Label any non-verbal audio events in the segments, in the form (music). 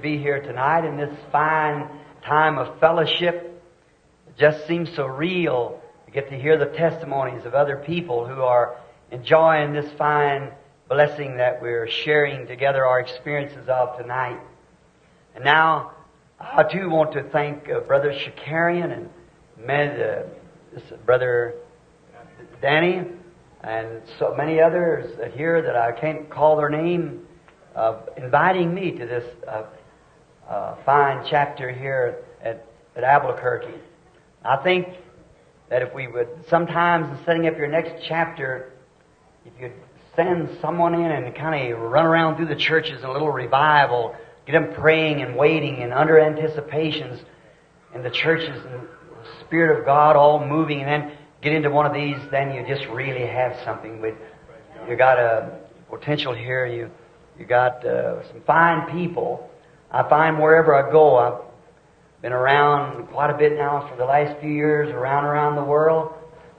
be here tonight in this fine time of fellowship. It just seems so real to get to hear the testimonies of other people who are enjoying this fine blessing that we're sharing together our experiences of tonight. And now, I too want to thank uh, Brother Shakarian and med, uh, this, Brother Danny and so many others here that I can't call their name of inviting me to this uh, uh, fine chapter here at, at Albuquerque. I think that if we would sometimes in setting up your next chapter, if you'd send someone in and kind of run around through the churches in a little revival, get them praying and waiting and under anticipations in the churches and the Spirit of God all moving, and then get into one of these, then you just really have something. With you got a potential here. You you got uh, some fine people. I find wherever I go, I've been around quite a bit now for the last few years, around around the world,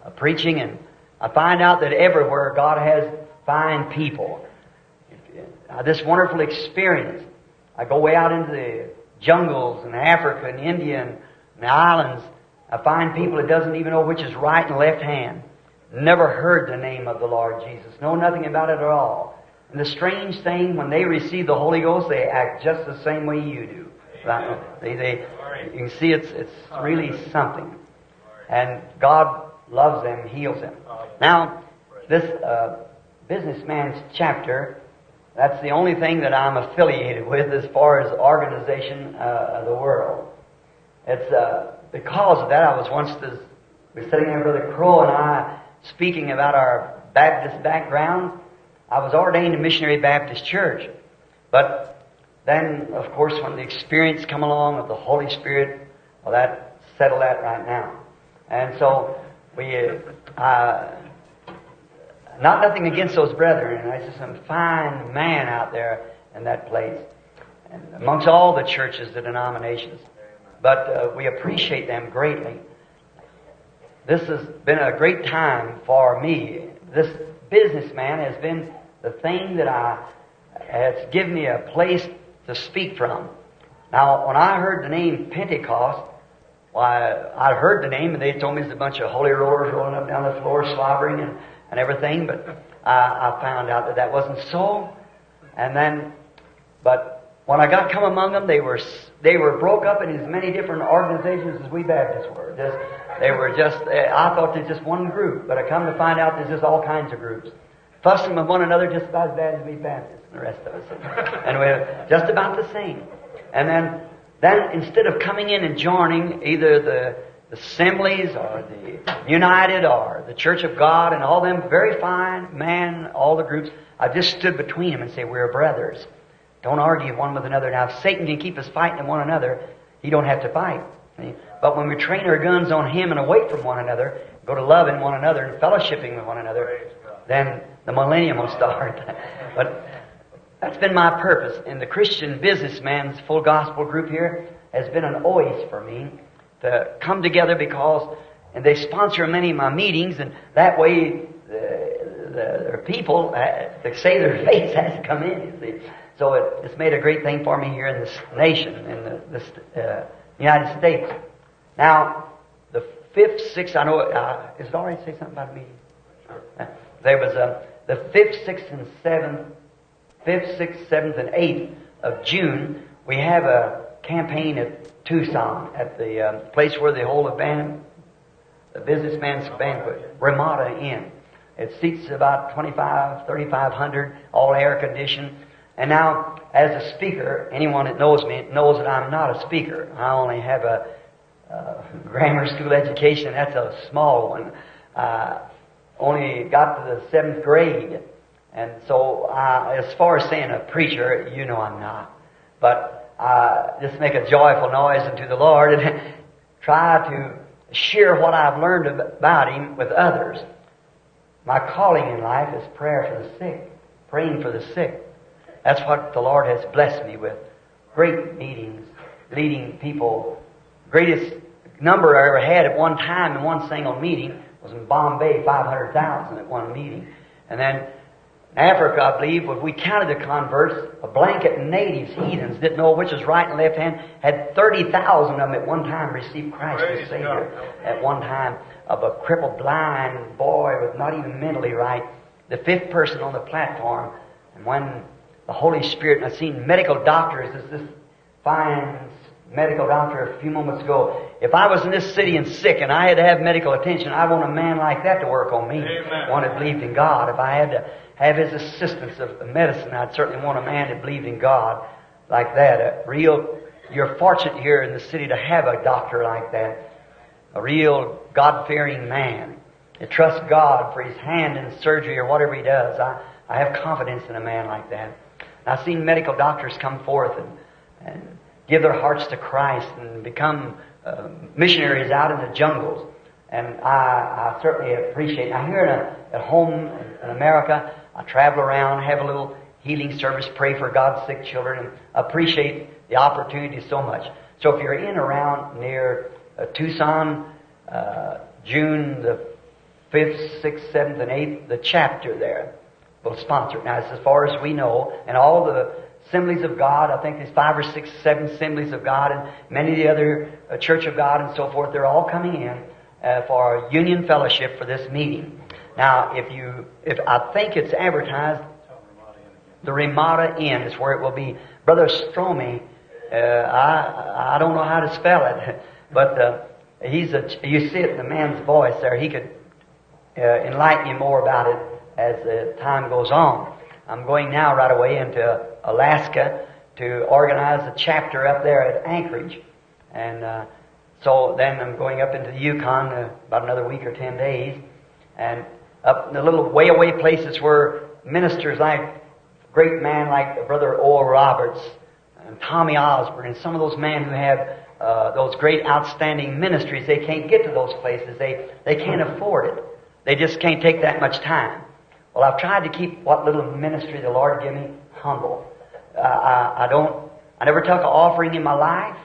uh, preaching, and I find out that everywhere God has fine people. Uh, this wonderful experience. I go way out into the jungles in Africa and India and the islands. I find people that doesn't even know which is right and left hand. Never heard the name of the Lord Jesus. Know nothing about it at all. And the strange thing, when they receive the Holy Ghost, they act just the same way you do. Right? They, they, you can see it's, it's really something. And God loves them, heals them. Now, this uh, businessman's chapter, that's the only thing that I'm affiliated with as far as organization uh, of the world. It's uh, because of that I was once this, we were sitting there, Brother Crow and I, speaking about our Baptist background. I was ordained in Missionary Baptist Church. But then, of course, when the experience come along of the Holy Spirit, well, that settled that right now. And so we, uh, not nothing against those brethren. I see some fine man out there in that place, and amongst all the churches, the denominations. But uh, we appreciate them greatly. This has been a great time for me. This businessman has been the thing that I has given me a place to speak from. Now, when I heard the name Pentecost, why I heard the name and they told me it's a bunch of holy rollers rolling up down the floor, slobbering and, and everything, but I, I found out that that wasn't so. And then, but when I got come among them, they were they were broke up in as many different organizations as we Baptists were. Just they were just eh, I thought there's just one group, but I come to find out there's just all kinds of groups fussing with one another just about as bad as we Baptists and the rest of us. and we're just about the same. And then, then instead of coming in and joining either the assemblies or the United or the Church of God and all them very fine man, all the groups, I just stood between them and say, we're brothers. Don't argue one with another. Now, if Satan can keep us fighting one another, he don't have to fight. But when we train our guns on him and away from one another, go to loving one another and fellowshipping with one another, then the millennium will start. (laughs) but that's been my purpose. And the Christian businessman's full gospel group here has been an always for me to come together because, and they sponsor many of my meetings, and that way the, the, the people, uh, to say their (laughs) faith has to come in, you see. So it, it's made a great thing for me here in this nation, in the, this uh, United States. Now, fifth, sixth, I know, uh, is it all right to say something about me? Sure. There was a, the 5th, 6th, and 7th, 5th, 6th, 7th, and 8th of June, we have a campaign at Tucson, at the um, place where they hold a band, the businessman's banquet, Ramada Inn. It seats about 25, 3,500, all air conditioned. And now, as a speaker, anyone that knows me knows that I'm not a speaker. I only have a uh, (laughs) grammar school education. That's a small one. Uh, only got to the seventh grade. And so, uh, as far as saying a preacher, you know I'm not. But uh, just make a joyful noise unto the Lord and (laughs) try to share what I've learned about Him with others. My calling in life is prayer for the sick, praying for the sick. That's what the Lord has blessed me with. Great meetings, leading people. Greatest number I ever had at one time in one single meeting was in Bombay, 500,000 at one meeting. And then Africa, I believe, when we counted the converts, a blanket natives, heathens, didn't know which was right and left hand, had 30,000 of them at one time received Christ as Savior. At one time, of a crippled, blind boy with not even mentally right, the fifth person on the platform. And when the Holy Spirit, and I've seen medical doctors, as this fine medical doctor a few moments ago, if I was in this city and sick and I had to have medical attention, I want a man like that to work on me. Amen. One that believed in God. If I had to have his assistance of medicine, I'd certainly want a man that believed in God like that. A real, you're fortunate here in the city to have a doctor like that. A real God-fearing man that trusts God for his hand in surgery or whatever he does. I, I have confidence in a man like that. I've seen medical doctors come forth and, and give their hearts to Christ and become uh, missionaries out in the jungles. And I, I certainly appreciate it. I here in a, at home in, in America, I travel around, have a little healing service, pray for God's sick children, and appreciate the opportunity so much. So if you're in around near uh, Tucson, uh, June the 5th, 6th, 7th, and 8th, the chapter there will sponsor it. Now, as far as we know, and all the assemblies of God, I think there's five or six, seven assemblies of God, and many of the other uh, Church of God and so forth, they're all coming in uh, for a union fellowship for this meeting. Now, if you, if I think it's advertised, the Ramada Inn is where it will be. Brother Stromey, uh, I I don't know how to spell it, (laughs) but uh, he's a. You see it in the man's voice there. He could uh, enlighten you more about it as the time goes on. I'm going now right away into Alaska to organize a chapter up there at Anchorage, and uh, so then I'm going up into the Yukon uh, about another week or ten days, and up in the little way away places where ministers like great man like Brother Oral Roberts and Tommy Osborn and some of those men who have uh, those great outstanding ministries, they can't get to those places. They, they can't afford it. They just can't take that much time. Well, I've tried to keep what little ministry the Lord gave me humble. Uh, I, I don't, I never took an offering in my life.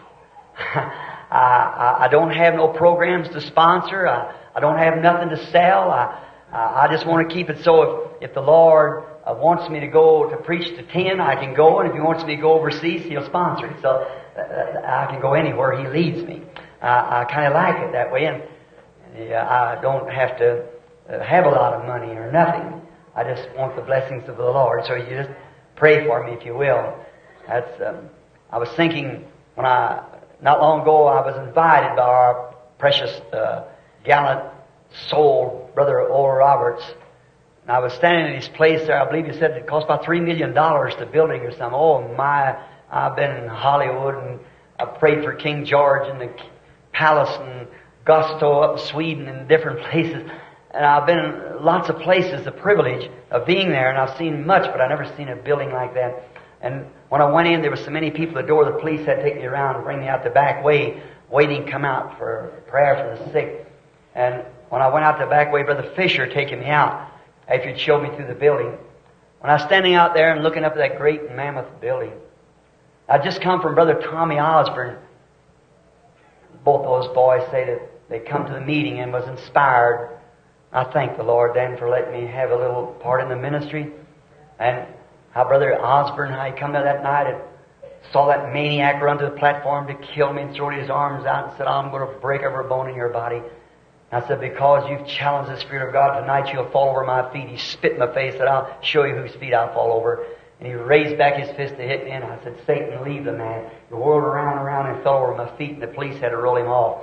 (laughs) I, I, I don't have no programs to sponsor. I, I don't have nothing to sell. I, I I just want to keep it so if, if the Lord uh, wants me to go to preach to 10, I can go, and if He wants me to go overseas, He'll sponsor it. So uh, I can go anywhere He leads me. Uh, I kind of like it that way, and yeah, I don't have to uh, have a lot of money or nothing. I just want the blessings of the Lord. So you just pray for me, if you will. That's. Um, I was thinking when I not long ago I was invited by our precious uh, gallant soul brother Oral Roberts and I was standing in his place there. I believe he said it cost about three million dollars to building or something. Oh my! I've been in Hollywood and I prayed for King George and the palace and Gustaf up in Sweden and different (laughs) places. And I've been in lots of places, the privilege of being there, and I've seen much, but I've never seen a building like that. And when I went in, there were so many people at the door, the police had to take me around and bring me out the back way, waiting to come out for prayer for the sick. And when I went out the back way, Brother Fisher taking me out after he'd showed me through the building. When I was standing out there and looking up at that great mammoth building, I'd just come from Brother Tommy Osborn. Both those boys say that they come to the meeting and was inspired. I thank the Lord then for letting me have a little part in the ministry. And how Brother Osborn, how he come there that night and saw that maniac run to the platform to kill me and throw his arms out and said, I'm going to break every bone in your body. And I said, because you've challenged the Spirit of God tonight, you'll fall over my feet. He spit in my face, said, I'll show you whose feet I'll fall over. And he raised back his fist to hit me, and I said, Satan, leave the man. He whirled around and around and fell over my feet, and the police had to roll him off.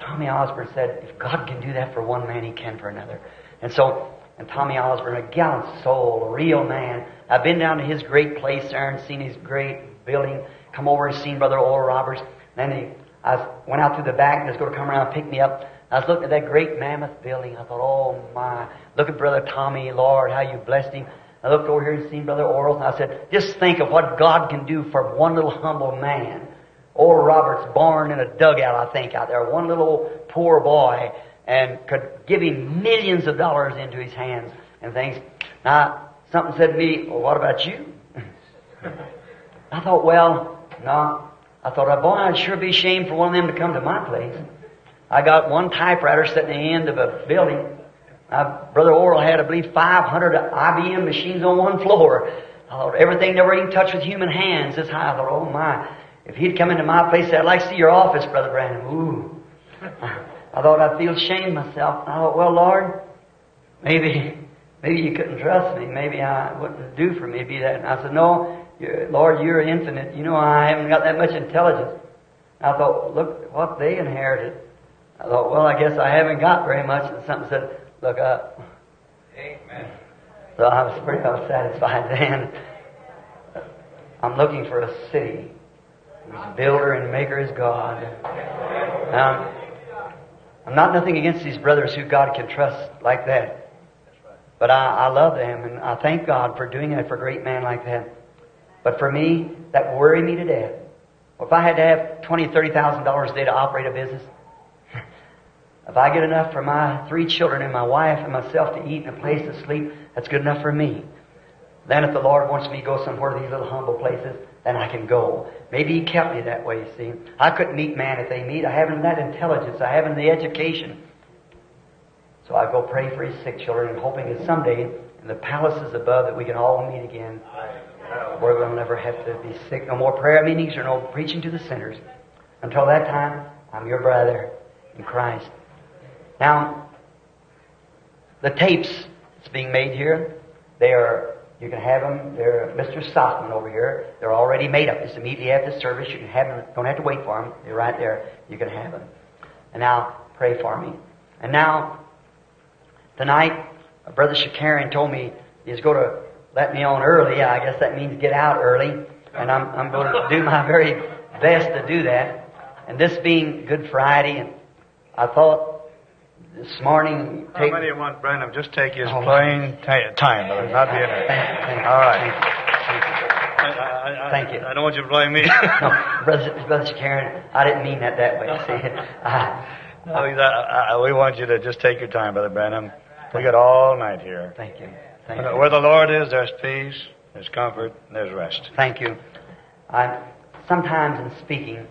Tommy Osborn said, if God can do that for one man, he can for another. And so, and Tommy Osborn, a gallant soul, a real man. I've been down to his great place there and seen his great building. Come over and seen Brother Oral Roberts. Then he, I went out through the back, and was going to come around and pick me up. I was looking at that great mammoth building. I thought, oh my, look at Brother Tommy, Lord, how you blessed him. I looked over here and seen Brother Oral, and I said, just think of what God can do for one little humble man. Oral Roberts born in a dugout, I think, out there. One little poor boy, and could give him millions of dollars into his hands and things. Now, something said to me, well, what about you? (laughs) I thought, well, no. I thought, boy, I'd sure be ashamed for one of them to come to my place. I got one typewriter sitting at the end of a building, My brother Oral had, I believe, 500 IBM machines on one floor. I thought everything never even touched with human hands this high. I thought, oh my, if he'd come into my place, I'd like to see your office, Brother Branham. Ooh. (laughs) I thought I'd feel ashamed myself. I thought, well, Lord, maybe, maybe you couldn't trust me. Maybe I wouldn't do for me to be that. And I said, no, you're, Lord, you're infinite. You know I haven't got that much intelligence. I thought, look what they inherited. I thought, well, I guess I haven't got very much. And something said, look up. Amen. So I was pretty well satisfied (laughs) then. I'm looking for a city builder and maker is God. Now, I'm not nothing against these brothers who God can trust like that. But I, I love them and I thank God for doing that for a great man like that. But for me, that worry me to death. Well, If I had to have twenty, thirty thousand dollars a day to operate a business, (laughs) if I get enough for my three children and my wife and myself to eat and a place to sleep, that's good enough for me. Then if the Lord wants me to go somewhere to these little humble places, then I can go. Maybe He kept me that way, see. I couldn't meet man if they meet. I haven't that intelligence. I haven't the education. So I go pray for His sick children and hoping that someday in the palaces above that we can all meet again where we'll never have to be sick. No more prayer meetings or no preaching to the sinners. Until that time, I'm your brother in Christ. Now, the tapes that's being made here, they are, you can have them, they're Mr. Stockman over here. They're already made up. It's immediately after service. You can have them, don't have to wait for them. They're right there. You can have them. And now, pray for me. And now, tonight, Brother Shakarian told me he's going to let me on early. I guess that means get out early. And I'm, I'm going to do (laughs) my very best to do that. And this being Good Friday, and I thought this morning. How take- many you want, Branham? Just take his Oh. plain ta- time, brother. Not the Thank, internet. thank, All right. thank you. I, I, I, Thank you. I don't want you to blame me. (laughs) No, brother, brother Karen, I didn't mean that that way. See, (laughs) I, (laughs) No, he's- I- I- we want you to just take your time, Brother Branham. We got all night here. thank you, thank you, Where the Lord is, there's peace, there's comfort, and there's rest. thank you. I sometimes in speaking,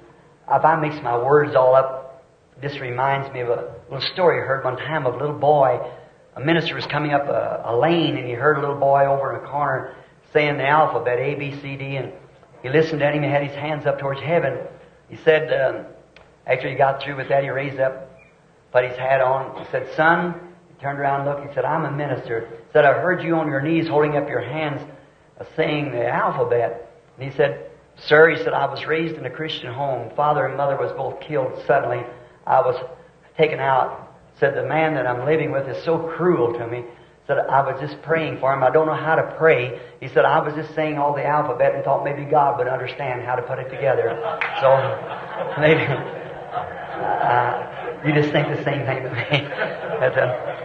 if I mix my words all up, this reminds me of a little story I heard one time of a little boy. A minister was coming up a, a lane, and he heard a little boy over in a corner saying the alphabet A, B, C, D, and he listened at him. He had his hands up towards heaven. He said, um, after he got through with that, he raised up, put his hat on. He said, "Son," he turned around, and looked. He said, "I'm a minister." He said, "I heard you on your knees, holding up your hands, uh, saying the alphabet." And he said, "Sir," he said, "I was raised in a Christian home. Father and mother was both killed suddenly. I was taken out." Said, "The man that I'm living with is so cruel to me." Said, "I was just praying for him. I don't know how to pray." He said, "I was just saying all the alphabet and thought maybe God would understand how to put it together." So (laughs) maybe uh, you just think the same thing to me. (laughs) that, uh,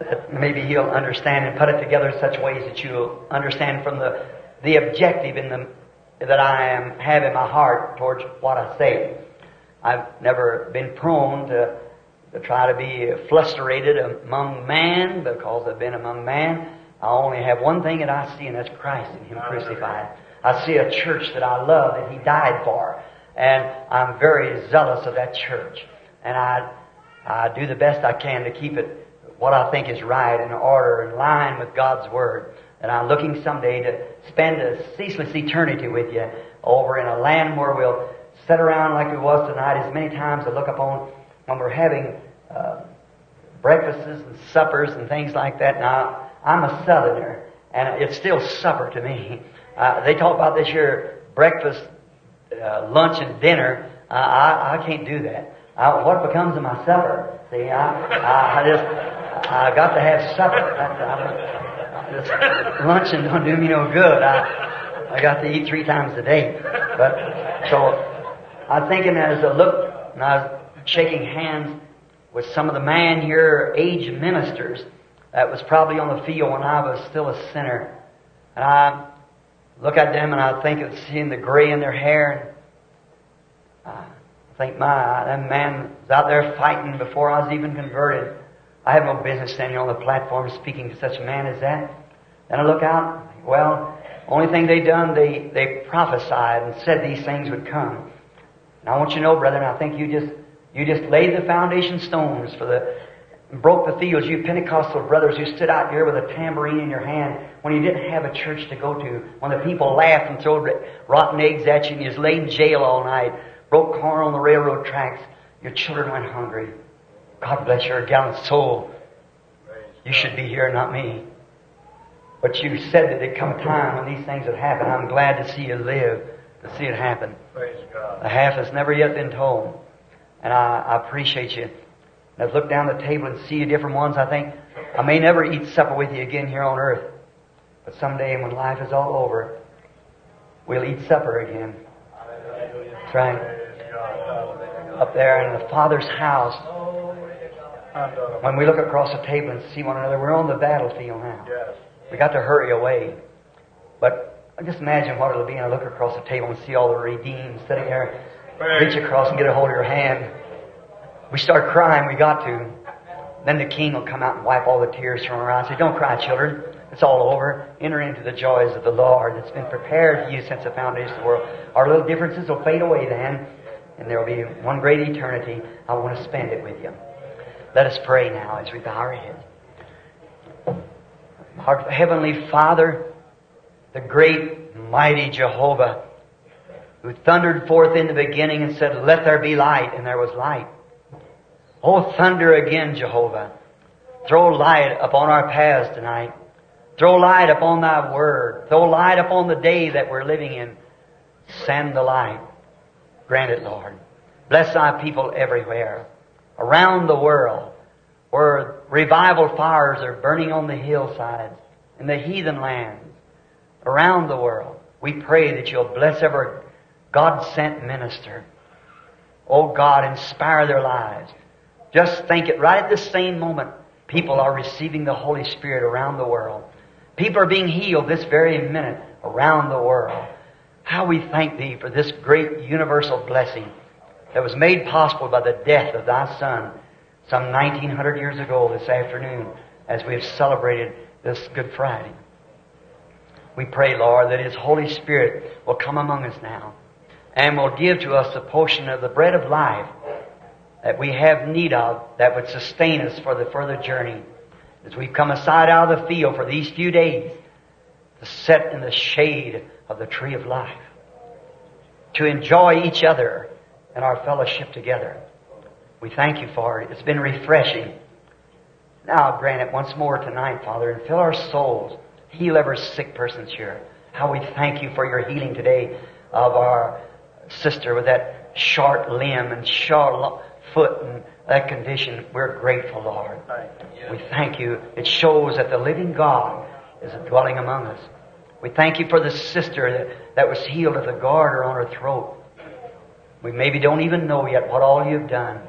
that maybe he'll understand and put it together in such ways that you'll understand from the the objective in the that I am have in my heart towards what I say. I've never been prone to to try to be frustrated among man because I've been among man. I only have one thing that I see, and that's Christ and Him crucified. I see a church that I love that He died for, and I'm very zealous of that church. And I, I do the best I can to keep it what I think is right and order in line with God's Word. And I'm looking someday to spend a ceaseless eternity with you over in a land where we'll sit around like we was tonight as many times to look upon when we're having uh, breakfasts and suppers and things like that. Now, I'm a Southerner, and it's still supper to me. (laughs) Uh, they talk about this here breakfast, uh, lunch, and dinner. Uh, I, I can't do that. I, what becomes of my supper? See, I, I, I just, I got to have supper. (laughs) That's, I, luncheon don't do me no good. I, I got to eat three times a day. But, so, I'm thinking as I looked, and I was shaking hands with some of the man here, aged ministers, that was probably on the field when I was still a sinner. And I look at them and I think of seeing the gray in their hair. And uh, I think, my, that man was out there fighting before I was even converted. I have no business standing on the platform speaking to such a man as that. Then I look out, well, only thing they done, they, they prophesied and said these things would come. And I want you to know, brethren, I think you just you just laid the foundation stones for the broke the fields, you Pentecostal brothers who stood out here with a tambourine in your hand when you didn't have a church to go to, when the people laughed and threw rotten eggs at you and you was laid in jail all night, broke corn on the railroad tracks, your children went hungry. God bless your gallant soul. You should be here, not me. But you said that there'd come a time when these things would happen. I'm glad to see you live, to see it happen. The half has never yet been told. And I, I appreciate you. And I've looked down the table and see you different ones. I think I may never eat supper with you again here on earth. But someday when life is all over, we'll eat supper again. That's right. Up there in the Father's house. When we look across the table and see one another, we're on the battlefield now. Yes. We got to hurry away. But just imagine what it'll be when I look across the table and see all the redeemed sitting there, reach across and get a hold of your hand. We start crying, we got to. Then the king will come out and wipe all the tears from our eyes. Say, Don't cry, children. It's all over. Enter into the joys of the Lord that's been prepared for you since the foundation of the world. Our little differences will fade away then, and there will be one great eternity. I want to spend it with you. Let us pray now as we bow our heads. Our Heavenly Father, the great, mighty Jehovah, who thundered forth in the beginning and said, Let there be light, and there was light. Oh, thunder again, Jehovah. Throw light upon our paths tonight. Throw light upon thy word. Throw light upon the day that we're living in. Send the light. Grant it, Lord. Bless thy people everywhere, around the world, where revival fires are burning on the hillsides, in the heathen lands, around the world. We pray that you'll bless every God sent minister. Oh God, inspire their lives. Just think it right at this same moment. People are receiving the Holy Spirit around the world. People are being healed this very minute around the world. How we thank Thee for this great universal blessing that was made possible by the death of Thy Son some 1900 years ago this afternoon as we have celebrated this Good Friday. We pray, Lord, that His Holy Spirit will come among us now and will give to us the portion of the bread of life that we have need of that would sustain us for the further journey. As we've come aside out of the field for these few days to sit in the shade of the tree of life, to enjoy each other and our fellowship together. We thank you for it. It's been refreshing. Now grant it once more tonight, Father, and fill our souls. Heal every sick person's here. How we thank you for your healing today of our sister with that short limb and short foot and that condition. We're grateful, Lord. We thank you. It shows that the living God is dwelling among us. We thank you for the sister that, that was healed of the goiter on her throat. We maybe don't even know yet what all you've done.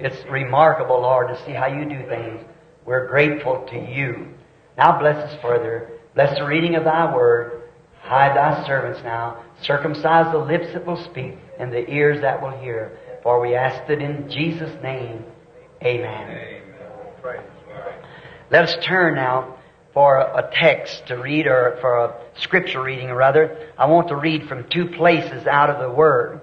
It's remarkable, Lord, to see how you do things. We're grateful to you. Now bless us further. Bless the reading of thy word. Hide thy servants now. Circumcise the lips that will speak and the ears that will hear. For we ask it in Jesus' name. Amen. Let us turn now for a text to read, or for a scripture reading, or rather. I want to read from two places out of the Word,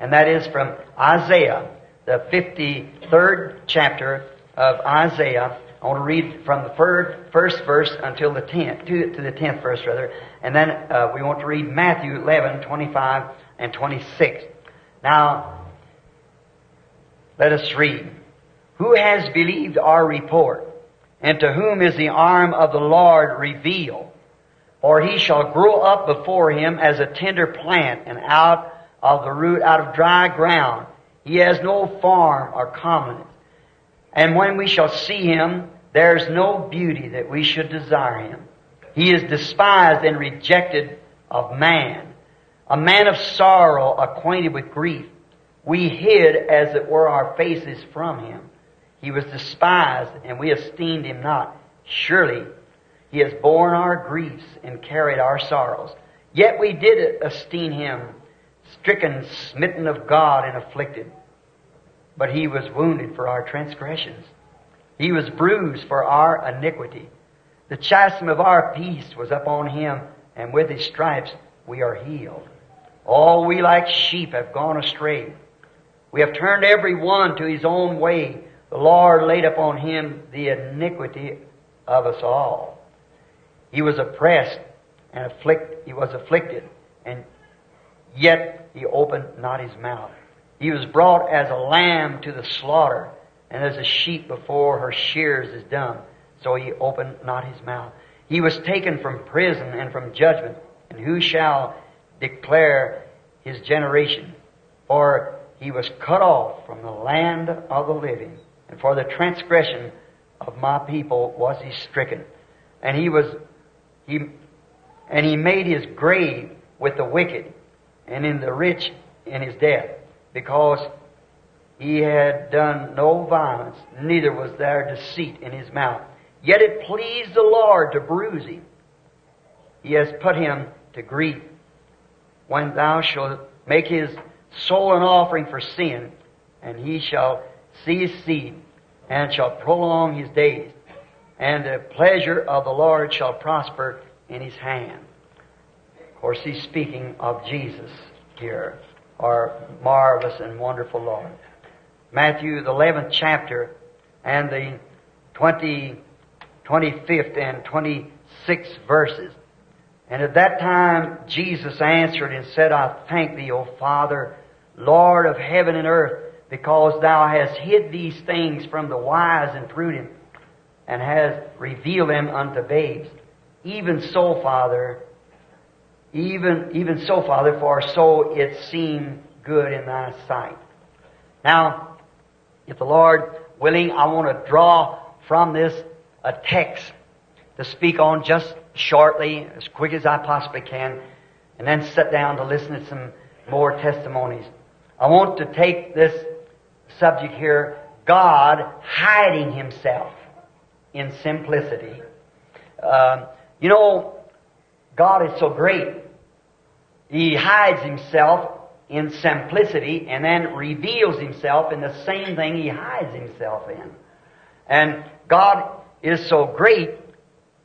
and that is from Isaiah, the 53rd chapter of Isaiah. I want to read from the first, first verse until the 10th, to, to the 10th verse, rather. And then uh, we want to read Matthew 11, 25 and 26. Now, let us read. Who has believed our report? And to whom is the arm of the Lord revealed? For he shall grow up before him as a tender plant and out of the root, out of dry ground. He has no form or comeliness. And when we shall see him, there is no beauty that we should desire him. He is despised and rejected of man, a man of sorrow, acquainted with grief. We hid, as it were, our faces from him. He was despised, and we esteemed him not. Surely he has borne our griefs and carried our sorrows. Yet we did esteem him stricken, smitten of God, and afflicted. But he was wounded for our transgressions. He was bruised for our iniquity. The chastisement of our peace was upon him, and with his stripes we are healed. All we like sheep have gone astray. We have turned every one to his own way. the Lord laid upon him the iniquity of us all. He was oppressed and afflicted. he was afflicted, and yet he opened not his mouth. He was brought as a lamb to the slaughter, and as a sheep before her shears is dumb, so he opened not his mouth. He was taken from prison and from judgment, and who shall declare his generation? For he was cut off from the land of the living, and for the transgression of my people was he stricken. And he was he and he made his grave with the wicked, and in the rich in his death, because he had done no violence, neither was there deceit in his mouth. Yet it pleased the Lord to bruise him. He has put him to grief. When thou shalt make his soul an offering for sin, and he shall see his seed, and shall prolong his days, and the pleasure of the Lord shall prosper in his hand. Of course, he's speaking of Jesus here, our marvelous and wonderful Lord. Matthew, the 11th chapter, and the 20, 25th and 26th verses. And at that time, Jesus answered and said, I thank thee, O Father, Lord of heaven and earth, because thou hast hid these things from the wise and prudent, and hast revealed them unto babes. Even so, Father, even, even so, Father, for so it seemed good in thy sight. Now, if the Lord willing, I want to draw from this a text to speak on just shortly, as quick as I possibly can, and then sit down to listen to some more testimonies. I want to take this subject here, God hiding Himself in simplicity. Uh, you know, God is so great. He hides Himself in simplicity and then reveals Himself in the same thing He hides Himself in. And God is so great,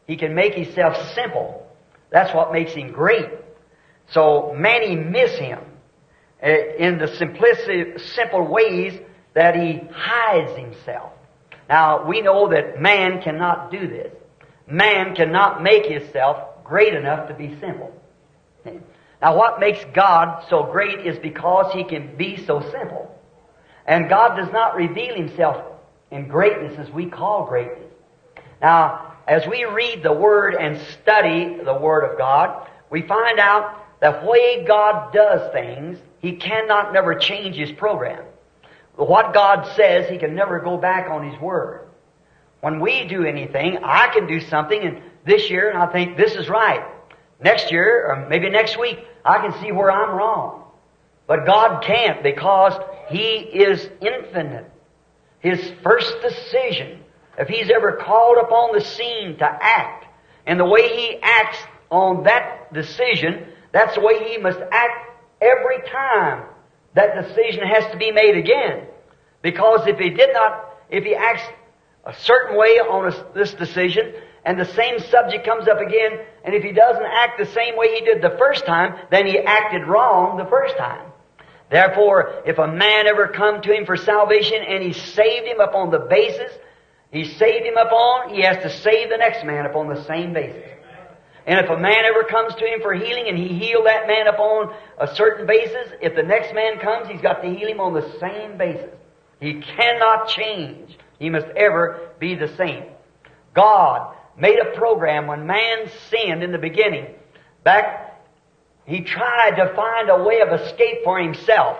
He can make Himself simple. That's what makes Him great. So many miss Him eh, in the simplicity, simple ways that He hides Himself. Now, we know that man cannot do this. Man cannot make himself great enough to be simple. Now, what makes God so great is because He can be so simple. And God does not reveal Himself in greatness as we call greatness. Now, as we read the Word and study the Word of God, we find out that way God does things, He cannot never change His program. What God says, He can never go back on His Word. When we do anything, I can do something and this year and I think this is right. Next year, or maybe next week, I can see where I'm wrong. But God can't because He is infinite. His first decision, if He's ever called upon the scene to act, and the way He acts on that decision, that's the way He must act every time that decision has to be made again. Because if He did not, if He acts a certain way on a, this decision, and the same subject comes up again, and if he doesn't act the same way he did the first time, then he acted wrong the first time. Therefore, if a man ever come to him for salvation and he saved him upon the basis, he saved him upon, he has to save the next man upon the same basis. And if a man ever comes to him for healing and he healed that man upon a certain basis, if the next man comes, he's got to heal him on the same basis. He cannot change. He must ever be the same. God made a program when man sinned in the beginning. Back, he tried to find a way of escape for himself.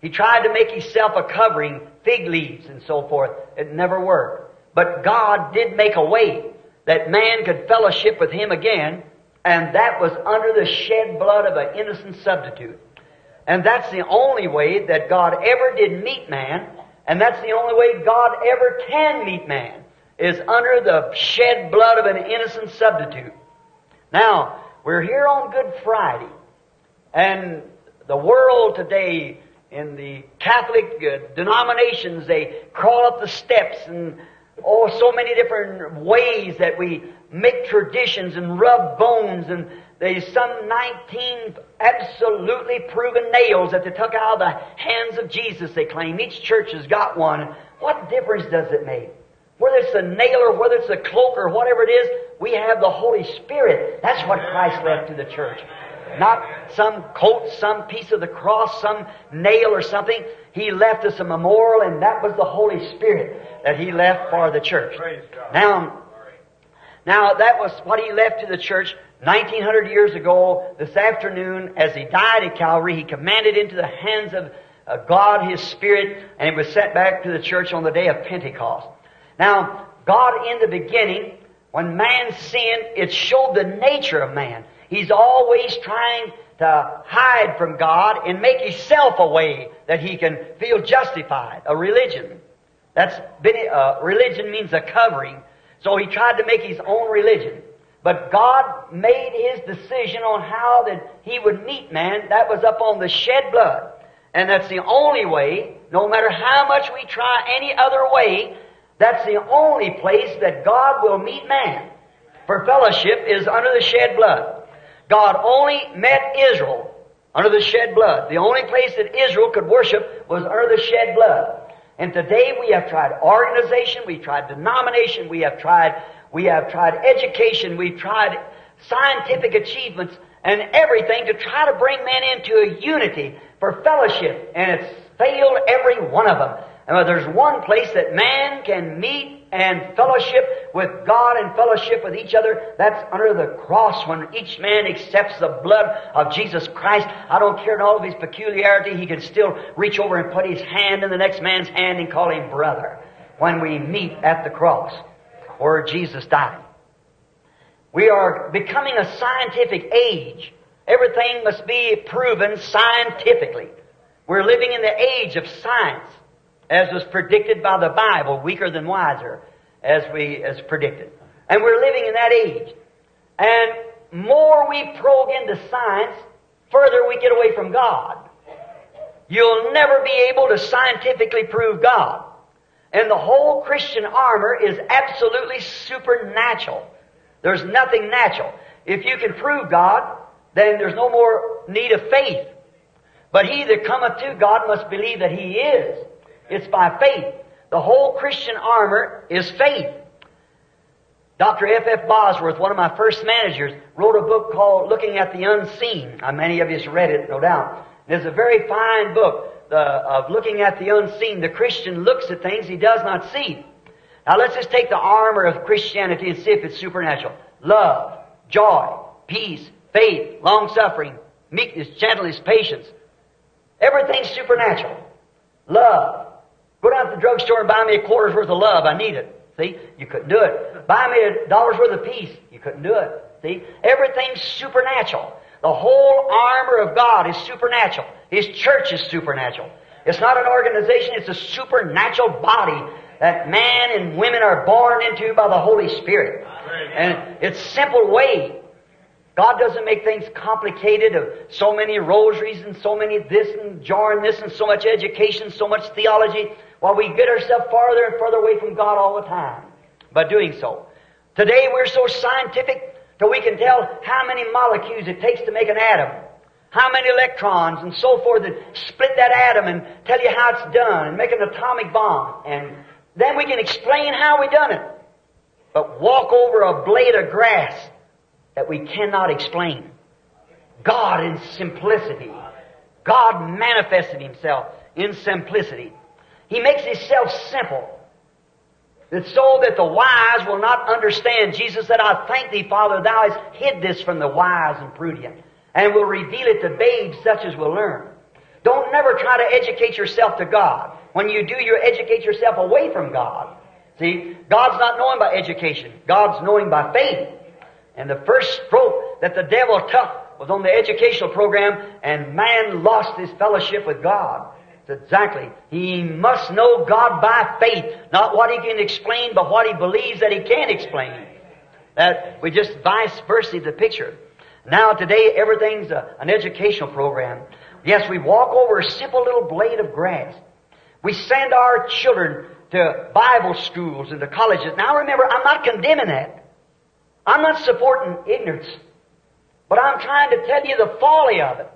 He tried to make himself a covering, fig leaves and so forth. It never worked. But God did make a way that man could fellowship with him again, and that was under the shed blood of an innocent substitute. And that's the only way that God ever did meet man, and that's the only way God ever can meet man, is under the shed blood of an innocent substitute. Now, we're here on Good Friday, and the world today, in the Catholic uh, denominations, they crawl up the steps and Oh, so many different ways that we make traditions and rub bones and there's some 19 absolutely proven nails that they took out of the hands of Jesus, they claim. Each church has got one. What difference does it make? Whether it's a nail or whether it's a cloak or whatever it is, we have the Holy Spirit. That's what Christ left to the church. Not some coat, some piece of the cross, some nail or something. He left us a memorial, and that was the Holy Spirit that He left for the church. Now, now that was what He left to the church 1900 years ago. This afternoon, as He died at Calvary, He commanded into the hands of God His Spirit, and it was sent back to the church on the day of Pentecost. Now, God in the beginning, when man sinned, it showed the nature of man. He's always trying to hide from God and make himself a way that he can feel justified, a religion. That's been, uh, religion means a covering. So he tried to make his own religion. But God made his decision on how that he would meet man. That was up on the shed blood. And that's the only way, no matter how much we try any other way, that's the only place that God will meet man. For fellowship is under the shed blood. God only met Israel under the shed blood. The only place that Israel could worship was under the shed blood. And today we have tried organization, we've tried denomination, we have tried, we have tried education, we've tried scientific achievements and everything to try to bring men into a unity for fellowship. And it's failed every one of them. And there's one place that man can meet and fellowship with God and fellowship with each other. That's under the cross when each man accepts the blood of Jesus Christ. I don't care in all of his peculiarity, he can still reach over and put his hand in the next man's hand and call him brother when we meet at the cross where Jesus died. We are becoming a scientific age. Everything must be proven scientifically. We're living in the age of science as was predicted by the Bible, weaker than wiser, as we as predicted. And we're living in that age. And more we probe into science, further we get away from God. You'll never be able to scientifically prove God. And the whole Christian armor is absolutely supernatural. There's nothing natural. If you can prove God, then there's no more need of faith. But he that cometh to God must believe that he is. It's by faith. The whole Christian armor is faith. Dr. F. F. Bosworth, one of my first managers, wrote a book called Looking at the Unseen. Uh, many of you have read it, no doubt. It's a very fine book the, of looking at the unseen. The Christian looks at things he does not see. Now let's just take the armor of Christianity and see if it's supernatural. Love, joy, peace, faith, long suffering, meekness, gentleness, patience. Everything's supernatural. Love, Go down to the drugstore and buy me a quarter's worth of love. I need it. See? You couldn't do it. Buy me a dollar's worth of peace. You couldn't do it. See? Everything's supernatural. The whole armor of God is supernatural. His church is supernatural. It's not an organization, it's a supernatural body that man and women are born into by the Holy Spirit. And it's simple way. God doesn't make things complicated of so many rosaries and so many this and jar and this and so much education, so much theology while we get ourselves farther and farther away from God all the time by doing so. Today we're so scientific that we can tell how many molecules it takes to make an atom, how many electrons and so forth that split that atom and tell you how it's done and make an atomic bomb. And then we can explain how we done it. But walk over a blade of grass that we cannot explain. God in simplicity. God manifested Himself in simplicity. He makes himself simple. That so that the wise will not understand. Jesus said, I thank thee, Father, thou hast hid this from the wise and prudent, and will reveal it to babes such as will learn. Don't never try to educate yourself to God. When you do, you educate yourself away from God. See, God's not knowing by education. God's knowing by faith. And the first stroke that the devil took was on the educational program, and man lost his fellowship with God. Exactly. He must know God by faith, not what he can explain, but what he believes that he can explain. That we just vice versa the picture. Now today everything's a, an educational program. Yes, we walk over a simple little blade of grass. We send our children to Bible schools and to colleges. Now remember, I'm not condemning that. I'm not supporting ignorance. But I'm trying to tell you the folly of it.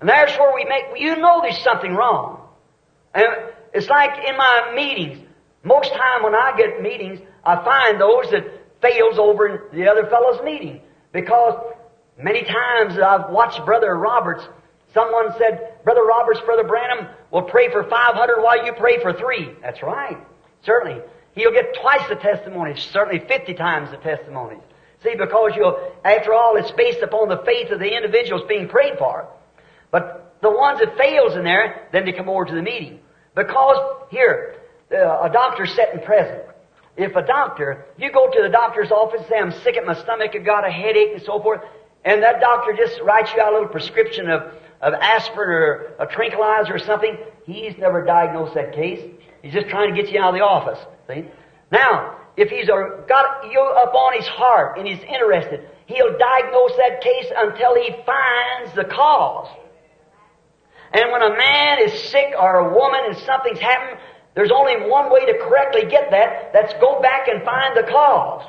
And there's where we make, you know there's something wrong. And it's like in my meetings. Most time when I get meetings, I find those that fails over in the other fellow's meeting. Because many times I've watched Brother Roberts, someone said, Brother Roberts, Brother Branham will pray for 500 while you pray for three. That's right. Certainly. He'll get twice the testimonies, certainly 50 times the testimonies. See, because you'll, after all, it's based upon the faith of the individuals being prayed for. But the ones that fails in there, then they come over to the meeting. Because, here, uh, a doctor sitting present. If a doctor, you go to the doctor's office and say, I'm sick at my stomach, I've got a headache and so forth, and that doctor just writes you out a little prescription of, of aspirin or a tranquilizer or something, he's never diagnosed that case. He's just trying to get you out of the office. See? Now, if he's got you up on his heart and he's interested, he'll diagnose that case until he finds the cause. And when a man is sick or a woman and something's happened, there's only one way to correctly get that. That's go back and find the cause.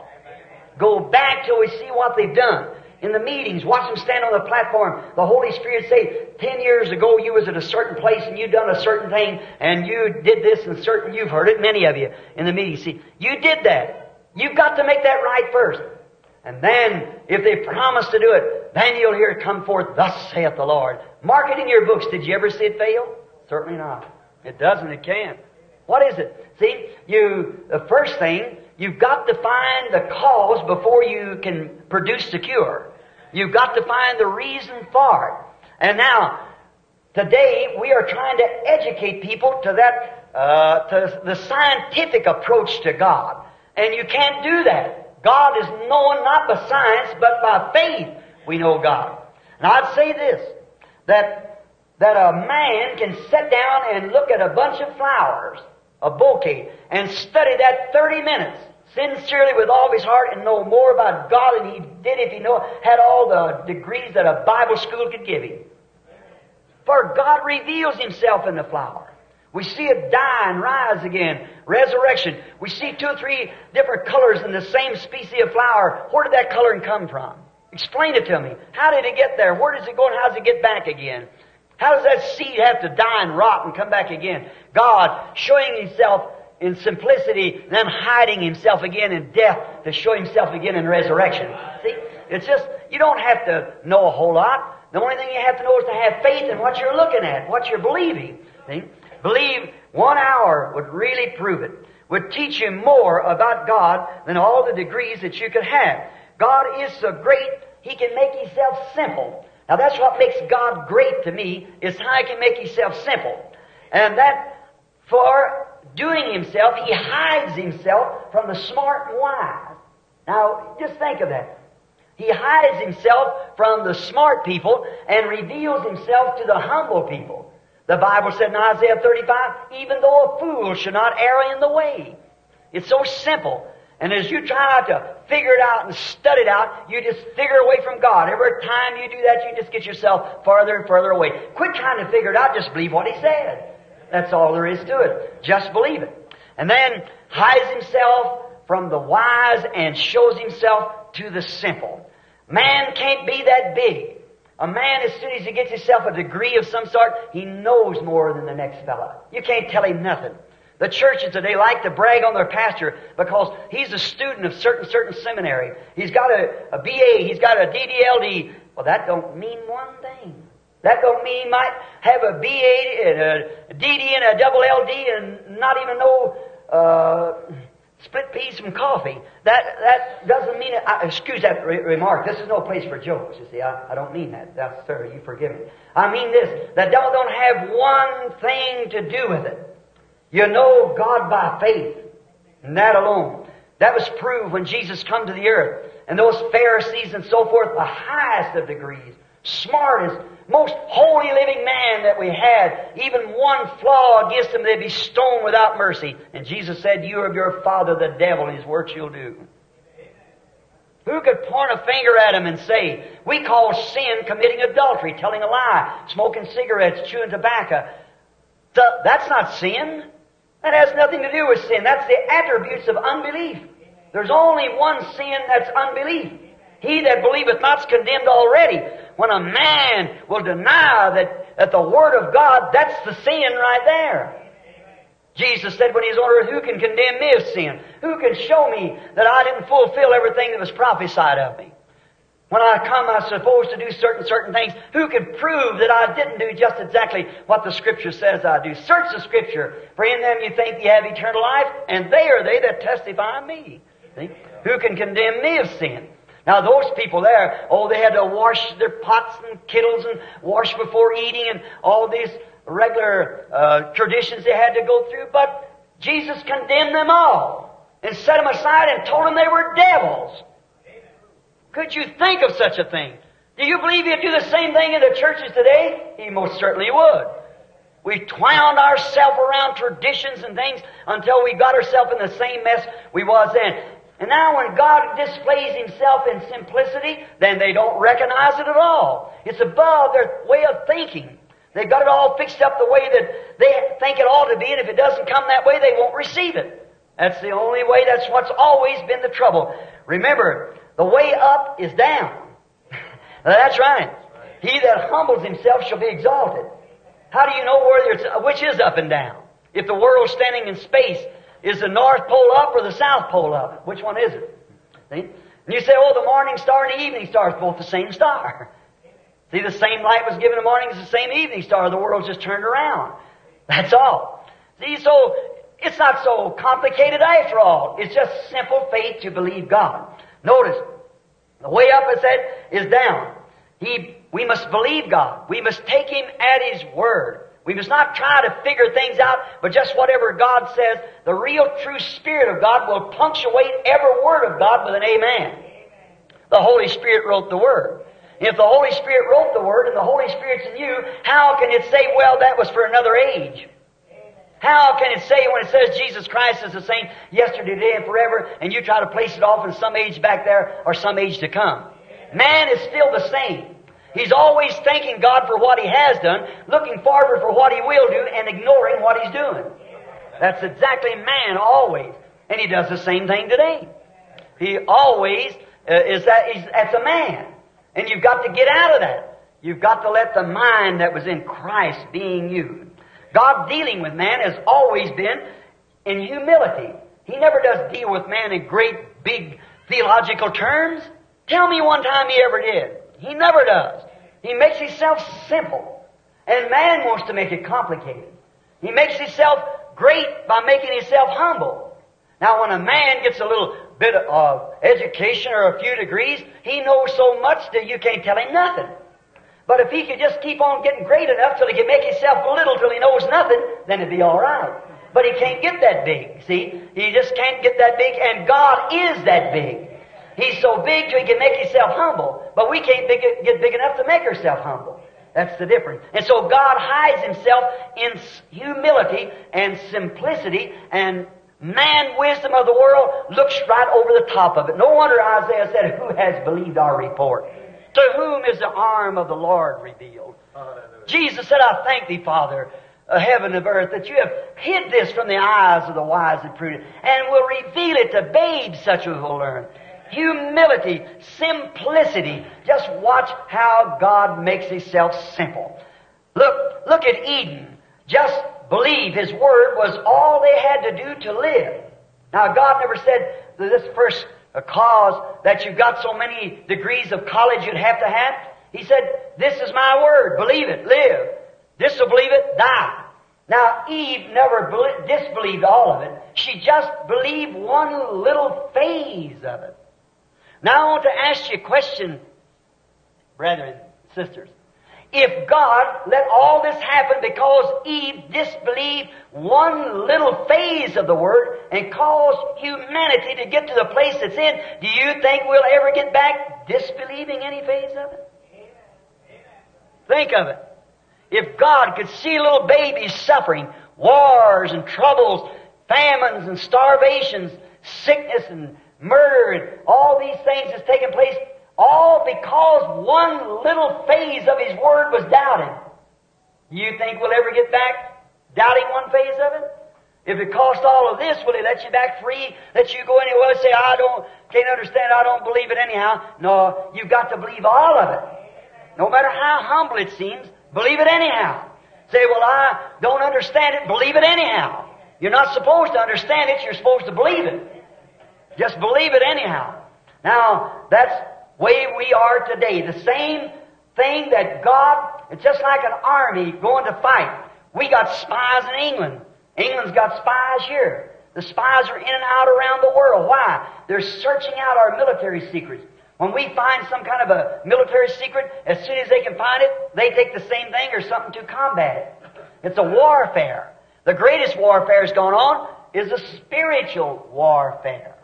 Go back till we see what they've done. In the meetings, watch them stand on the platform. The Holy Spirit say, ten years ago you was at a certain place and you done a certain thing and you did this and certain, you've heard it, many of you in the meeting. See, you did that. You've got to make that right first. And then, if they promise to do it, then you'll hear it come forth, thus saith the Lord. Mark it in your books. Did you ever see it fail? Certainly not. It doesn't, it can't. What is it? See, you, the first thing, you've got to find the cause before you can produce the cure. You've got to find the reason for it. And now, today, we are trying to educate people to that, uh, to the scientific approach to God. And you can't do that. God is known not by science, but by faith we know God. And I'd say this, that, that a man can sit down and look at a bunch of flowers a bouquet, and study that 30 minutes sincerely with all his heart and know more about God than he did if he know, had all the degrees that a Bible school could give him. For God reveals himself in the flower. We see it die and rise again. Resurrection. We see two or three different colors in the same species of flower. Where did that coloring come from? Explain it to me. How did it get there? Where does it go and how does it get back again? How does that seed have to die and rot and come back again? God showing Himself in simplicity, then hiding Himself again in death to show Himself again in resurrection. See? It's just, you don't have to know a whole lot. The only thing you have to know is to have faith in what you're looking at, what you're believing. See? Believe one hour would really prove it. Would teach you more about God than all the degrees that you could have. God is so great, He can make Himself simple. Now that's what makes God great to me, is how He can make Himself simple. And that for doing Himself, He hides Himself from the smart and wise. Now, just think of that. He hides Himself from the smart people and reveals Himself to the humble people. The Bible said in Isaiah 35, even though a fool should not err in the way. It's so simple. And as you try to figure it out and study it out, you just figure away from God. Every time you do that, you just get yourself farther and farther away. Quit trying to figure it out, just believe what He said. That's all there is to it. Just believe it. And then hides himself from the wise and shows himself to the simple. Man can't be that big. A man, as soon as he gets himself a degree of some sort, he knows more than the next fellow. You can't tell him nothing. The churches today like to brag on their pastor because he's a student of certain certain seminary. He's got a, a BA, he's got a DDLD. Well, that don't mean one thing. That don't mean he might have a BA and a DD and a double LD and not even know uh, split peas from coffee. That that doesn't mean. It, I, excuse that re- remark. This is no place for jokes. You see, I, I don't mean that. That's sir, you forgive me. I mean this. That don't don't have one thing to do with it. You know God by faith, and that alone. That was proved when Jesus come to the earth. And those Pharisees and so forth, the highest of degrees, smartest, most holy living man that we had, even one flaw against him, they'd be stoned without mercy. And Jesus said, You are of your father the devil, and his works you'll do. Who could point a finger at him and say, We call sin committing adultery, telling a lie, smoking cigarettes, chewing tobacco. That's not sin. That has nothing to do with sin. That's the attributes of unbelief. There's only one sin that's unbelief. He that believeth not is condemned already. When a man will deny that, that the Word of God, that's the sin right there. Jesus said when he was on earth, who can condemn me of sin? Who can show me that I didn't fulfill everything that was prophesied of me? When I come, I'm supposed to do certain, certain things. Who can prove that I didn't do just exactly what the Scripture says I do? Search the Scripture, for in them you think you have eternal life, and they are they that testify me. See? Who can condemn me of sin? Now those people there, oh, they had to wash their pots and kettles and wash before eating and all these regular uh, traditions they had to go through, but Jesus condemned them all and set them aside and told them they were devils. Could you think of such a thing? Do you believe he'd do the same thing in the churches today? He most certainly would. We twound ourselves around traditions and things until we got ourselves in the same mess we was then. And now when God displays Himself in simplicity, then they don't recognize it at all. It's above their way of thinking. They've got it all fixed up the way that they think it ought to be, and if it doesn't come that way, they won't receive it. That's the only way, that's what's always been the trouble. Remember, the way up is down. (laughs) that's right. He that humbles himself shall be exalted. How do you know it's, which is up and down? If the world's standing in space, is the North Pole up or the South Pole up? Which one is it? See? And you say, oh, the morning star and the evening star is both the same star. (laughs) See, the same light was given in the morning as the same evening star. The world's just turned around. (laughs) That's all. See, so it's not so complicated after all. It's just simple faith to believe God. Notice, the way up, it said, is down. He, we must believe God. We must take Him at His word. We must not try to figure things out, but just whatever God says, the real true Spirit of God will punctuate every word of God with an amen. The Holy Spirit wrote the Word. If the Holy Spirit wrote the Word and the Holy Spirit's in you, how can it say, well, that was for another age? How can it say when it says Jesus Christ is the same yesterday, today, and forever, and you try to place it off in some age back there or some age to come? Man is still the same. He's always thanking God for what He has done, looking forward for what He will do, and ignoring what He's doing. That's exactly man always. And He does the same thing today. He always uh, is that, he's, that's a man. And you've got to get out of that. You've got to let the mind that was in Christ being you. God dealing with man has always been in humility. He never does deal with man in great, big theological terms. Tell me one time he ever did. He never does. He makes himself simple. And man wants to make it complicated. He makes himself great by making himself humble. Now when a man gets a little bit of education or a few degrees, he knows so much that you can't tell him nothing. But if he could just keep on getting great enough till he can make himself little till he knows nothing, then it'd be all right. But he can't get that big, see? He just can't get that big, and God is that big. He's so big till he can make himself humble, but we can't big, get big enough to make ourselves humble. That's the difference. And so God hides himself in humility and simplicity and man wisdom of the world looks right over the top of it. No wonder Isaiah said, Who has believed our report? To whom is the arm of the Lord revealed? Jesus said, I thank thee, Father, of heaven and earth, that you have hid this from the eyes of the wise and prudent, and will reveal it to babes such as will learn. Humility, simplicity. Just watch how God makes Himself simple. Look, look at Eden. Just believe His Word was all they had to do to live. Now, God never said this first cause that you've got so many degrees of college you'd have to have. He said, This is my Word. Believe it. Live. Disbelieve it. Die. Now, Eve never disbelieved all of it. She just believed one little phase of it. Now, I want to ask you a question, brethren, sisters. If God let all this happen because Eve disbelieved one little phase of the Word and caused humanity to get to the place it's in, do you think we'll ever get back disbelieving any phase of it? Think of it. If God could see little babies suffering, wars and troubles, famines and starvations, sickness and murder and all these things that's taking place, all because one little phase of His Word was doubted. You think we'll ever get back doubting one phase of it? If it cost all of this, will He let you back free? Let you go anywhere and say, I don't, can't understand, I don't believe it anyhow? No, you've got to believe all of it. No matter how humble it seems, believe it anyhow. Say, well, I don't understand it, believe it anyhow. You're not supposed to understand it, you're supposed to believe it. Just believe it anyhow. Now, that's way we are today. The same thing that God, it's just like an army going to fight. We got spies in England. England's got spies here. The spies are in and out around the world. Why? They're searching out our military secrets. When we find some kind of a military secret, as soon as they can find it, they take the same thing or something to combat it. It's a warfare. The greatest warfare that's going on is a spiritual warfare.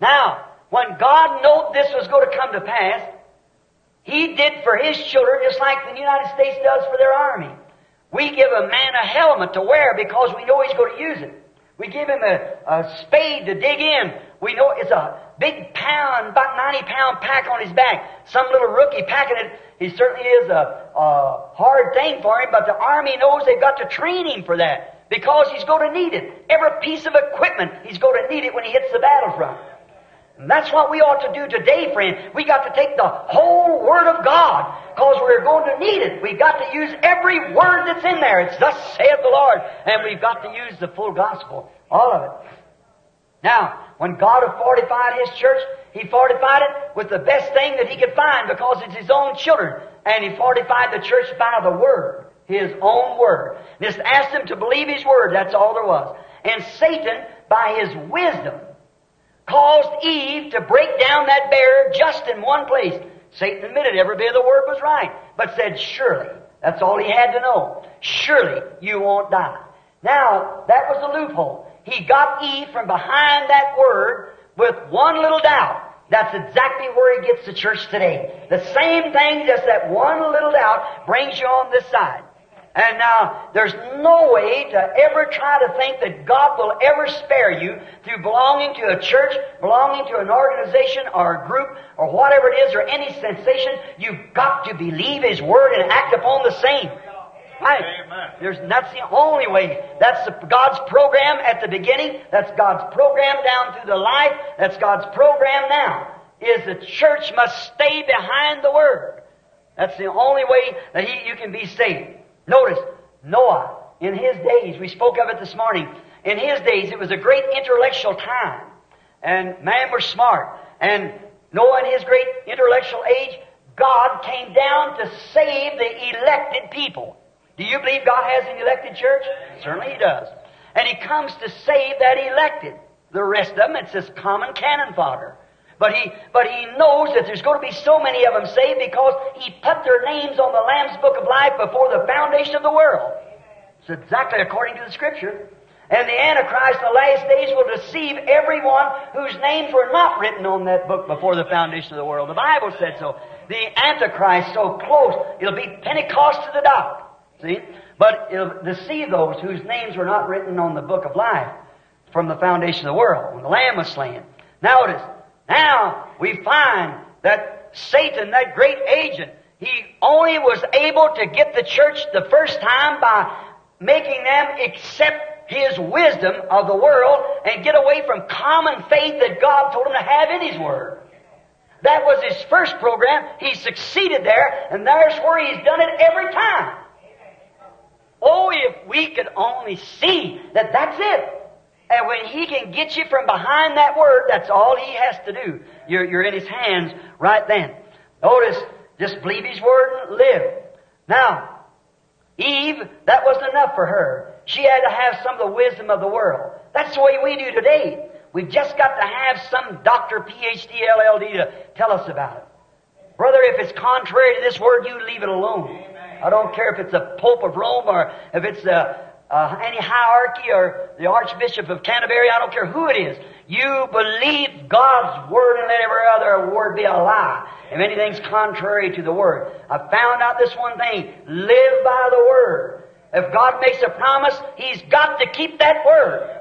Now, when God knew this was going to come to pass, He did for His children just like the United States does for their army. We give a man a helmet to wear because we know he's going to use it. We give him a, a spade to dig in. We know it's a big pound, about 90 pound pack on his back. Some little rookie packing it, he certainly is a, a hard thing for him, but the army knows they've got to train him for that because he's going to need it. Every piece of equipment, he's going to need it when he hits the battlefront. And that's what we ought to do today, friend. We got to take the whole Word of God, because we're going to need it. We've got to use every word that's in there. It's thus saith the Lord. And we've got to use the full gospel. All of it. Now, when God fortified His church, He fortified it with the best thing that He could find because it's His own children. And He fortified the church by the Word. His own Word. Just asked them to believe His Word. That's all there was. And Satan, by his wisdom, caused Eve to break down that barrier just in one place. Satan admitted every bit of the word was right, but said, surely, that's all he had to know. Surely you won't die. Now, that was the loophole. He got Eve from behind that word with one little doubt. That's exactly where he gets the church today. The same thing, just that one little doubt brings you on this side. And now, there's no way to ever try to think that God will ever spare you through belonging to a church, belonging to an organization or a group or whatever it is or any sensation. You've got to believe His Word and act upon the same. Right? There's, that's the only way. That's the, God's program at the beginning. That's God's program down through the life. That's God's program now. Is the church must stay behind the Word. That's the only way that he, you can be saved. Notice, Noah, in his days, we spoke of it this morning, in his days it was a great intellectual time. And man was smart. And Noah in his great intellectual age, God came down to save the elected people. Do you believe God has an elected church? Certainly He does. And He comes to save that elected. The rest of them, it's just common cannon fodder. But he, but he knows that there's going to be so many of them saved because he put their names on the Lamb's Book of Life before the foundation of the world. It's exactly according to the Scripture. And the Antichrist in the last days will deceive everyone whose names were not written on that book before the foundation of the world. The Bible said so. The Antichrist so close, it'll be Pentecost to the dot. See? But it'll deceive those whose names were not written on the book of life from the foundation of the world when the Lamb was slain. Notice, now we find that Satan, that great agent, he only was able to get the church the first time by making them accept his wisdom of the world and get away from common faith that God told them to have in his word. That was his first program. He succeeded there, and there's where he's done it every time. Oh, if we could only see that that's it. And when He can get you from behind that Word, that's all He has to do. You're, you're in His hands right then. Notice, just believe His Word and live. Now, Eve, that wasn't enough for her. She had to have some of the wisdom of the world. That's the way we do today. We've just got to have some doctor, PhD, LLD to tell us about it. Brother, if it's contrary to this Word, you leave it alone. I don't care if it's a Pope of Rome or if it's a uh, any hierarchy or the Archbishop of Canterbury, I don't care who it is. You believe God's Word and let every other word be a lie. If anything's contrary to the Word. I found out this one thing. Live by the Word. If God makes a promise, He's got to keep that Word.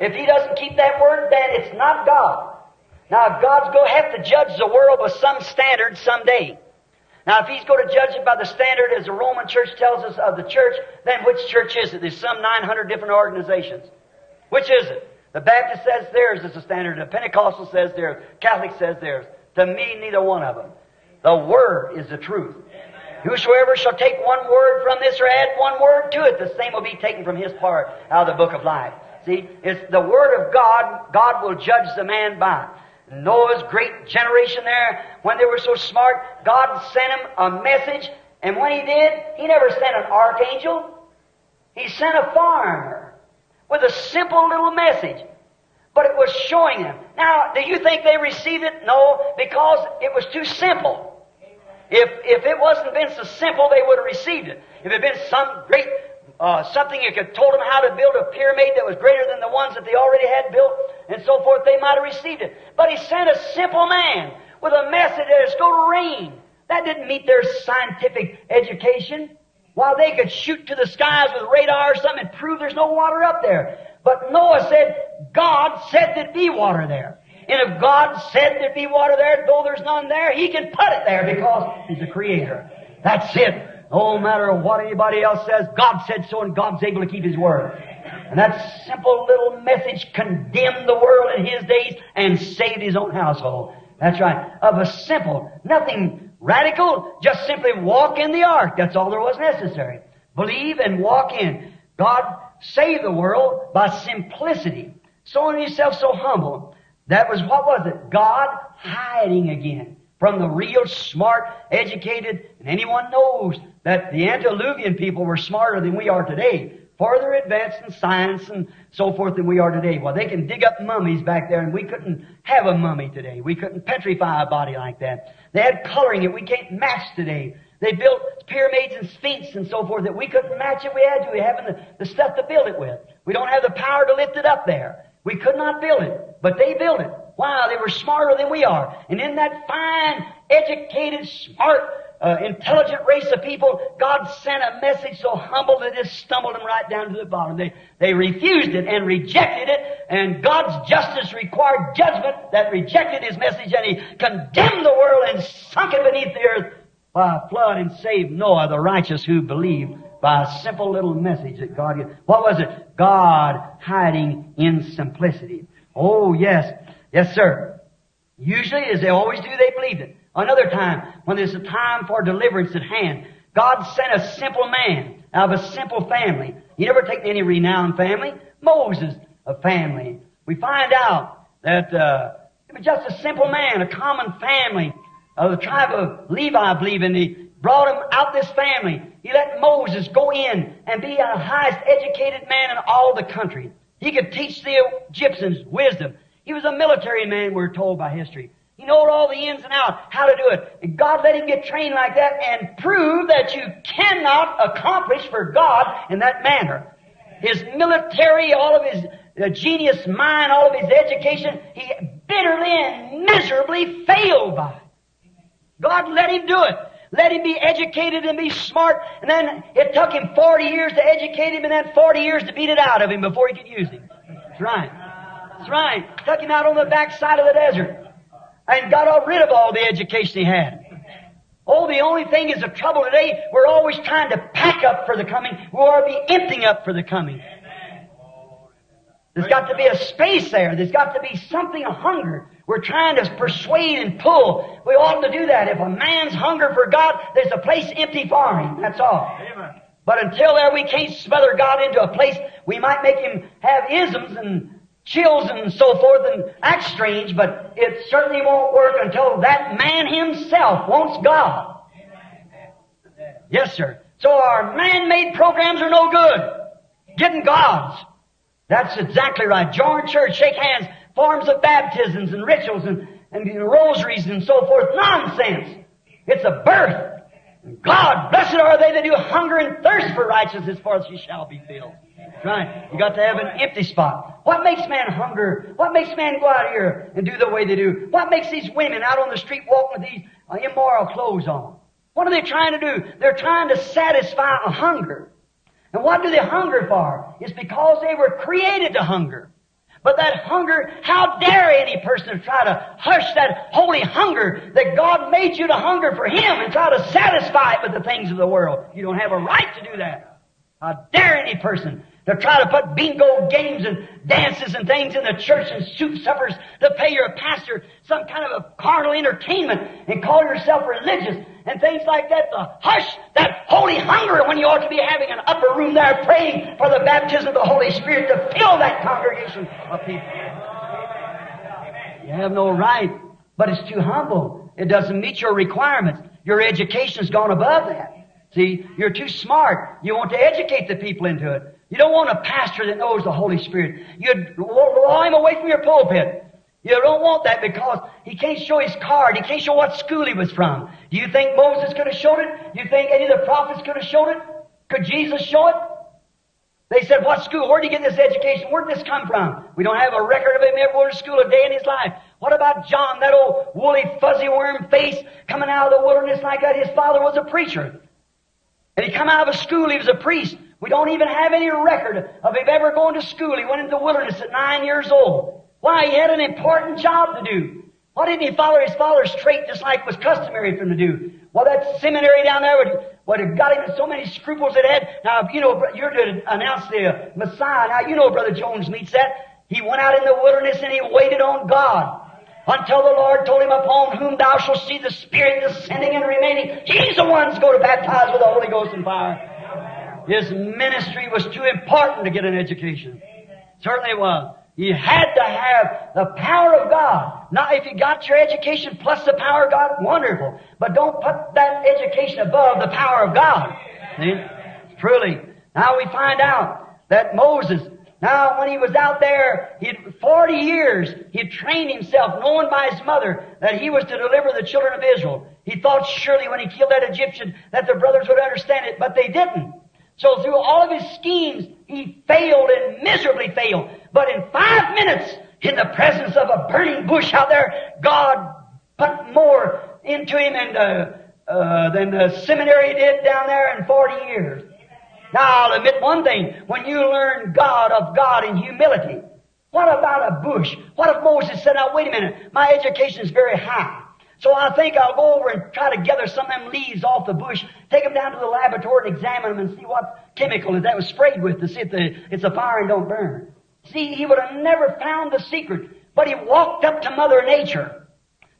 If He doesn't keep that Word, then it's not God. Now, God's going to have to judge the world with some standard someday. Now, if he's going to judge it by the standard as the Roman church tells us of the church, then which church is it? There's some 900 different organizations. Which is it? The Baptist says theirs is the standard. The Pentecostal says theirs. Catholic says theirs. To me, neither one of them. The Word is the truth. Whosoever shall take one word from this or add one word to it, the same will be taken from his part out of the book of life. See, it's the Word of God, God will judge the man by. Noah's great generation there, when they were so smart, God sent him a message, and when he did, he never sent an archangel. He sent a farmer with a simple little message. But it was showing them. Now, do you think they received it? No, because it was too simple. If, if it wasn't been so simple, they would have received it. If it had been some great, uh, something that could told them how to build a pyramid that was greater than the ones that they already had built and so forth, they might have received it. But he sent a simple man with a message that it's going to rain. That didn't meet their scientific education. While they could shoot to the skies with radar or something and prove there's no water up there. But Noah said, God said there'd be water there. And if God said there'd be water there, though there's none there, He can put it there because He's the Creator. That's it. No matter what anybody else says, God said so and God's able to keep His Word. And that simple little message condemned the world in His days and saved His own household. That's right. Of a simple, nothing radical, just simply walk in the ark. That's all there was necessary. Believe and walk in. God saved the world by simplicity. Showing Himself so humble. That was, what was it? God hiding again from the real smart, educated, and anyone knows that the antediluvian people were smarter than we are today. Farther advanced in science and so forth than we are today. Well, they can dig up mummies back there and we couldn't have a mummy today. We couldn't petrify a body like that. They had coloring it we can't match today. They built pyramids and sphinx and so forth that we couldn't match if we had to. We haven't the, the stuff to build it with. We don't have the power to lift it up there. We could not build it, but they built it. Wow, they were smarter than we are. And in that fine, educated, smart, uh, intelligent race of people, God sent a message so humble that it stumbled them right down to the bottom. They, they refused it and rejected it, and God's justice required judgment that rejected His message, and He condemned the world and sunk it beneath the earth by a flood and saved Noah, the righteous who believed by a simple little message that God gave. What was it? God hiding in simplicity. Oh, yes. Yes, sir. Usually, as they always do, they believed it. Another time, when there's a time for deliverance at hand, God sent a simple man out of a simple family. He never taken any renowned family. Moses, a family. We find out that uh, it was just a simple man, a common family of the tribe of Levi, I believe, and he brought him out this family. He let Moses go in and be the highest educated man in all the country. He could teach the Egyptians wisdom. He was a military man, we're told by history. He knew all the ins and outs, how to do it. And God let him get trained like that and prove that you cannot accomplish for God in that manner. His military, all of his genius mind, all of his education, he bitterly and miserably failed by. God let him do it. Let him be educated and be smart, and then it took him 40 years to educate him and then 40 years to beat it out of him before he could use him. That's right. That's right. Took him out on the backside of the desert and got rid of all the education he had. Oh, the only thing is the trouble today, we're always trying to pack up for the coming. We ought to be emptying up for the coming. There's got to be a space there. There's got to be something, a hunger. We're trying to persuade and pull. We ought to do that. If a man's hunger for God, there's a place empty for him. That's all. But until there, we can't smother God into a place. We might make him have isms and chills and so forth and act strange, but it certainly won't work until that man himself wants God. Yes, sir. So our man-made programs are no good. Getting God's. That's exactly right. Join church, shake hands, forms of baptisms and rituals and, and rosaries and so forth. Nonsense. It's a birth. God, blessed are they that do hunger and thirst for righteousness, for she shall be filled. Right. You got to have an empty spot. What makes man hunger? What makes man go out here and do the way they do? What makes these women out on the street walking with these uh, immoral clothes on? What are they trying to do? They're trying to satisfy a hunger. And what do they hunger for? It's because they were created to hunger. But that hunger, how dare any person try to hush that holy hunger that God made you to hunger for Him and try to satisfy it with the things of the world? You don't have a right to do that. How dare any person to try to put bingo games and dances and things in the church and soup suppers to pay your pastor some kind of a carnal entertainment and call yourself religious and things like that to hush that holy hunger when you ought to be having an upper room there praying for the baptism of the Holy Spirit to fill that congregation of people. You have no right, but it's too humble. It doesn't meet your requirements. Your education's gone above that. See, you're too smart. You want to educate the people into it. You don't want a pastor that knows the Holy Spirit. You'd law him away from your pulpit. You don't want that because he can't show his card. He can't show what school he was from. Do you think Moses could have showed it? Do you think any of the prophets could have showed it? Could Jesus show it? They said, what school? Where did he get this education? Where did this come from? We don't have a record of him ever going to school a day in his life. What about John, that old woolly, fuzzy worm face coming out of the wilderness like that? His father was a preacher. And he come out of a school, he was a priest. We don't even have any record of him ever going to school. He went into the wilderness at nine years old. Why? He had an important job to do. Why didn't he follow his father's trait just like was customary for him to do? Well, that seminary down there would, would have got him so many scruples it had. Now, you know, you're to announce the Messiah. Now, you know Brother Jones meets that. He went out in the wilderness and he waited on God until the Lord told him, Upon whom thou shalt see the Spirit descending and remaining. He's the one who's going to baptize with the Holy Ghost and fire. His ministry was too important to get an education. Certainly it was. You had to have the power of God. Now, if you got your education plus the power of God, wonderful. But don't put that education above the power of God. See? Truly. Now we find out that Moses, now when he was out there, he had 40 years, he trained himself, knowing by his mother that he was to deliver the children of Israel. He thought surely when he killed that Egyptian that the brothers would understand it, but they didn't. So through all of his schemes, he failed and miserably failed. But in five minutes, in the presence of a burning bush out there, God put more into him and, uh, uh, than the seminary did down there in 40 years. Now I'll admit one thing. When you learn God of God in humility, what about a bush? What if Moses said, now wait a minute, my education is very high. So I think I'll go over and try to gather some of them leaves off the bush, take them down to the laboratory and examine them and see what chemical that was sprayed with to see if the, it's a fire and don't burn. See, he would have never found the secret, but he walked up to Mother Nature,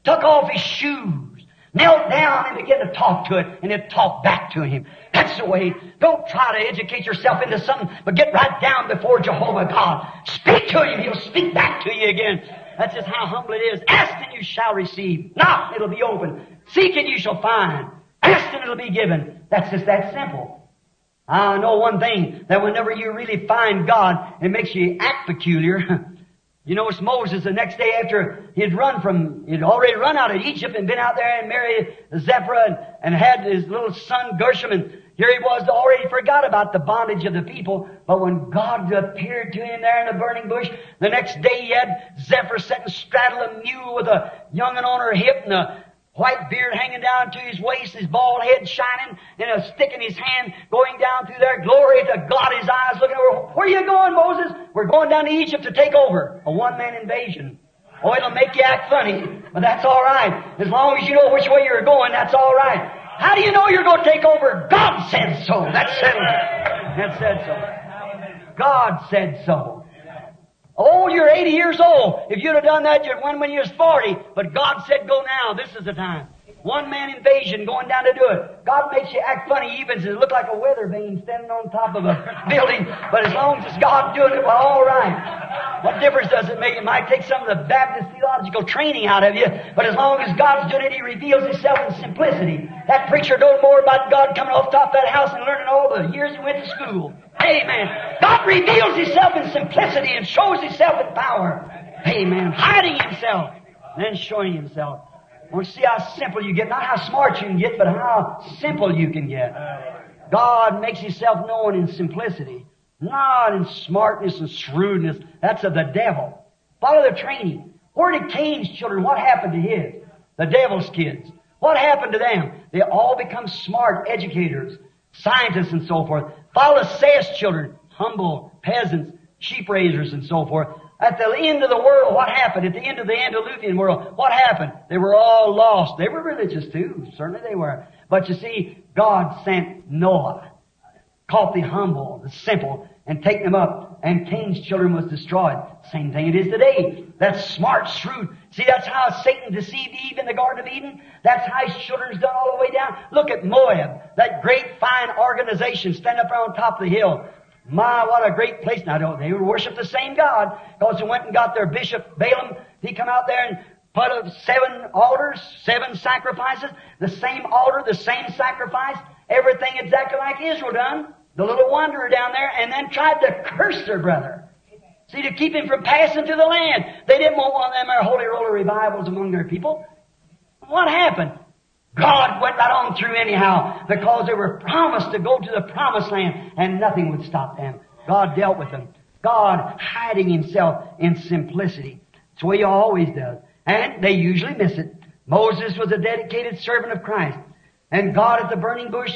took off his shoes, knelt down and began to talk to it, and it talked back to him. That's the way. Don't try to educate yourself into something, but get right down before Jehovah God. Speak to him, he'll speak back to you again. That's just how humble it is. Ask and you shall receive. Knock, it'll be open. Seek and you shall find. Ask and it'll be given. That's just that simple. I know one thing, that whenever you really find God, it makes you act peculiar. (laughs) You notice Moses the next day after he'd run from, he'd already run out of Egypt and been out there and married Zipporah and, and had his little son Gershom and here he was already forgot about the bondage of the people. But when God appeared to him there in the burning bush, the next day he had Zipporah sitting straddle a mule with a young'un on her hip and a white beard hanging down to his waist, his bald head shining, and a stick in his hand going down through there. Glory to God, his eyes looking over. Where are you going, Moses? We're going down to Egypt to take over. A one-man invasion. Oh, it'll make you act funny, but that's all right. As long as you know which way you're going, that's all right. How do you know you're going to take over? God said so. That settled it. That said so. God said so. Oh, you're 80 years old. If you'd have done that, you'd win when you was 40. But God said, go now. This is the time. One man invasion going down to do it. God makes you act funny even to look like a weather vane standing on top of a (laughs) building. But as long as it's God doing it, well, all right. What difference does it make? It might take some of the Baptist theological training out of you, but as long as God's doing it, He reveals Himself in simplicity. That preacher knows more about God coming off top of that house and learning all the years he went to school. Amen. God reveals Himself in simplicity and shows Himself in power. Amen. Hiding Himself and then showing Himself. Want to see how simple you get. Not how smart you can get, but how simple you can get. God makes Himself known in simplicity, not in smartness and shrewdness. That's of the devil. Follow the training. Where did Cain's children, what happened to his? The devil's kids. What happened to them? They all become smart educators, scientists and so forth. Follow Seth's children, humble peasants, sheep raisers and so forth. At the end of the world, what happened? At the end of the Antediluvian world, what happened? They were all lost. They were religious too. Certainly they were. But you see, God sent Noah. caught the humble, the simple, and taken them up, and Cain's children was destroyed. Same thing it is today. That's smart, shrewd. See, that's how Satan deceived Eve in the Garden of Eden. That's how his children's done all the way down. Look at Moab, that great fine organization standing up on top of the hill. My, what a great place. Now, don't they worship the same God because they went and got their bishop Balaam. He come out there and put up seven altars, seven sacrifices, the same altar, the same sacrifice, everything exactly like Israel done. The little wanderer down there, and then tried to curse their brother. See, to keep him from passing through the land. They didn't want one of them holy roller revivals among their people. What happened? God went right on through anyhow because they were promised to go to the promised land and nothing would stop them. God dealt with them. God hiding himself in simplicity. It's the way he always does. And they usually miss it. Moses was a dedicated servant of Christ. And God at the burning bush,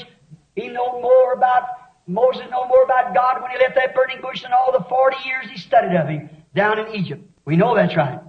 he know more about, Moses know more about God when he left that burning bush than all the 40 years he studied of him down in Egypt. We know that's right.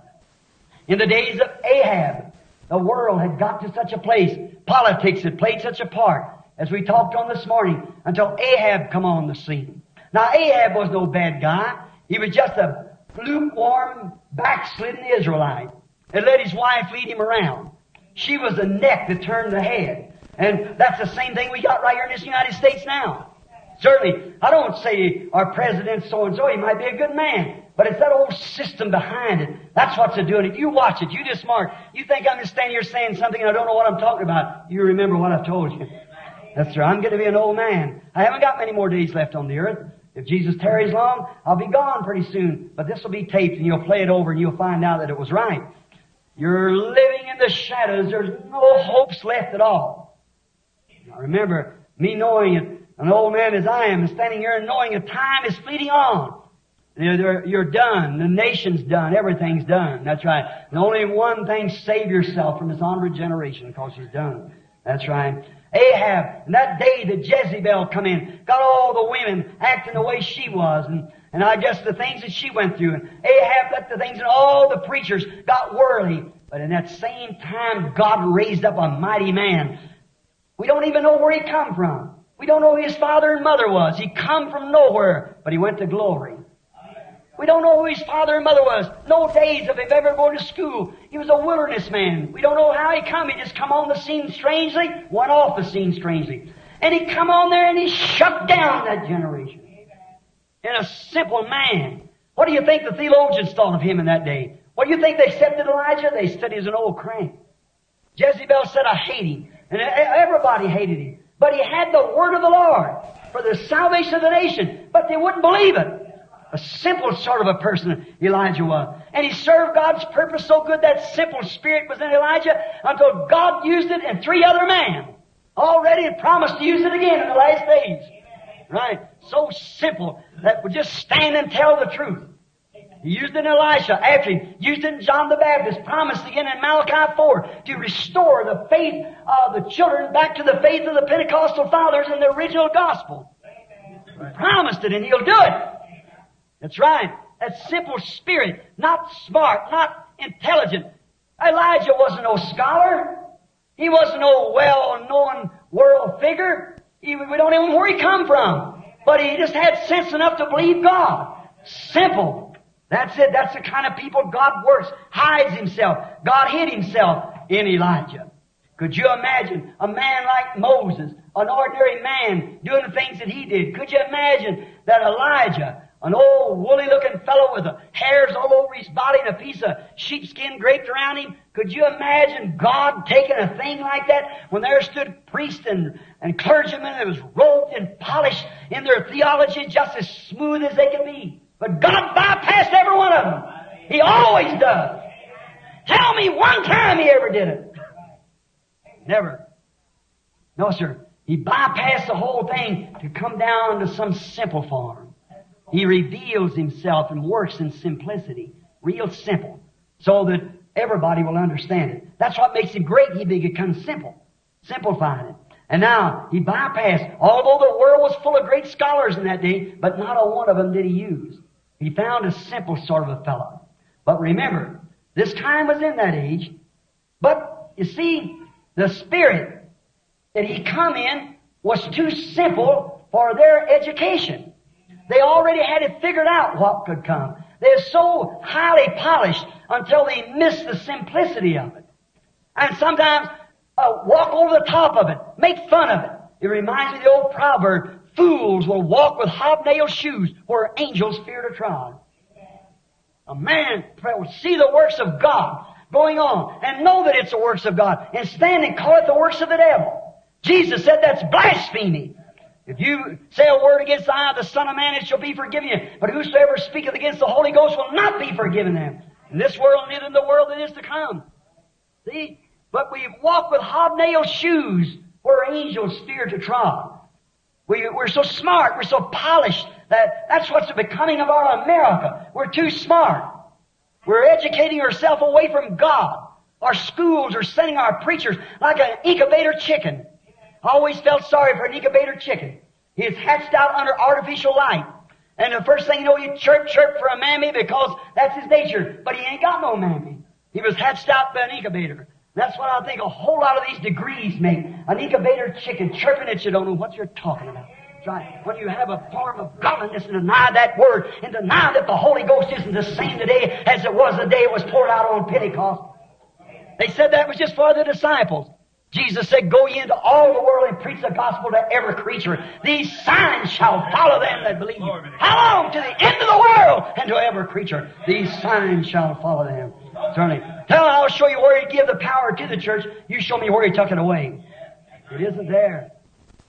In the days of Ahab, the world had got to such a place. Politics had played such a part, as we talked on this morning, until Ahab come on the scene. Now Ahab was no bad guy. He was just a lukewarm, backslidden Israelite. And let his wife lead him around. She was the neck that turned the head. And that's the same thing we got right here in this United States now. Certainly, I don't say our president so and so, he might be a good man. But it's that old system behind it. That's what's a doing it. You watch it. You just mark. You think I'm just standing here saying something and I don't know what I'm talking about. You remember what I've told you. That's right. I'm going to be an old man. I haven't got many more days left on the earth. If Jesus tarries long, I'll be gone pretty soon. But this will be taped and you'll play it over and you'll find out that it was right. You're living in the shadows. There's no hopes left at all. Now remember, me knowing it, an old man as I am, standing here and knowing that time is fleeting on. You're, you're done. The nation's done. Everything's done. That's right. And only one thing, save yourself from this onward generation because she's done. That's right. Ahab, and that day that Jezebel come in, got all the women acting the way she was, and, and I guess the things that she went through, and Ahab let the things, and all the preachers got whirly. But in that same time, God raised up a mighty man. We don't even know where he come from. We don't know who his father and mother was. He come from nowhere, but he went to glory. We don't know who his father and mother was. No days of him ever going to school. He was a wilderness man. We don't know how he come. He just come on the scene strangely, went off the scene strangely. And he come on there and he shut down that generation. In a simple man. What do you think the theologians thought of him in that day? What do you think they accepted Elijah? They said he was an old crank. Jezebel said, I hate him. And everybody hated him. But he had the word of the Lord for the salvation of the nation. But they wouldn't believe it. A simple sort of a person Elijah was. And he served God's purpose so good that simple spirit was in Elijah until God used it in three other men. Already had promised to use it again in the last days. Right? So simple that would just stand and tell the truth. He used it in Elisha. After he used it in John the Baptist. Promised again in Malachi 4 to restore the faith of the children back to the faith of the Pentecostal fathers in the original gospel. He promised it and he'll do it. That's right. That simple spirit, not smart, not intelligent. Elijah wasn't no scholar. He wasn't no well-known world figure. He, we don't even know where he come from. But he just had sense enough to believe God. Simple. That's it. That's the kind of people God works. Hides himself. God hid himself in Elijah. Could you imagine a man like Moses, an ordinary man, doing the things that he did? Could you imagine that Elijah, an old woolly looking fellow with hairs all over his body and a piece of sheepskin draped around him. Could you imagine God taking a thing like that when there stood priests and, and clergymen that was robed and polished in their theology just as smooth as they could be? But God bypassed every one of them. He always does. Tell me one time he ever did it. Never. No, sir. He bypassed the whole thing to come down to some simple form. He reveals himself and works in simplicity. Real simple. So that everybody will understand it. That's what makes him great. He becomes simple. Simplified it. And now, he bypassed, although the world was full of great scholars in that day, but not a one of them did he use. He found a simple sort of a fellow. But remember, this time was in that age. But, you see, the spirit that he come in was too simple for their education. They already had it figured out what could come. They're so highly polished until they miss the simplicity of it. And sometimes uh, walk over the top of it, make fun of it. It reminds me of the old proverb, fools will walk with hobnail shoes where angels fear to trod. A man will see the works of God going on and know that it's the works of God and stand and call it the works of the devil. Jesus said that's blasphemy. If you say a word against the eye of the Son of Man, it shall be forgiven you. But whosoever speaketh against the Holy Ghost will not be forgiven them. In this world, neither in the world that is to come. See? But we walk with hobnail shoes where angels fear to trod. We, we're so smart, we're so polished that that's what's becoming of our America. We're too smart. We're educating ourselves away from God. Our schools are sending our preachers like an incubator chicken. I always felt sorry for an incubator chicken. He's hatched out under artificial light. And the first thing you know, you chirp, chirp for a mammy because that's his nature. But he ain't got no mammy. He was hatched out by an incubator. That's what I think a whole lot of these degrees make. An incubator chicken chirping at you don't know what you're talking about. Right. When you have a form of godliness and deny that word and deny that the Holy Ghost isn't the same today as it was the day it was poured out on Pentecost. They said that was just for the disciples. Jesus said, Go ye into all the world and preach the gospel to every creature. These signs shall follow them that believe. How long? To the end of the world and to every creature. These signs shall follow them. Certainly. Tell I'll show you where you give the power to the church. You show me where you took it away. It isn't there.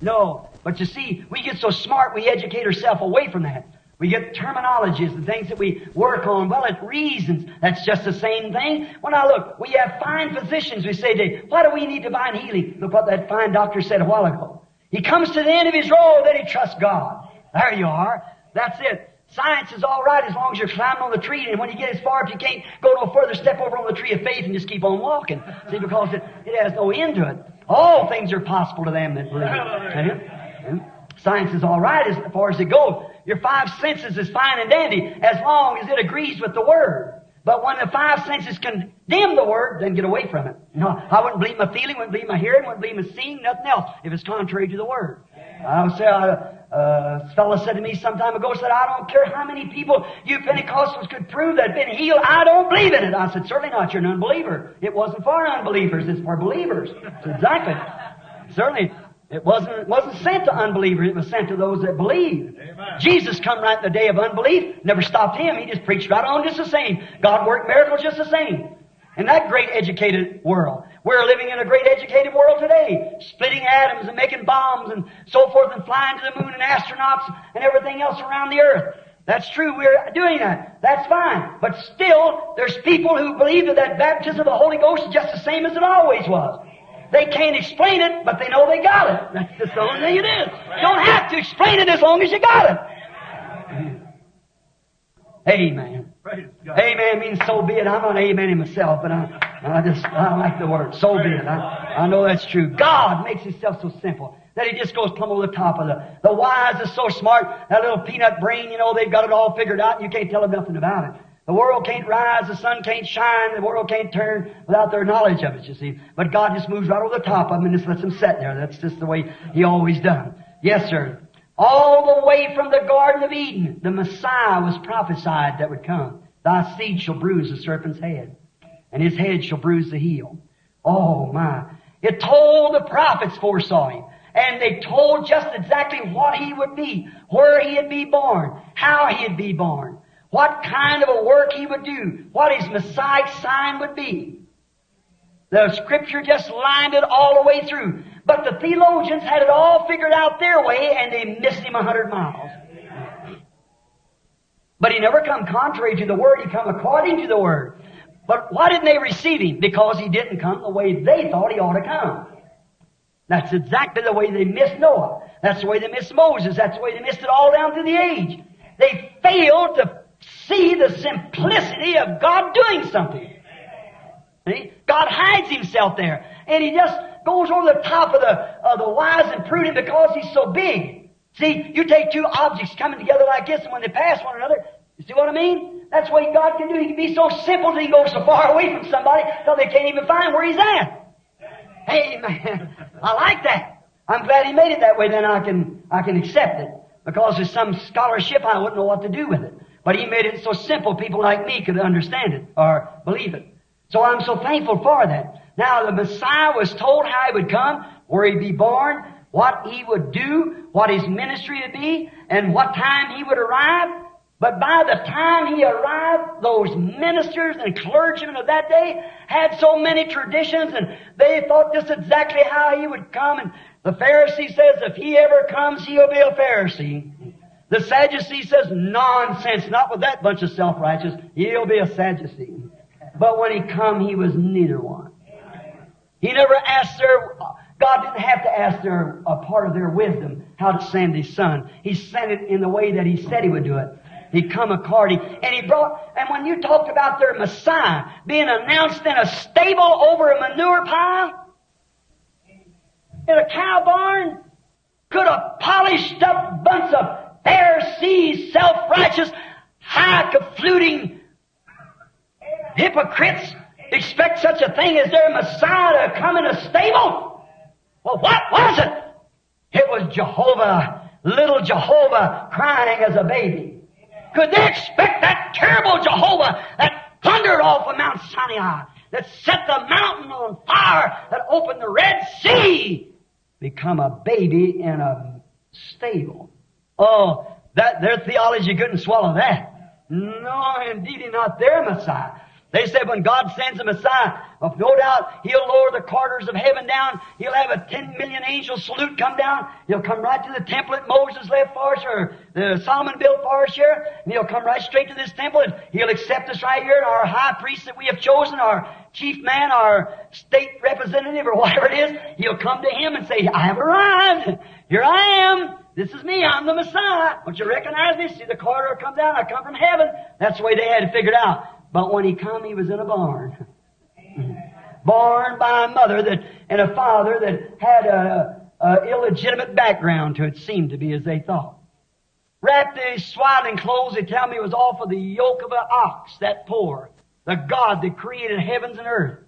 No. But you see, we get so smart, we educate ourselves away from that. We get terminologies and things that we work on. Well, it reasons. That's just the same thing. When I look, we have fine physicians. We say, to, why do we need divine healing? Look what that fine doctor said a while ago. He comes to the end of his road, then he trusts God. There you are. That's it. Science is all right as long as you're climbing on the tree, and when you get as far as you can't go no further, step over on the tree of faith and just keep on walking. See, because it, it has no end to it. All things are possible to them that believe. Science is all right as far as it goes. Your five senses is fine and dandy as long as it agrees with the Word. But when the five senses condemn the Word, then get away from it. No, I wouldn't believe my feeling, wouldn't believe my hearing, wouldn't believe my seeing, nothing else if it's contrary to the Word. I was say, uh, uh, a fellow said to me some time ago, said, I don't care how many people you Pentecostals could prove that have been healed, I don't believe in it. I said, certainly not, you're an unbeliever. It wasn't for unbelievers, it's for believers. (laughs) Exactly. Certainly, it wasn't, it wasn't sent to unbelievers, it was sent to those that believe. Jesus come right in the day of unbelief, never stopped him, he just preached right on just the same. God worked miracles just the same. In that great educated world. We're living in a great educated world today, splitting atoms and making bombs and so forth and flying to the moon and astronauts and everything else around the earth. That's true, we're doing that. That's fine. But still, there's people who believe that that baptism of the Holy Ghost is just the same as it always was. They can't explain it, but they know they got it. (laughs) That's just the only thing it is. You don't have to explain it as long as you got it. Amen. Amen means so be it. I'm not amening myself, but I, I just, I like the word. So be it. I, I know that's true. God makes himself so simple that he just goes plumb over the top of the, the wise is so smart, that little peanut brain, you know, they've got it all figured out and you can't tell them nothing about it. The world can't rise, the sun can't shine, the world can't turn without their knowledge of it, you see. But God just moves right over the top of them and just lets them sit there. That's just the way He always done. Yes, sir. All the way from the Garden of Eden, the Messiah was prophesied that would come. Thy seed shall bruise the serpent's head, and his head shall bruise the heel. Oh my. It told the prophets foresaw him. And they told just exactly what he would be, where he'd be born, how he'd be born, what kind of a work he would do, what his Messiah sign would be. The scripture just lined it all the way through. But the theologians had it all figured out their way and they missed him a hundred miles. But he never come contrary to the word, he come according to the word. But why didn't they receive him? Because he didn't come the way they thought he ought to come. That's exactly the way they missed Noah. That's the way they missed Moses. That's the way they missed it all down through the age. They failed to see the simplicity of God doing something. See? God hides himself there. And he just goes over the top of the, of the wise and prudent because he's so big. See, you take two objects coming together like this and when they pass one another, you see what I mean? That's what God can do. He can be so simple that he goes so far away from somebody till they can't even find where he's at. Hey man, I like that. I'm glad he made it that way. Then I can I can accept it. Because there's some scholarship, I wouldn't know what to do with it. But He made it so simple people like me could understand it or believe it. So I'm so thankful for that. Now the Messiah was told how He would come, where He'd be born, what He would do, what His ministry would be, and what time He would arrive. But by the time He arrived, those ministers and clergymen of that day had so many traditions and they thought just exactly how He would come. And the Pharisee says if He ever comes, He'll be a Pharisee. The Sadducee says nonsense, not with that bunch of self-righteous. He'll be a Sadducee. But when He come, He was neither one. He never asked their, God didn't have to ask their, a part of their wisdom how to send His Son. He sent it in the way that He said He would do it. He come according, and He brought, and when you talked about their Messiah being announced in a stable over a manure pile, in a cow barn, could a polished up bunch of Pharisees, self-righteous, high-fluting hypocrites expect such a thing as their Messiah to come in a stable? Well, what was it? It was Jehovah, little Jehovah crying as a baby. Could they expect that terrible Jehovah that thundered off of Mount Sinai, that set the mountain on fire, that opened the Red Sea, become a baby in a stable? Oh, that their theology couldn't swallow that. No, indeed, not their Messiah. They said when God sends a Messiah, well, no doubt He'll lower the quarters of heaven down. He'll have a ten million angel salute come down. He'll come right to the temple that Moses left for us, or the Solomon built for us here, and He'll come right straight to this temple, and He'll accept us right here, our high priest that we have chosen, our chief man, our state representative, or whatever it is, He'll come to Him and say, I have arrived. Here I am. This is me. I'm the Messiah. Don't you recognize me? See the corridor come down. I come from heaven. That's the way they had it figured out. But when he come, he was in a barn. Born by a mother that, and a father that had a, a illegitimate background to it, seemed to be as they thought. Wrapped in his swaddling clothes, they tell me was off of the yoke of an ox, that poor. The God that created heavens and earth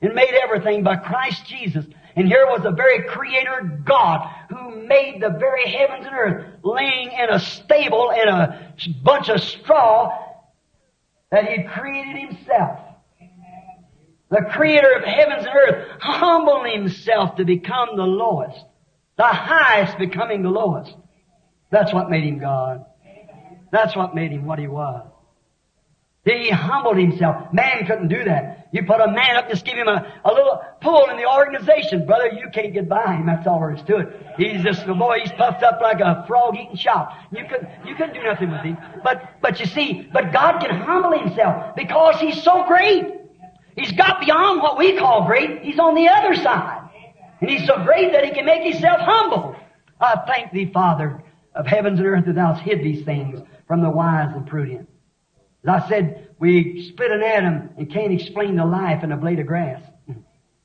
and made everything by Christ Jesus. And here was the very creator God who made the very heavens and earth laying in a stable in a bunch of straw that He created Himself. The Creator of heavens and earth humbled Himself to become the lowest. The highest becoming the lowest. That's what made Him God. That's what made Him what He was. He humbled himself. Man couldn't do that. You put a man up, just give him a, a little pull in the organization. Brother, you can't get by him. That's all there is to it. He's just a boy, he's puffed up like a frog eating shop. You couldn't, you couldn't do nothing with him. But, but you see, but God can humble himself because he's so great. He's got beyond what we call great. He's on the other side. And he's so great that he can make himself humble. I thank thee, Father of heavens and earth, that thou hast hid these things from the wise and prudent. As I said, we split an atom and can't explain the life in a blade of grass.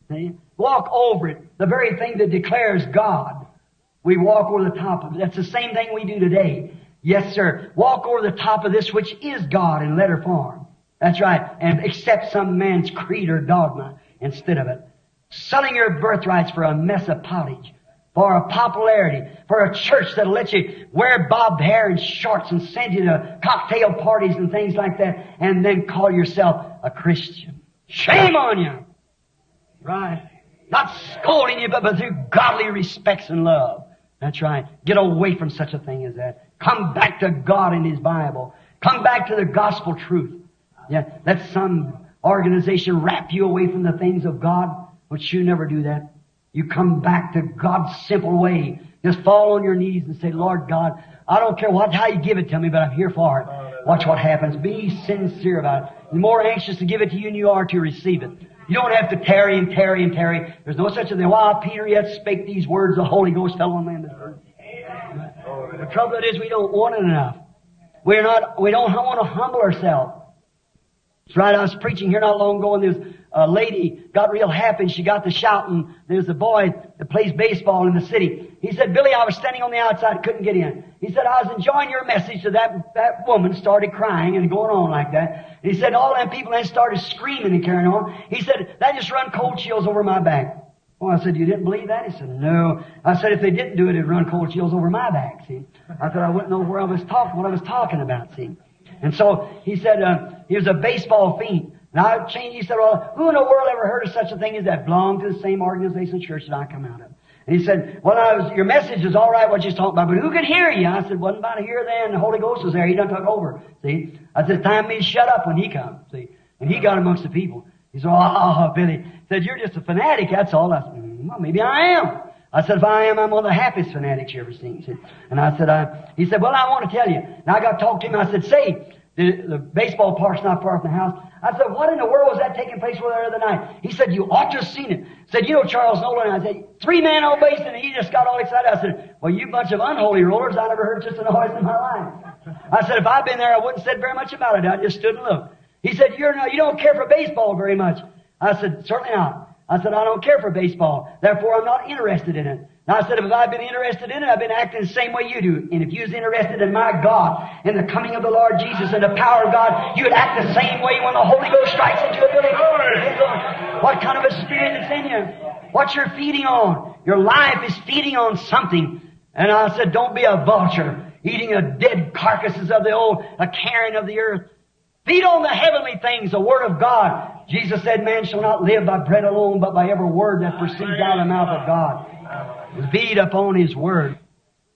See? Walk over it. The very thing that declares God. We walk over the top of it. That's the same thing we do today. Yes, sir. Walk over the top of this which is God in letter form. That's right. And accept some man's creed or dogma instead of it. Selling your birthrights for a mess of pottage for a popularity, for a church that'll let you wear bobbed hair and shorts and send you to cocktail parties and things like that, and then call yourself a Christian. Shame on you! Right? Not scolding you, but, but through godly respects and love. That's right. Get away from such a thing as that. Come back to God and His Bible. Come back to the gospel truth. Yeah, let some organization wrap you away from the things of God, but you never do that. You come back to God's simple way. Just fall on your knees and say, Lord God, I don't care what, how you give it to me, but I'm here for it. Watch what happens. Be sincere about it. You're more anxious to give it to you than you are to receive it. You don't have to tarry and tarry and tarry. There's no such a thing. While Peter yet spake these words, the Holy Ghost fell on that. The trouble is we don't want it enough. We're not, we don't want to humble ourselves. Right. I was preaching here not long ago and there's a lady got real happy she got to shouting. There's a boy that plays baseball in the city. He said, Billy, I was standing on the outside, couldn't get in. He said, I was enjoying your message so that, that woman started crying and going on like that. And he said, all them people then started screaming and carrying on. He said, that just run cold chills over my back. Well, I said, you didn't believe that? He said, no. I said, if they didn't do it, it'd run cold chills over my back, see. I thought I wouldn't know where I was talking, what I was talking about, see. And so he said, uh, he was a baseball fiend. And I changed, he said, well, who in the world ever heard of such a thing as that belonged to the same organization church that I come out of? And he said, well, I was, your message is all right what you're talking about, but who could hear you? I said, wasn't about here then. The Holy Ghost was there. He done took over. See? I said, time me shut up when he come. See? And he got amongst the people. He said, oh, Billy. He said, you're just a fanatic, that's all. I said, mm, well, maybe I am. I said, if I am, I'm one of the happiest fanatics you ever seen. He said, and I said, I, he said, well, I want to tell you. And I got to talk to him. I said, say, the, the baseball park's not far from the house. I said, what in the world was that taking place over there the other night? He said, you ought to have seen it. Said, you know Charles Nolan? I said, three man on base, and he just got all excited. I said, well, you bunch of unholy rollers, I never heard such a noise in my life. I said, if I'd been there, I wouldn't have said very much about it. I just stood and looked. He said, you're not, you don't care for baseball very much. I said, certainly not. I said, I don't care for baseball. Therefore, I'm not interested in it. And I said, if I'd been interested in it, I've been acting the same way you do. And if you was interested in my God, in the coming of the Lord Jesus and the power of God, you would act the same way when the Holy Ghost strikes into a building. What kind of a spirit is in you? What you're feeding on. Your life is feeding on something. And I said, don't be a vulture, eating the dead carcasses of the old, a carrion of the earth. Feed on the heavenly things, the Word of God. Jesus said, man shall not live by bread alone, but by every word that proceeds out of the mouth of God. Feed upon His Word.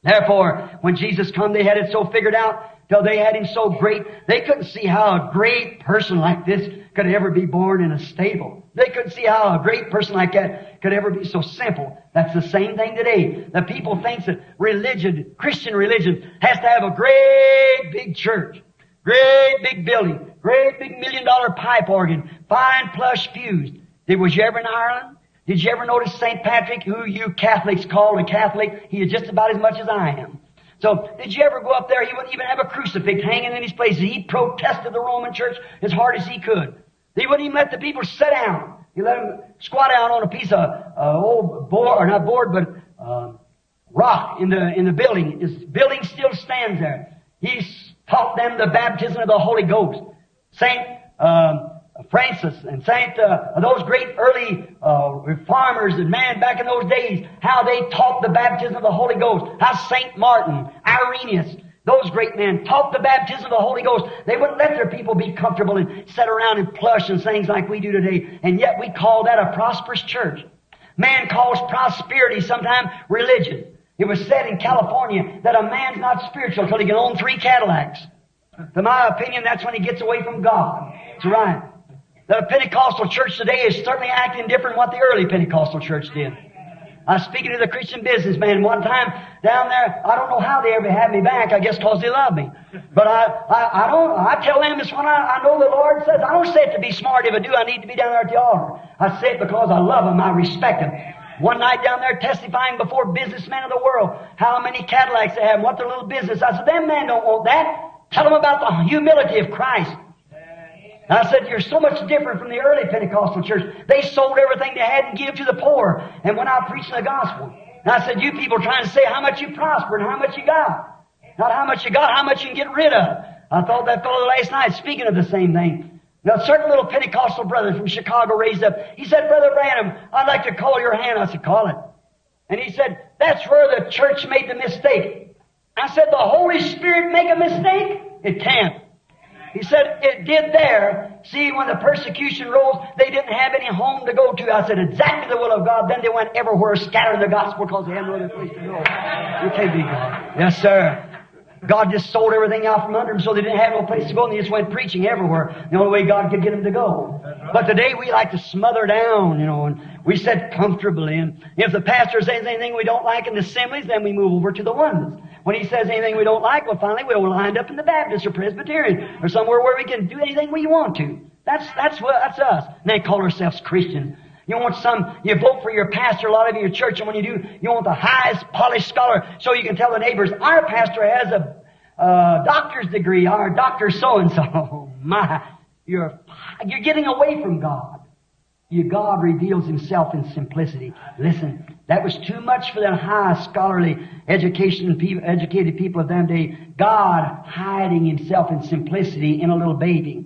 Therefore, when Jesus come, they had it so figured out till they had Him so great, they couldn't see how a great person like this could ever be born in a stable. They couldn't see how a great person like that could ever be so simple. That's the same thing today. The people think that religion, Christian religion, has to have a great big church. Great big building. Great big million dollar pipe organ. Fine plush pews. Did, was you ever in Ireland? Did you ever notice St. Patrick, who you Catholics call a Catholic? He is just about as much as I am. So, did you ever go up there? He wouldn't even have a crucifix hanging in his place. He protested the Roman church as hard as he could. He wouldn't even let the people sit down. He let them squat down on a piece of uh, old board, or not board, but uh, rock in the in the building. His building still stands there. He taught them the baptism of the Holy Ghost. Saint um, Francis and Saint uh, those great early uh, reformers and man back in those days, how they taught the baptism of the Holy Ghost. How Saint Martin, Irenaeus, those great men taught the baptism of the Holy Ghost. They wouldn't let their people be comfortable and sit around in plush and things like we do today. And yet we call that a prosperous church. Man calls prosperity sometimes religion. It was said in California that a man's not spiritual until he can own three Cadillacs. To my opinion, that's when he gets away from God. That's right. The Pentecostal church today is certainly acting different than what the early Pentecostal church did. I was speaking to the Christian businessman one time down there. I don't know how they ever had me back. I guess because they love me. But I, I, I don't, I tell them this when I, I know the Lord says. I don't say it to be smart. If I do, I need to be down there at the altar. I say it because I love them. I respect them. One night down there testifying before businessmen of the world how many Cadillacs they have what their little business. I said, them men don't want that. Tell them about the humility of Christ. And I said, you're so much different from the early Pentecostal church. They sold everything they had and gave to the poor and went out preaching the gospel. And I said, you people trying to say how much you prospered and how much you got. Not how much you got, how much you can get rid of. I thought that fellow last night speaking of the same thing. Now, a certain little Pentecostal brother from Chicago raised up. He said, Brother Branham, I'd like to call your hand. I said, call it. And he said, that's where the church made the mistake. I said, the Holy Spirit make a mistake? It can't. He said, it did there. See, when the persecution rose, they didn't have any home to go to. I said, exactly the will of God. Then they went everywhere scattering the gospel because they had no other place to go. You can't be God. Yes, sir. God just sold everything out from under them so they didn't have no place to go and they just went preaching everywhere. The only way God could get them to go. But today we like to smother down, you know, and we sit comfortably. And if the pastor says anything we don't like in the assemblies, then we move over to the ones. When he says anything we don't like, well, finally we'll wind up in the Baptist or Presbyterian or somewhere where we can do anything we want to. That's, that's what, that's us. And they call ourselves Christian. You want some, you vote for your pastor, a lot of your church, and when you do, you want the highest polished scholar so you can tell the neighbors, our pastor has a, a doctor's degree, our doctor so and so. Oh, My, you're, you're getting away from God. Your God reveals Himself in simplicity. Listen, that was too much for them high scholarly education, educated people of that day. God hiding Himself in simplicity in a little baby.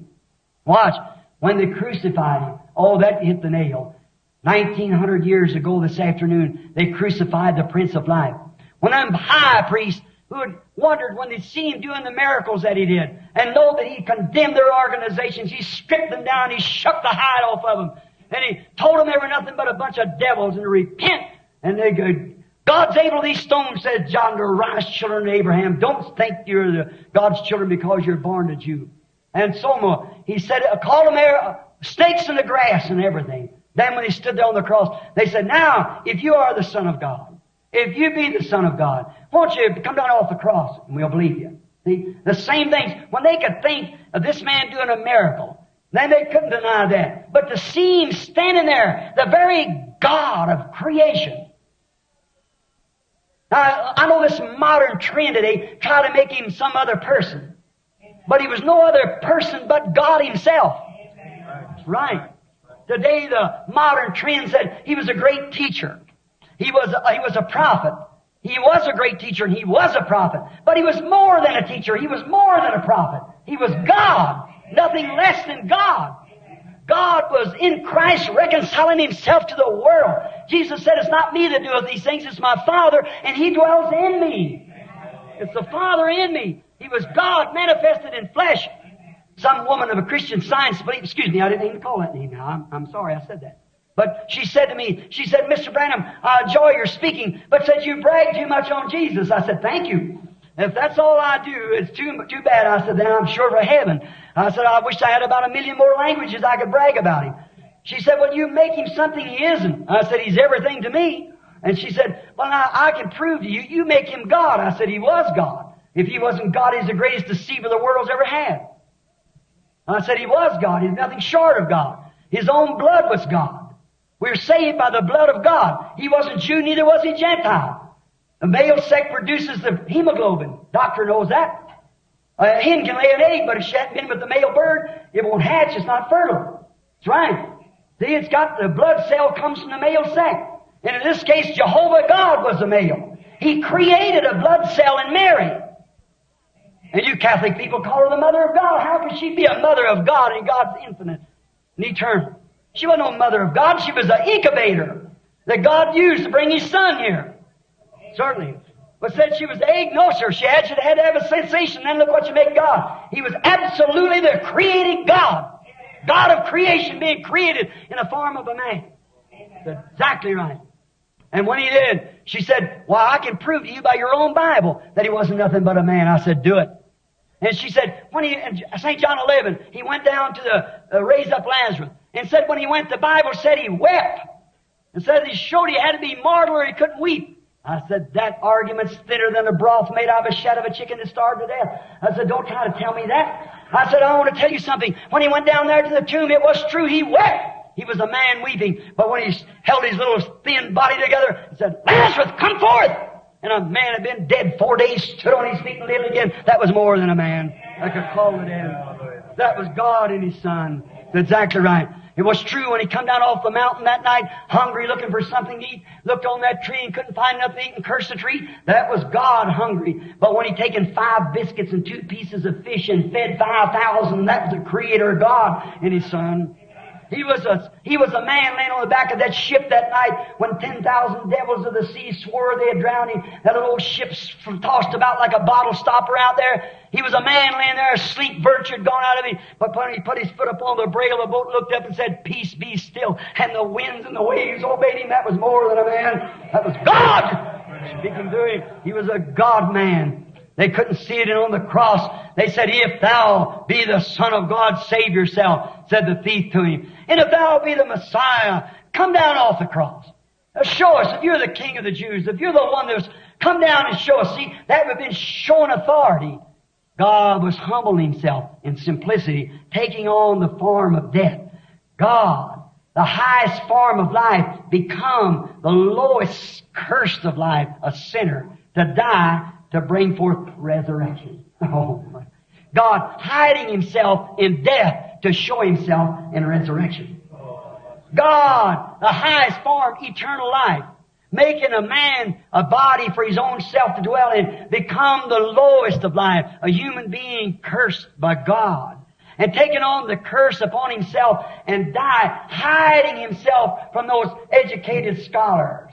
Watch, when they crucified Him, oh, that hit the nail. 1900 years ago this afternoon, they crucified the Prince of Life. When them high priests who had wondered when they'd see him doing the miracles that he did and know that he condemned their organizations, he stripped them down, he shook the hide off of them, and he told them they were nothing but a bunch of devils and to repent. And they go, God's able these stones, said John, to rise children of Abraham. Don't think you're the God's children because you're born a Jew. And so more. He said, call them there, uh, snakes in the grass and everything. Then when he stood there on the cross, they said, now, if you are the Son of God, if you be the Son of God, won't you come down off the cross and we'll believe you. See, the same things, when they could think of this man doing a miracle, then they couldn't deny that. But to see him standing there, the very God of creation. Now, I know this modern trend today try to make him some other person. But he was no other person but God himself. Right. Today the modern trend said he was a great teacher. He was a, he was a prophet. He was a great teacher and he was a prophet. But he was more than a teacher. He was more than a prophet. He was God. Nothing less than God. God was in Christ reconciling himself to the world. Jesus said, it's not me that doeth these things, it's my Father, and he dwells in me. It's the Father in me. He was God manifested in flesh. Some woman of a Christian science belief, excuse me, I didn't even call that name now. I'm, I'm sorry I said that. But she said to me, she said, Mr. Branham, I enjoy your speaking, but said you brag too much on Jesus. I said, thank you. If that's all I do, it's too, too bad. I said, then I'm sure for heaven. I said, I wish I had about a million more languages I could brag about him. She said, well, you make him something he isn't. I said, he's everything to me. And she said, well, now I can prove to you, you make him God. I said, he was God. If he wasn't God, he's the greatest deceiver the world's ever had. I said he was God. He's nothing short of God. His own blood was God. We are saved by the blood of God. He wasn't Jew, neither was he Gentile. The male sex produces the hemoglobin. Doctor knows that. A hen can lay an egg, but if she hasn't been with the male bird, it won't hatch. It's not fertile. That's right. See, it's got the blood cell comes from the male sex. And in this case, Jehovah God was a male. He created a blood cell in Mary. And you Catholic people call her the mother of God. How could she be a mother of God and God's infinite and eternal? She wasn't no mother of God. She was an incubator that God used to bring His Son here. Certainly. But said she was egg? No, sir. She had, she had to have a sensation. Then look what you make God. He was absolutely the creating God. God of creation being created in the form of a man. That's exactly right. And when he did, she said, Well, I can prove to you by your own Bible that he wasn't nothing but a man. I said, Do it. And she said, when he, St. John 11, he went down to the, uh, raise up Lazarus. And said when he went, the Bible said he wept. And said he showed he had to be mortal or he couldn't weep. I said, that argument's thinner than a broth made out of a shed of a chicken that starved to death. I said, don't try to tell me that. I said, I want to tell you something. When he went down there to the tomb, it was true. He wept. He was a man weeping. But when he held his little thin body together, and said, Lazarus, come forth! And a man had been dead four days, stood on his feet and lived again. That was more than a man. I could call it in. That was God and His Son. That's exactly right. It was true when he come down off the mountain that night, hungry, looking for something to eat, looked on that tree and couldn't find nothing to eat and cursed the tree. That was God hungry. But when he taken five biscuits and two pieces of fish and fed five thousand, that was the Creator God and His Son. He was a, he was a man laying on the back of that ship that night when 10,000 devils of the sea swore they had drowned him. That little old ship tossed about like a bottle stopper out there. He was a man laying there asleep, virtue had gone out of him. But when he put his foot upon the brail of the boat, looked up and said, Peace be still. And the winds and the waves obeyed him. That was more than a man. That was God speaking to him. He was a God man. They couldn't see it on the cross. They said, If thou be the Son of God, save yourself, said the thief to him. And if thou be the Messiah, come down off the cross. Now show us if you're the King of the Jews, if you're the one that's come down and show us. See, that would have been showing authority. God was humbling himself in simplicity, taking on the form of death. God, the highest form of life, become the lowest curse of life, a sinner, to die to bring forth resurrection. (laughs) Oh my. God hiding himself in death to show himself in resurrection. God, the highest form, eternal life, making a man a body for his own self to dwell in, become the lowest of life, a human being cursed by God. and taking on the curse upon himself and die, hiding himself from those educated scholars.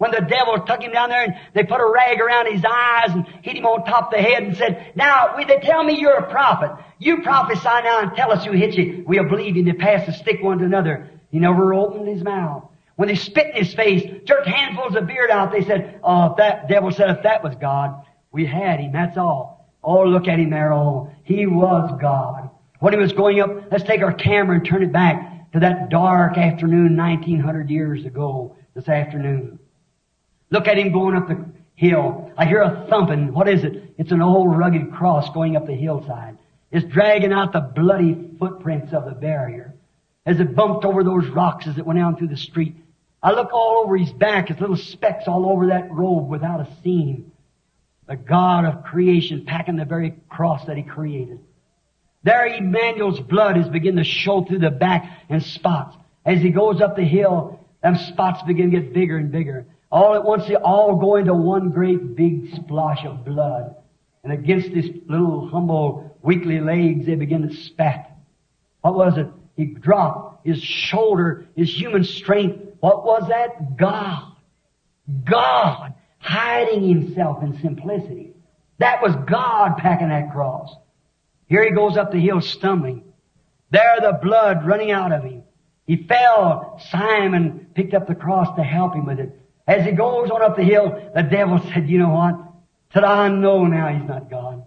When the devil took him down there and they put a rag around his eyes and hit him on top of the head and said, now, they tell me you're a prophet. You prophesy now and tell us who hit you. We'll believe you. And they pass the stick one to another. He never opened his mouth. When they spit in his face, jerked handfuls of beard out, they said, oh, if that devil said if that was God, we had him. That's all. Oh, look at him there. Oh, he was God. When he was going up, let's take our camera and turn it back to that dark afternoon 1900 years ago this afternoon. Look at him going up the hill. I hear a thumping. What is it? It's an old rugged cross going up the hillside. It's dragging out the bloody footprints of the barrier as it bumped over those rocks as it went down through the street. I look all over his back. His little specks all over that robe without a seam. The God of creation packing the very cross that he created. There Emmanuel's blood is beginning to show through the back in spots. As he goes up the hill, them spots begin to get bigger and bigger. All at once they all go into one great big splosh of blood. And against his little humble weakly legs they begin to spat. What was it? He dropped his shoulder, his human strength. What was that? God. God hiding himself in simplicity. That was God packing that cross. Here he goes up the hill stumbling. There the blood running out of him. He fell. Simon picked up the cross to help him with it. As he goes on up the hill, the devil said, you know what? Said, I know now he's not God.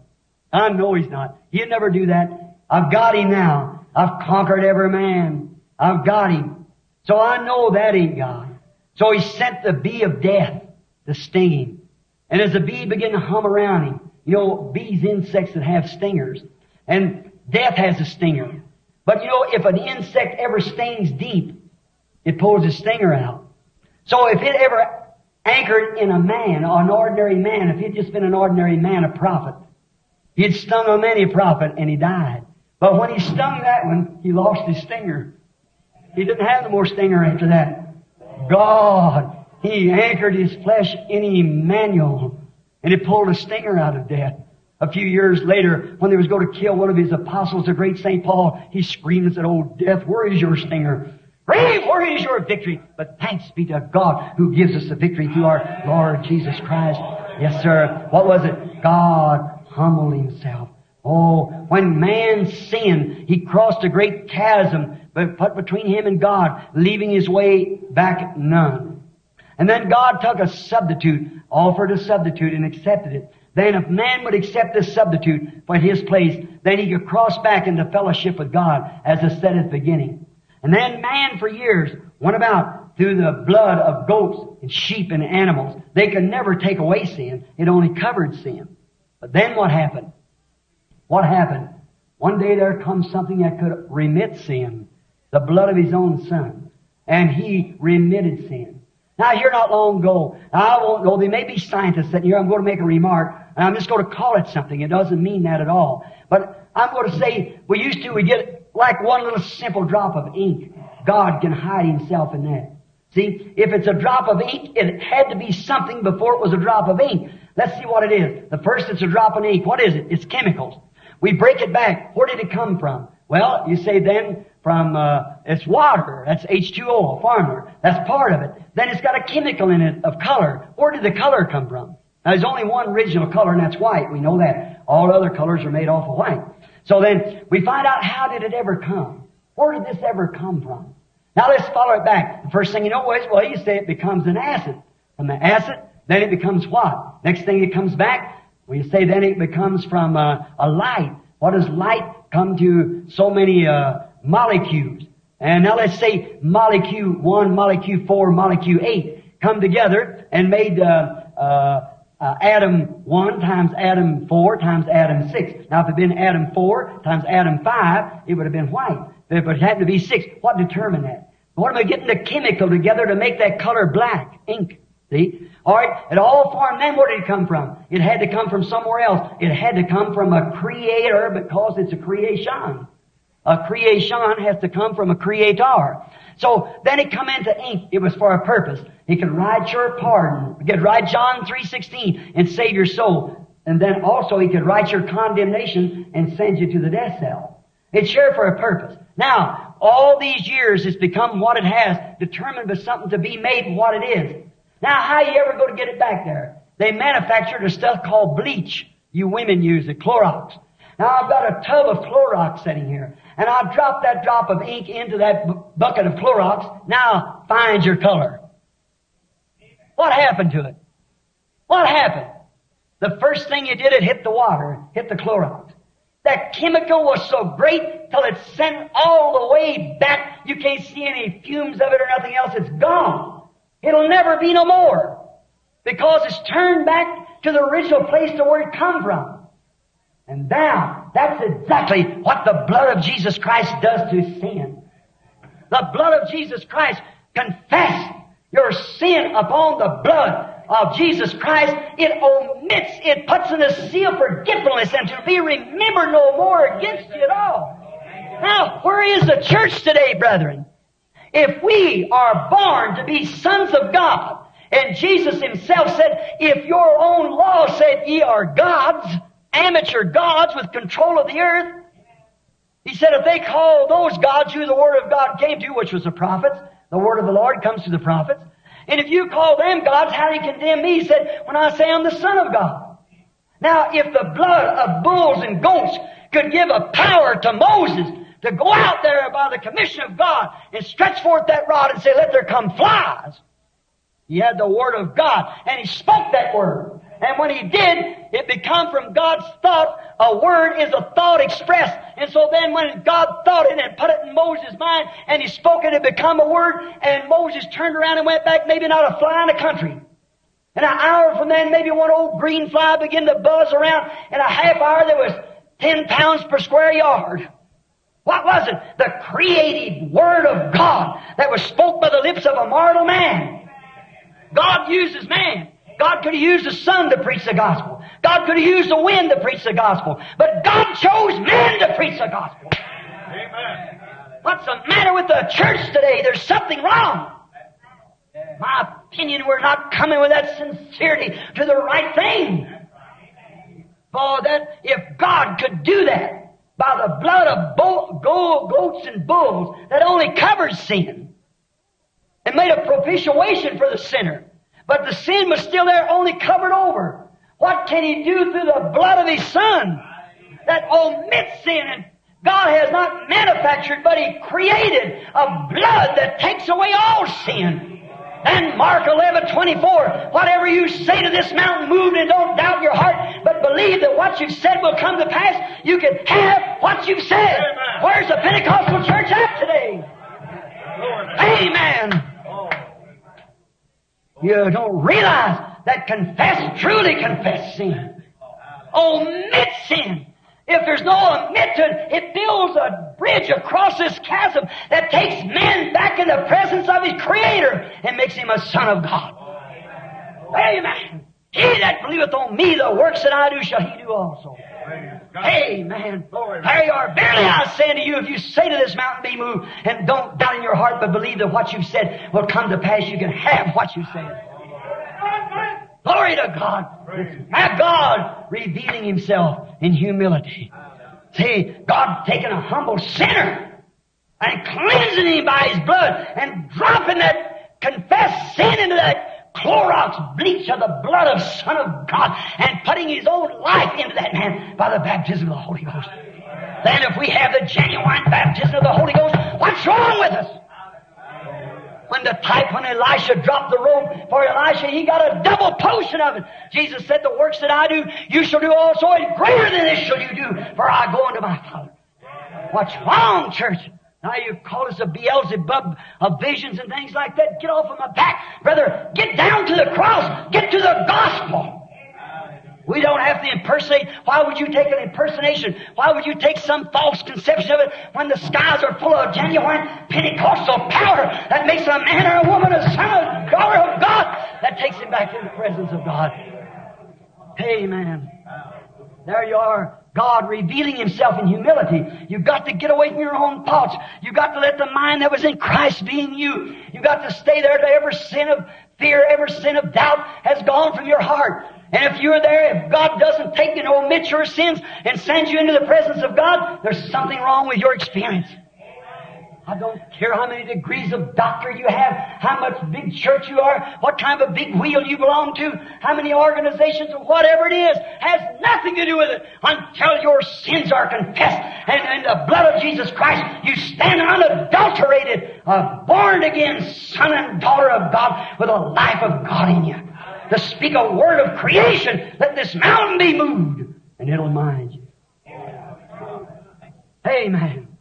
I know he's not. He'll never do that. I've got him now. I've conquered every man. I've got him. So I know that ain't God. So he sent the bee of death to sting him. And as the bee began to hum around him, you know, bees, insects that have stingers, and death has a stinger. But you know, if an insect ever stings deep, it pulls a stinger out. So if it ever anchored in a man, or an ordinary man, if he'd just been an ordinary man, a prophet, he'd stung a many prophet and he died. But when he stung that one, he lost his stinger. He didn't have no more stinger after that. God, he anchored his flesh in Emmanuel and he pulled a stinger out of death. A few years later, when they was going to kill one of his apostles, the great St. Paul, he screamed and said, Oh, death, where is your stinger? Grave, where is your victory? But thanks be to God who gives us the victory through our Lord Jesus Christ. Yes, sir. What was it? God humbled himself. Oh, when man sinned, he crossed a great chasm but put between him and God, leaving his way back none. And then God took a substitute, offered a substitute, and accepted it. Then if man would accept this substitute for his place, then he could cross back into fellowship with God, as I said at the beginning. And then man for years went about through the blood of goats and sheep and animals. They could never take away sin. It only covered sin. But then what happened? What happened? One day there comes something that could remit sin. The blood of his own son. And he remitted sin. Now here not long ago, I won't know, there may be scientists sitting here, I'm going to make a remark, and I'm just going to call it something. It doesn't mean that at all. But I'm going to say, we used to, we get like one little simple drop of ink. God can hide himself in that. See, if it's a drop of ink, it had to be something before it was a drop of ink. Let's see what it is. The first it's a drop of ink. What is it? It's chemicals. We break it back. Where did it come from? Well, you say then from, uh, it's water. That's H2O, a farmer. That's part of it. Then it's got a chemical in it of color. Where did the color come from? Now, there's only one original color, and that's white. We know that. All other colors are made off of white. So then we find out how did it ever come? Where did this ever come from? Now let's follow it back. The first thing you know is, well, you say it becomes an acid. From the acid, then it becomes what? Next thing it comes back, we say then it becomes from uh, a light. What does light come to so many uh, molecules? And now let's say molecule 1, molecule 4, molecule 8 come together and made uh, uh uh, atom 1 times atom 4 times atom 6. Now, if it had been atom 4 times atom 5, it would have been white. But If it happened to be 6, what determined that? What am I getting the chemical together to make that color black? Ink. See? Alright, it all formed, then where did it come from? It had to come from somewhere else. It had to come from a creator because it's a creation. A creation has to come from a creator. So then it come into ink. It was for a purpose. He could write your pardon. He could write John 3.16 and save your soul. And then also he could write your condemnation and send you to the death cell. It's here for a purpose. Now, all these years it's become what it has, determined by something to be made what it is. Now, how you ever go to get it back there? They manufactured a stuff called bleach. You women use it, Clorox. Now I've got a tub of Clorox sitting here, and I've dropped that drop of ink into that bu- bucket of Clorox. Now find your color. What happened to it? What happened? The first thing you did, it hit the water, hit the Clorox. That chemical was so great till it sent all the way back. You can't see any fumes of it or nothing else. It's gone. It'll never be no more. Because it's turned back to the original place to where it come from. And now, that's exactly what the blood of Jesus Christ does to sin. The blood of Jesus Christ confess your sin upon the blood of Jesus Christ. It omits, it puts in a seal of forgetfulness and to be remembered no more against you at all. Now, where is the church today, brethren? If we are born to be sons of God, and Jesus himself said, if your own law said ye are gods, amateur gods with control of the earth, he said if they call those gods who the word of God came to, which was the prophets, the word of the Lord comes to the prophets, and if you call them gods, how do you condemn me? He said, when I say I'm the son of God. Now, if the blood of bulls and goats could give a power to Moses to go out there by the commission of God and stretch forth that rod and say, let there come flies, he had the Word of God, and he spoke that Word. And when he did, it become from God's thought. A word is a thought expressed. And so then when God thought it and put it in Moses' mind, and he spoke it, it become a word, and Moses turned around and went back, maybe not a fly in the country. And an hour from then, maybe one old green fly began to buzz around. In a half hour, there was 10 pounds per square yard. What was it? The creative Word of God that was spoke by the lips of a mortal man. God uses man. God could have used the sun to preach the gospel. God could have used the wind to preach the gospel. But God chose men to preach the gospel. Amen. What's the matter with the church today? There's something wrong. My opinion, we're not coming with that sincerity to the right thing. For that, if God could do that by the blood of bo- go- goats and bulls that only covers sin and made a propitiation for the sinner, but the sin was still there, only covered over. What can He do through the blood of His Son that omits sin and God has not manufactured, but He created a blood that takes away all sin. And Mark 11, 24, whatever you say to this mountain, move and don't doubt your heart, but believe that what you've said will come to pass. You can have what you've said. Where's the Pentecostal church at today? Amen. You don't realize that confess, truly confess sin. Omit sin. If there's no omit to it, it builds a bridge across this chasm that takes man back in the presence of his Creator and makes him a son of God. Amen. He that believeth on me, the works that I do shall he do also. Amen. There you are. Verily I say unto you, if you say to this mountain, be moved, and don't doubt in your heart, but believe that what you've said will come to pass, you can have what you said. Glory to God. Now God revealing Himself in humility. See, God taking a humble sinner and cleansing him by His blood and dropping that confessed sin into that Clorox bleach of the blood of Son of God and putting His own life into that man by the baptism of the Holy Ghost. Then if we have the genuine baptism of the Holy Ghost, what's wrong with us? When the type, when Elijah dropped the robe for Elisha, he got a double portion of it. Jesus said, the works that I do, you shall do also, and greater than this shall you do, for I go unto my Father. What's wrong, church? Now you call us a Beelzebub of visions and things like that. Get off of my back. Brother, get down to the cross. Get to the gospel. We don't have to impersonate. Why would you take an impersonation? Why would you take some false conception of it when the skies are full of genuine Pentecostal power that makes a man or a woman a son or daughter of God that takes him back in the presence of God? Amen. There you are. God revealing Himself in humility. You've got to get away from your own thoughts. You've got to let the mind that was in Christ be in you. You've got to stay there till every sin of fear, every sin of doubt has gone from your heart. And if you're there, if God doesn't take you and omit your sins and send you into the presence of God, there's something wrong with your experience. I don't care how many degrees of doctor you have, how much big church you are, what kind of a big wheel you belong to, how many organizations or whatever it is, has nothing to do with it until your sins are confessed and in the blood of Jesus Christ you stand unadulterated, a born again son and daughter of God with a life of God in you. To speak a word of creation, let this mountain be moved, and it'll mind you. Amen.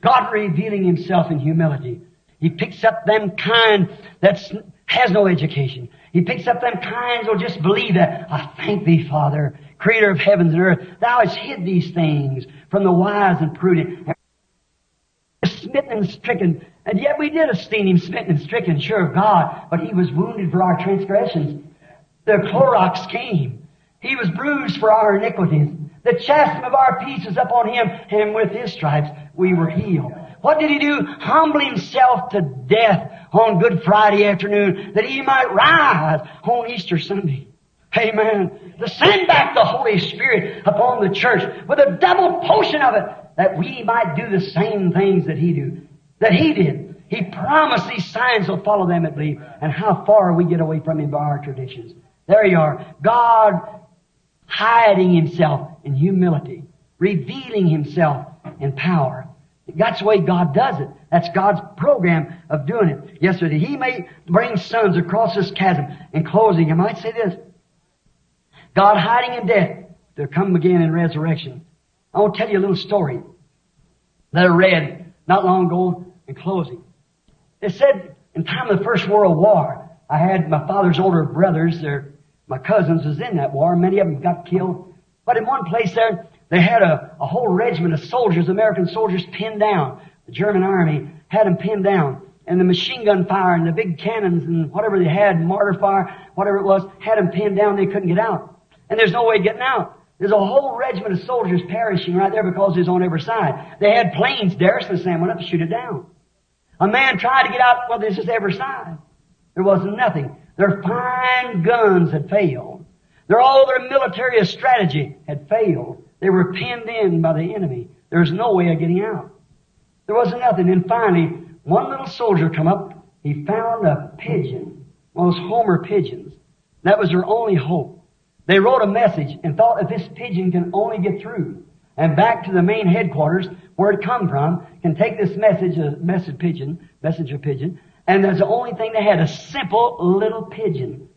God revealing Himself in humility. He picks up them kind that has no education. He picks up them kinds who'll just believe that. I thank Thee, Father, Creator of heavens and earth. Thou hast hid these things from the wise and prudent. Smitten and stricken, and yet we did esteem Him smitten and stricken, sure of God, but He was wounded for our transgressions. The Clorox came. He was bruised for our iniquities. The chastisement of our peace is upon Him, and with His stripes we were healed. What did he do? Humble himself to death on Good Friday afternoon that he might rise on Easter Sunday. Amen. To send back the Holy Spirit upon the church with a double portion of it that we might do the same things that he do, that he did. He promised these signs will follow them that believe. And how far we get away from him by our traditions. There you are. God hiding himself humility, revealing himself in power. That's the way God does it. That's God's program of doing it. Yes, sir. He may bring sons across this chasm. In closing, I might say this. God hiding in death, they'll come again in resurrection. I want to tell you a little story that I read not long ago in closing. It said in time of the First World War, I had my father's older brothers, my cousins was in that war. Many of them got killed. But in one place there, they had a, a whole regiment of soldiers, American soldiers, pinned down. The German army had them pinned down. And the machine gun fire and the big cannons and whatever they had, mortar fire, whatever it was, had them pinned down. They couldn't get out. And there's no way of getting out. There's a whole regiment of soldiers perishing right there because it's on every side. They had planes, Darrison Sam went up to shoot it down. A man tried to get out, well, this is every side. There wasn't nothing. Their fine guns had failed. Their, all their military strategy had failed. They were pinned in by the enemy. There was no way of getting out. There wasn't nothing. And finally, one little soldier come up. He found a pigeon, one of those Homer pigeons. That was their only hope. They wrote a message and thought if this pigeon can only get through and back to the main headquarters where it come from, can take this message, a message pigeon, messenger pigeon, and that's the only thing they had, a simple little pigeon.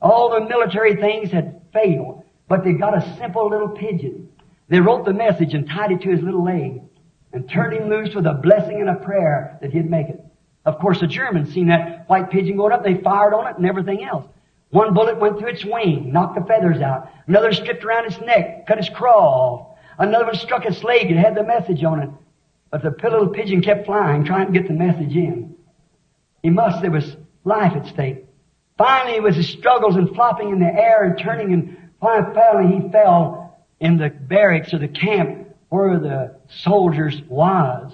All the military things had failed, but they got a simple little pigeon. They wrote the message and tied it to his little leg and turned him loose with a blessing and a prayer that he'd make it. Of course, the Germans seen that white pigeon going up. They fired on it and everything else. One bullet went through its wing, knocked the feathers out. Another stripped around its neck, cut its craw. off. Another one struck its leg. It had the message on it. But the little pigeon kept flying, trying to get the message in. He must. There was life at stake. Finally, it was his struggles and flopping in the air and turning, and finally he fell in the barracks or the camp where the soldiers was.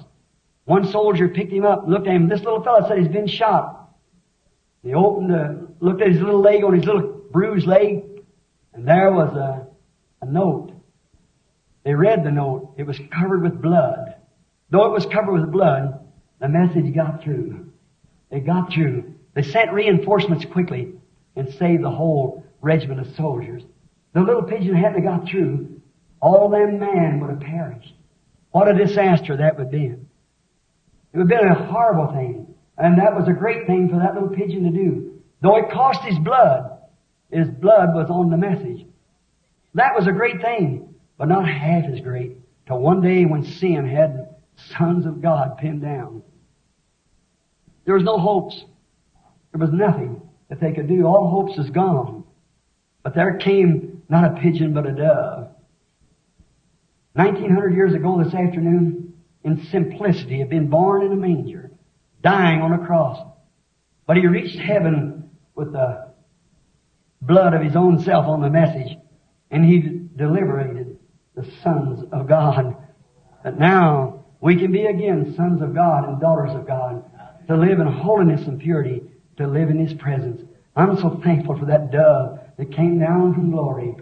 One soldier picked him up, looked at him. This little fellow said he's been shot. He opened, the, looked at his little leg on his little bruised leg, and there was a, a note. They read the note. It was covered with blood. Though it was covered with blood, the message got through. It got through. They sent reinforcements quickly and saved the whole regiment of soldiers. The little pigeon hadn't got through all them men would have perished. What a disaster that would have been. It would have been a horrible thing. And that was a great thing for that little pigeon to do. Though it cost his blood, his blood was on the message. That was a great thing, but not half as great till one day when sin had sons of God pinned down. There was no hopes. There was nothing that they could do. All hopes is gone. But there came not a pigeon, but a dove. 1900 years ago this afternoon, in simplicity, had been born in a manger, dying on a cross. But he reached heaven with the blood of his own self on the message, and he deliberated the sons of God. That now we can be again sons of God and daughters of God, to live in holiness and purity, to live in his presence. I'm so thankful for that dove that came down from glory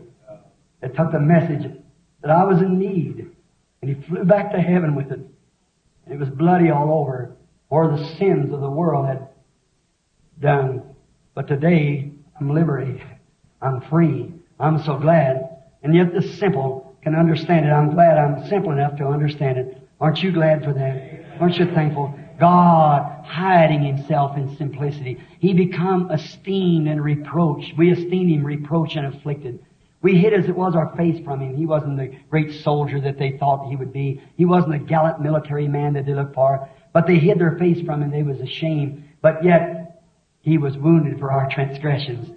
that took the message that I was in need, and he flew back to heaven with it. And it was bloody all over, or the sins of the world had done. But today, I'm liberated. I'm free. I'm so glad. And yet the simple can understand it. I'm glad I'm simple enough to understand it. Aren't you glad for that? Aren't you thankful? God hiding himself in simplicity. He become esteemed and reproached. We esteemed him reproached and afflicted. We hid as it was our face from him. He wasn't the great soldier that they thought he would be. He wasn't the gallant military man that they looked for. But they hid their face from him. They was ashamed. But yet, he was wounded for our transgressions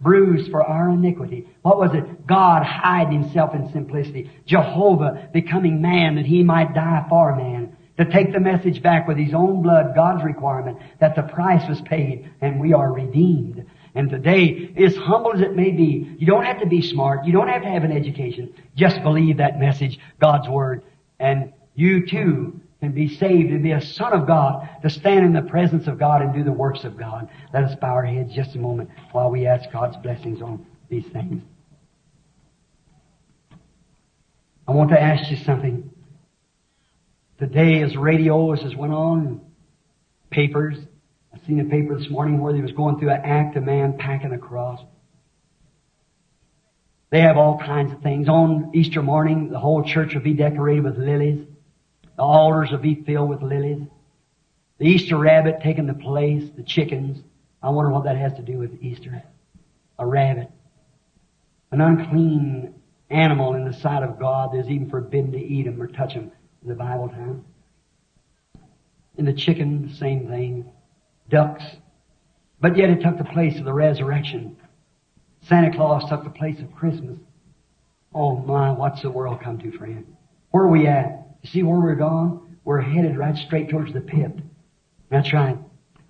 bruised for our iniquity. What was it? God hiding himself in simplicity. Jehovah becoming man that he might die for man. To take the message back with his own blood, God's requirement, that the price was paid and we are redeemed. And today, as humble as it may be, you don't have to be smart. You don't have to have an education. Just believe that message, God's Word. And you too can be saved and be a son of God to stand in the presence of God and do the works of God. Let us bow our heads just a moment while we ask God's blessings on these things. I want to ask you something. Today, as radio as went on, papers, I seen a paper this morning where they was going through an act of man packing a cross. They have all kinds of things. On Easter morning, the whole church will be decorated with lilies. The altars will be filled with lilies. The Easter rabbit taking the place, the chickens. I wonder what that has to do with Easter. A rabbit. An unclean animal in the sight of God that is even forbidden to eat them or touch them in the Bible time. And the chicken, same thing. Ducks. But yet it took the place of the resurrection. Santa Claus took the place of Christmas. Oh my, what's the world come to, friend? Where are we at? You see where we're going? We're headed right straight towards the pit. That's right.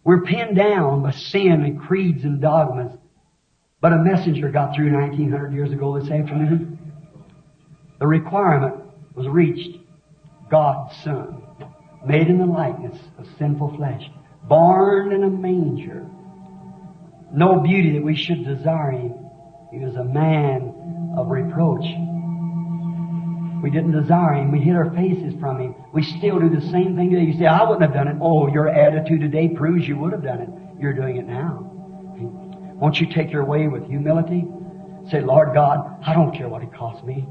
We're pinned down by sin and creeds and dogmas. But a messenger got through 1900 years ago this afternoon. The requirement was reached. God's Son, made in the likeness of sinful flesh, born in a manger. No beauty that we should desire him. He was a man of reproach. We didn't desire him. We hid our faces from him. We still do the same thing today. You say, I wouldn't have done it. Oh, your attitude today proves you would have done it. You're doing it now. Won't you take your way with humility? Say, Lord God, I don't care what it costs me.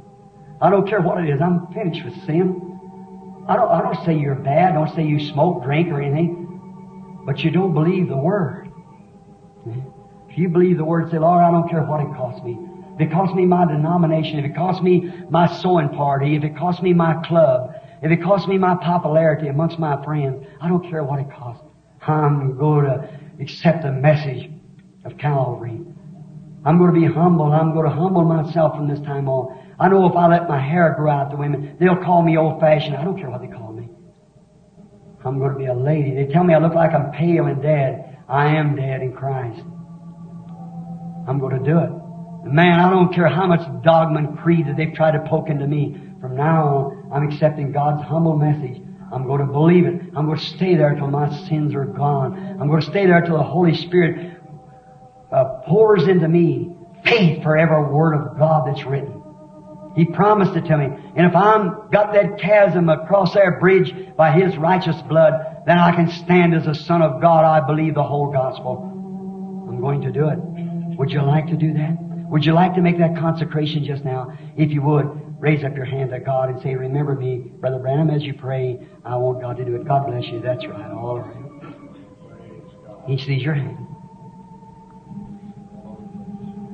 I don't care what it is. I'm finished with sin. I don't, I don't say you're bad. I don't say you smoke, drink, or anything. But you don't believe the Word. If you believe the Word, say, Lord, I don't care what it costs me. If it costs me my denomination, if it costs me my sewing party, if it costs me my club, if it costs me my popularity amongst my friends, I don't care what it costs. I'm going to accept the message of Calvary. I'm going to be humble. I'm going to humble myself from this time on. I know if I let my hair grow out the women, they'll call me old fashioned. I don't care what they call me. I'm going to be a lady. They tell me I look like I'm pale and dead. I am dead in Christ. I'm going to do it. Man, I don't care how much dogma and creed that they've tried to poke into me. From now on, I'm accepting God's humble message. I'm going to believe it. I'm going to stay there till my sins are gone. I'm going to stay there till the Holy Spirit uh, pours into me faith for every word of God that's written. He promised it to me. And if I'm got that chasm across that bridge by His righteous blood, then I can stand as a son of God. I believe the whole gospel. I'm going to do it. Would you like to do that? Would you like to make that consecration just now? If you would, raise up your hand to God and say, Remember me, Brother Branham, as you pray. I want God to do it. God bless you. That's right. All right. Each sees your hand.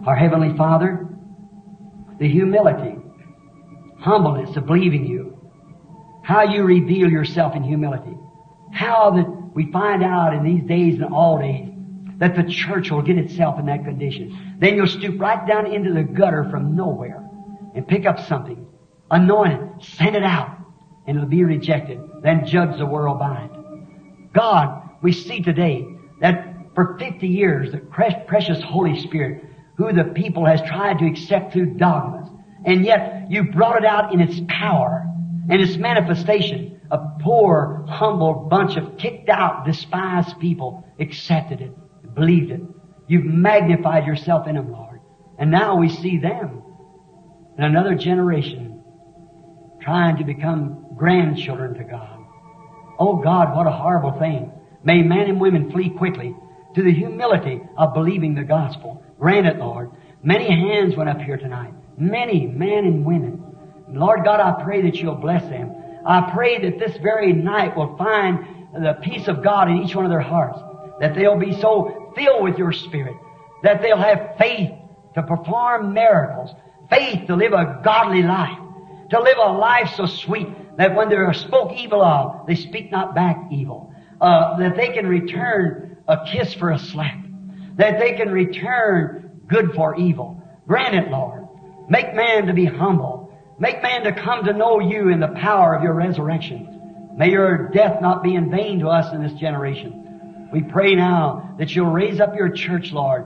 Our Heavenly Father, the humility, humbleness of believing you, how you reveal yourself in humility, how that we find out in these days and all days that the church will get itself in that condition. Then you'll stoop right down into the gutter from nowhere and pick up something, anoint it, send it out, and it'll be rejected. Then judge the world by it. God, we see today that for 50 years, the precious Holy Spirit, who the people has tried to accept through dogmas, and yet you brought it out in its power and its manifestation. A poor, humble bunch of kicked out, despised people accepted it, believed it. You've magnified yourself in them, Lord. And now we see them in another generation trying to become grandchildren to God. Oh God, what a horrible thing. May men and women flee quickly to the humility of believing the gospel. Grant it, Lord. Many hands went up here tonight. Many men and women. Lord God, I pray that you'll bless them. I pray that this very night will find the peace of God in each one of their hearts. That they'll be so filled with your Spirit. That they'll have faith to perform miracles. Faith to live a godly life. To live a life so sweet that when they're spoke evil of, they speak not back evil. Uh, that they can return a kiss for a slap. That they can return good for evil. Grant it, Lord. Make man to be humble. Make man to come to know you in the power of your resurrection. May your death not be in vain to us in this generation. We pray now that you'll raise up your church, Lord,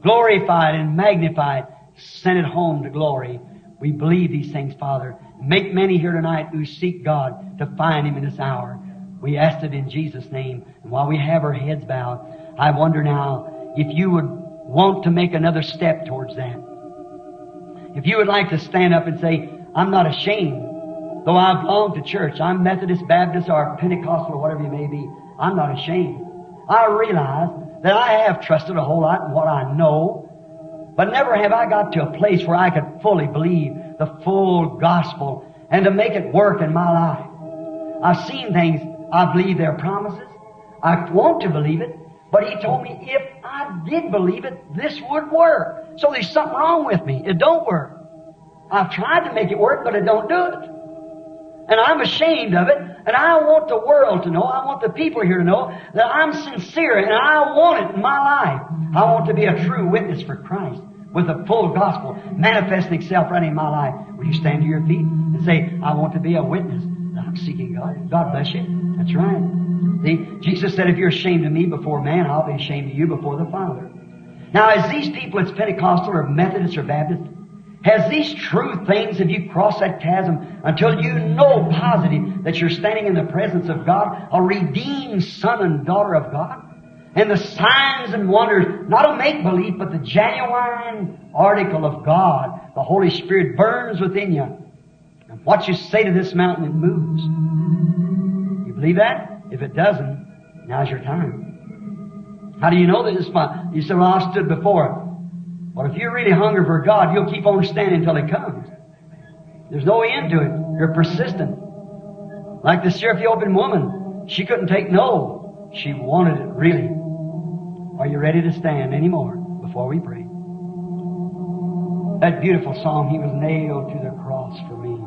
glorified and magnified, send it home to glory. We believe these things, Father. Make many here tonight who seek God to find Him in this hour. We ask it in Jesus' name. And while we have our heads bowed, I wonder now if you would want to make another step towards that. If you would like to stand up and say, I'm not ashamed, though I belong to church, I'm Methodist, Baptist, or Pentecostal, or whatever you may be, I'm not ashamed. I realize that I have trusted a whole lot in what I know, but never have I got to a place where I could fully believe the full gospel and to make it work in my life. I've seen things, I believe their promises. I want to believe it, but he told me if I did believe it, this would work. So there's something wrong with me. It don't work. I've tried to make it work, but it don't do it. And I'm ashamed of it, and I want the world to know, I want the people here to know that I'm sincere and I want it in my life. I want to be a true witness for Christ with the full gospel manifesting itself right in my life. Will you stand to your feet and say, I want to be a witness I'm seeking God? God bless you. That's right. See, Jesus said, if you're ashamed of me before man, I'll be ashamed of you before the Father. Now, as these people, it's Pentecostal or Methodist or Baptist, has these true things, have you crossed that chasm until you know positive that you're standing in the presence of God, a redeemed son and daughter of God? And the signs and wonders, not a make-believe, but the genuine article of God, the Holy Spirit burns within you. And what you say to this mountain, it moves. You believe that? If it doesn't, now's your time. How do you know that it's my, you say, well, I stood before it. Well, if you're really hungry for God, you'll keep on standing until He comes. There's no end to it. You're persistent. Like the Syrophoenician woman, she couldn't take no. She wanted it really. Are you ready to stand anymore before we pray? That beautiful song, He was nailed to the cross for me.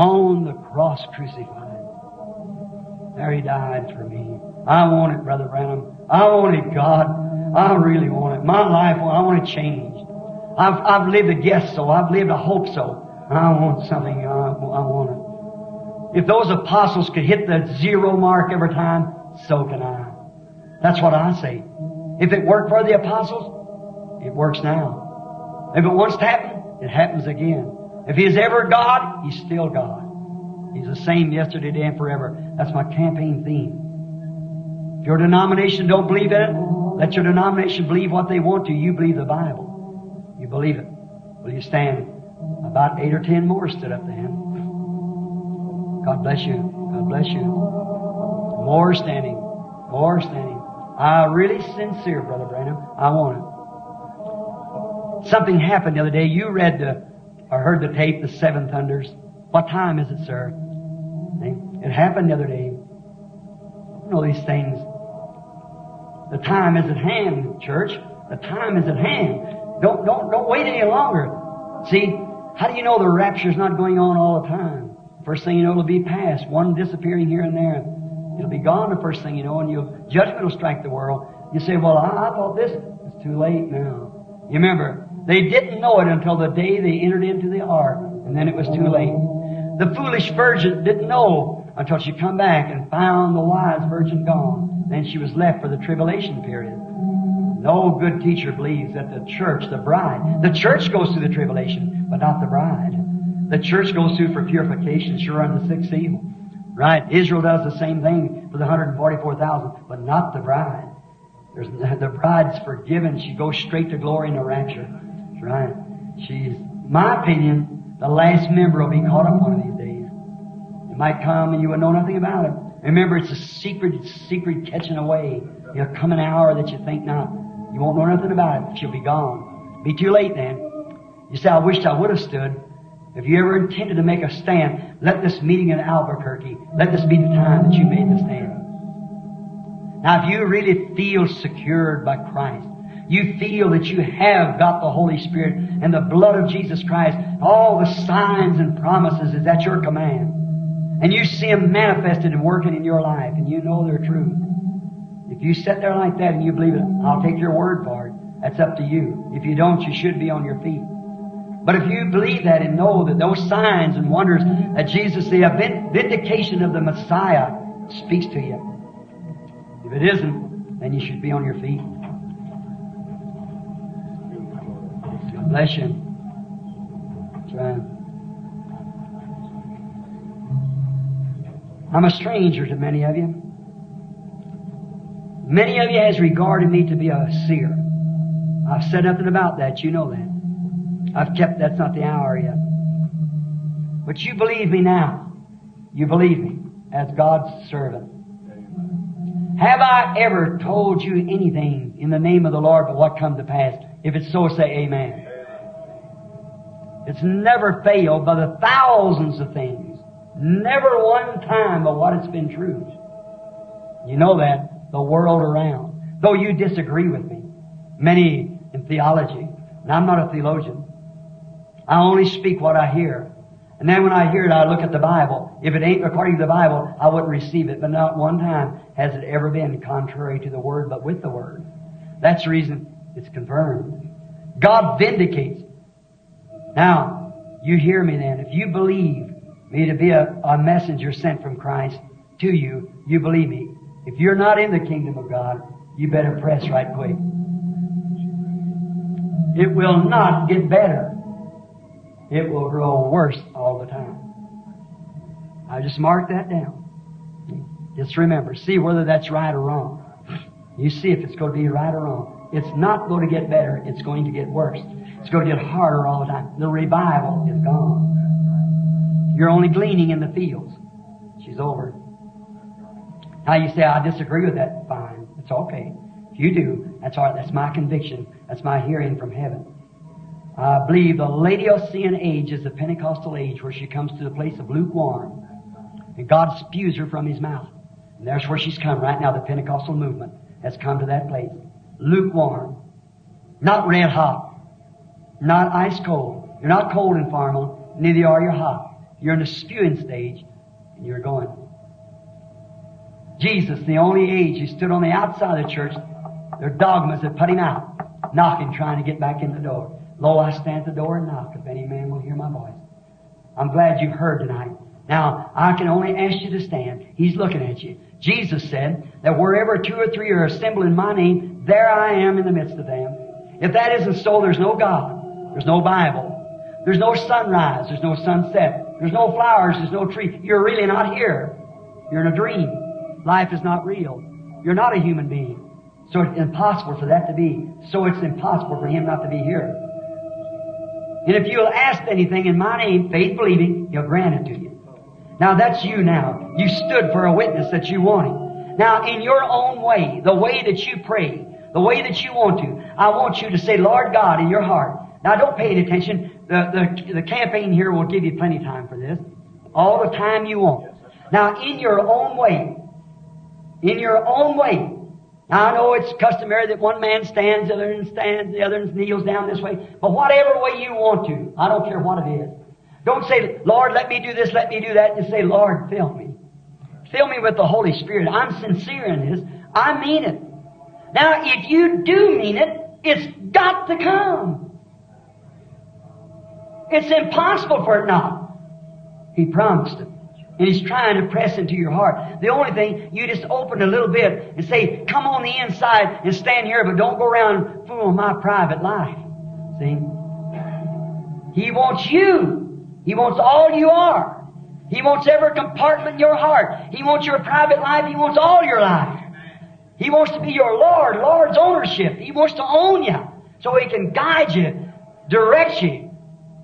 On the cross crucified. There He died for me. I want it, Brother Branham. I want it, God. I really want it. My life, I want to change. I've, I've lived a guess so. I've lived a hope so. I want something. I, I want it. If those apostles could hit the zero mark every time, so can I. That's what I say. If it worked for the apostles, it works now. If it once happened, it happens again. If He's ever God, He's still God. He's the same yesterday, today, and forever. That's my campaign theme. If your denomination don't believe in it, let your denomination believe what they want to. You believe the Bible. You believe it. Will you stand? About eight or ten more stood up then. God bless you. God bless you. More standing. More standing. I really sincere, Brother Branham. I want it. Something happened the other day. You read the, or heard the tape, the Seven Thunders. What time is it, sir? It happened the other day. You know these things. The time is at hand, church. The time is at hand. Don't, don't, don't wait any longer. See, how do you know the rapture's not going on all the time? First thing you know, it'll be past. One disappearing here and there. It'll be gone the first thing you know, and you'll, judgment will strike the world. You say, well, I, I thought this, it's too late now. You remember, they didn't know it until the day they entered into the ark, and then it was too late. The foolish virgin didn't know until she come back and found the wise virgin gone. Then she was left for the tribulation period. No good teacher believes that the church, the bride, the church goes through the tribulation, but not the bride. The church goes through for purification, sure on the sixth seal. Right? Israel does the same thing for the 144,000, but not the bride. There's, (laughs) the bride's forgiven. She goes straight to glory in the rapture. Right. She's, my opinion, the last member will be caught up one of these days. It might come and you will know nothing about it. Remember, it's a secret, secret catching away. There'll come an hour that you think not. You won't know nothing about it. She'll be gone. Be too late then. You say, I wished I would have stood. If you ever intended to make a stand, let this meeting in Albuquerque, let this be the time that you made the stand. Now, if you really feel secured by Christ, you feel that you have got the Holy Spirit and the blood of Jesus Christ, all the signs and promises is at your command. And you see them manifested and working in your life, and you know they're true. If you sit there like that and you believe it, I'll take your word for it. That's up to you. If you don't, you should be on your feet. But if you believe that and know that those signs and wonders that Jesus, the vindication of the Messiah, speaks to you, if it isn't, then you should be on your feet. God bless you. Right. I'm a stranger to many of you. Many of you has regarded me to be a seer. I've said nothing about that. You know that. I've kept that's not the hour yet. But you believe me now. You believe me as God's servant. Have I ever told you anything in the name of the Lord but what come to pass? If it's so, say amen. It's never failed by the thousands of things. Never one time but what it's been true. You know that. The world around. Though you disagree with me. Many in theology. And I'm not a theologian. I only speak what I hear. And then when I hear it, I look at the Bible. If it ain't according to the Bible, I wouldn't receive it. But not one time has it ever been contrary to the Word, but with the Word. That's the reason it's confirmed. God vindicates. Now, you hear me then. If you believe me to be a, a messenger sent from Christ to you, you believe me. If you're not in the kingdom of God, you better press right quick. It will not get better it will grow worse all the time. I just mark that down. Just remember, see whether that's right or wrong. You see if it's going to be right or wrong. It's not going to get better, it's going to get worse. It's going to get harder all the time. The revival is gone. You're only gleaning in the fields. She's over. Now you say, I disagree with that. Fine. It's okay. If you do, that's all right. That's my conviction. That's my hearing from heaven. I believe the Laodicean age is the Pentecostal age where she comes to the place of lukewarm. And God spews her from His mouth. And there's where she's come right now. The Pentecostal movement has come to that place. Lukewarm. Not red hot. Not ice cold. You're not cold and formal. Neither are you hot. You're in the spewing stage. And you're going. Jesus, the only age, he stood on the outside of the church. Their dogmas that put him out. Knocking, trying to get back in the door. Lo, I stand at the door and knock, if any man will hear my voice. I'm glad you've heard tonight. Now, I can only ask you to stand. He's looking at you. Jesus said that wherever two or three are assembled in my name, there I am in the midst of them. If that isn't so, there's no God. There's no Bible. There's no sunrise. There's no sunset. There's no flowers. There's no tree. You're really not here. You're in a dream. Life is not real. You're not a human being. So it's impossible for that to be. So it's impossible for him not to be here. And if you'll ask anything in my name, faith believing, he'll grant it to you. Now that's you now. You stood for a witness that you wanted. Now in your own way, the way that you pray, the way that you want to, I want you to say, Lord God, in your heart. Now don't pay any attention. The, the, the campaign here will give you plenty of time for this. All the time you want. Now in your own way, in your own way, now I know it's customary that one man stands, the other stands, the other kneels down this way. But whatever way you want to, I don't care what it is. Don't say, Lord, let me do this, let me do that. Just say, Lord, fill me. Fill me with the Holy Spirit. I'm sincere in this. I mean it. Now, if you do mean it, it's got to come. It's impossible for it not. He promised it. And He's trying to press into your heart. The only thing, you just open a little bit and say, come on the inside and stand here, but don't go around fooling my private life. See? He wants you. He wants all you are. He wants every compartment in your heart. He wants your private life. He wants all your life. He wants to be your Lord, Lord's ownership. He wants to own you so He can guide you, direct you,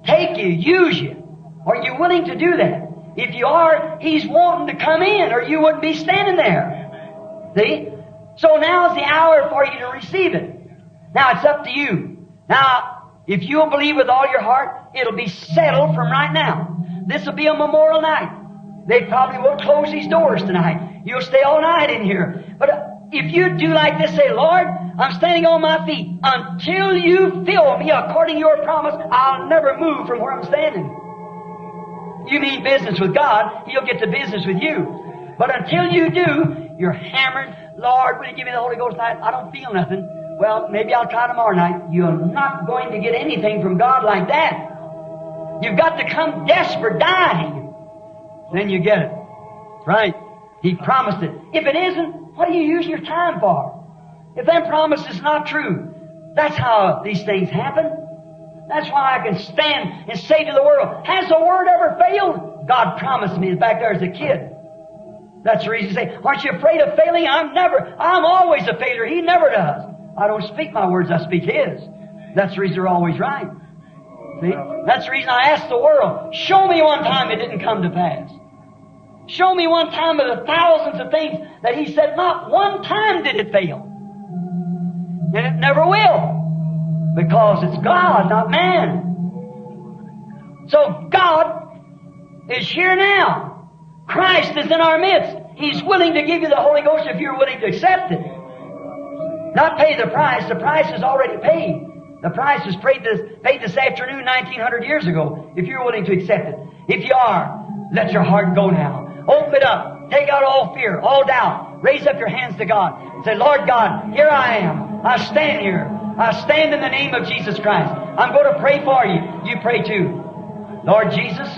take you, use you. Are you willing to do that? If you are, He's wanting to come in or you wouldn't be standing there. See? So now is the hour for you to receive it. Now it's up to you. Now, if you'll believe with all your heart, it'll be settled from right now. This will be a memorial night. They probably won't close these doors tonight. You'll stay all night in here. But if you do like this, say, Lord, I'm standing on my feet. Until you fill me according to your promise, I'll never move from where I'm standing. You mean business with God, He'll get to business with you. But until you do, you're hammered. Lord, will you give me the Holy Ghost tonight? I don't feel nothing. Well, maybe I'll try tomorrow night. You're not going to get anything from God like that. You've got to come desperate, dying. Then you get it. Right. He promised it. If it isn't, what are you using your time for? If that promise is not true, that's how these things happen. That's why I can stand and say to the world, has the word ever failed? God promised me back there as a kid. That's the reason you say, aren't you afraid of failing? I'm never, I'm always a failure. He never does. I don't speak my words, I speak His. That's the reason they're always right. See? That's the reason I asked the world, show me one time it didn't come to pass. Show me one time of the thousands of things that He said, not one time did it fail. And it never will. Because it's God, not man. So God is here now. Christ is in our midst. He's willing to give you the Holy Ghost if you're willing to accept it. Not pay the price. The price is already paid. The price was paid this, paid this afternoon 1900 years ago if you're willing to accept it. If you are, let your heart go now. Open it up. Take out all fear, all doubt. Raise up your hands to God. And say, Lord God, here I am. I stand here. I stand in the name of Jesus Christ. I'm going to pray for you. You pray too. Lord Jesus,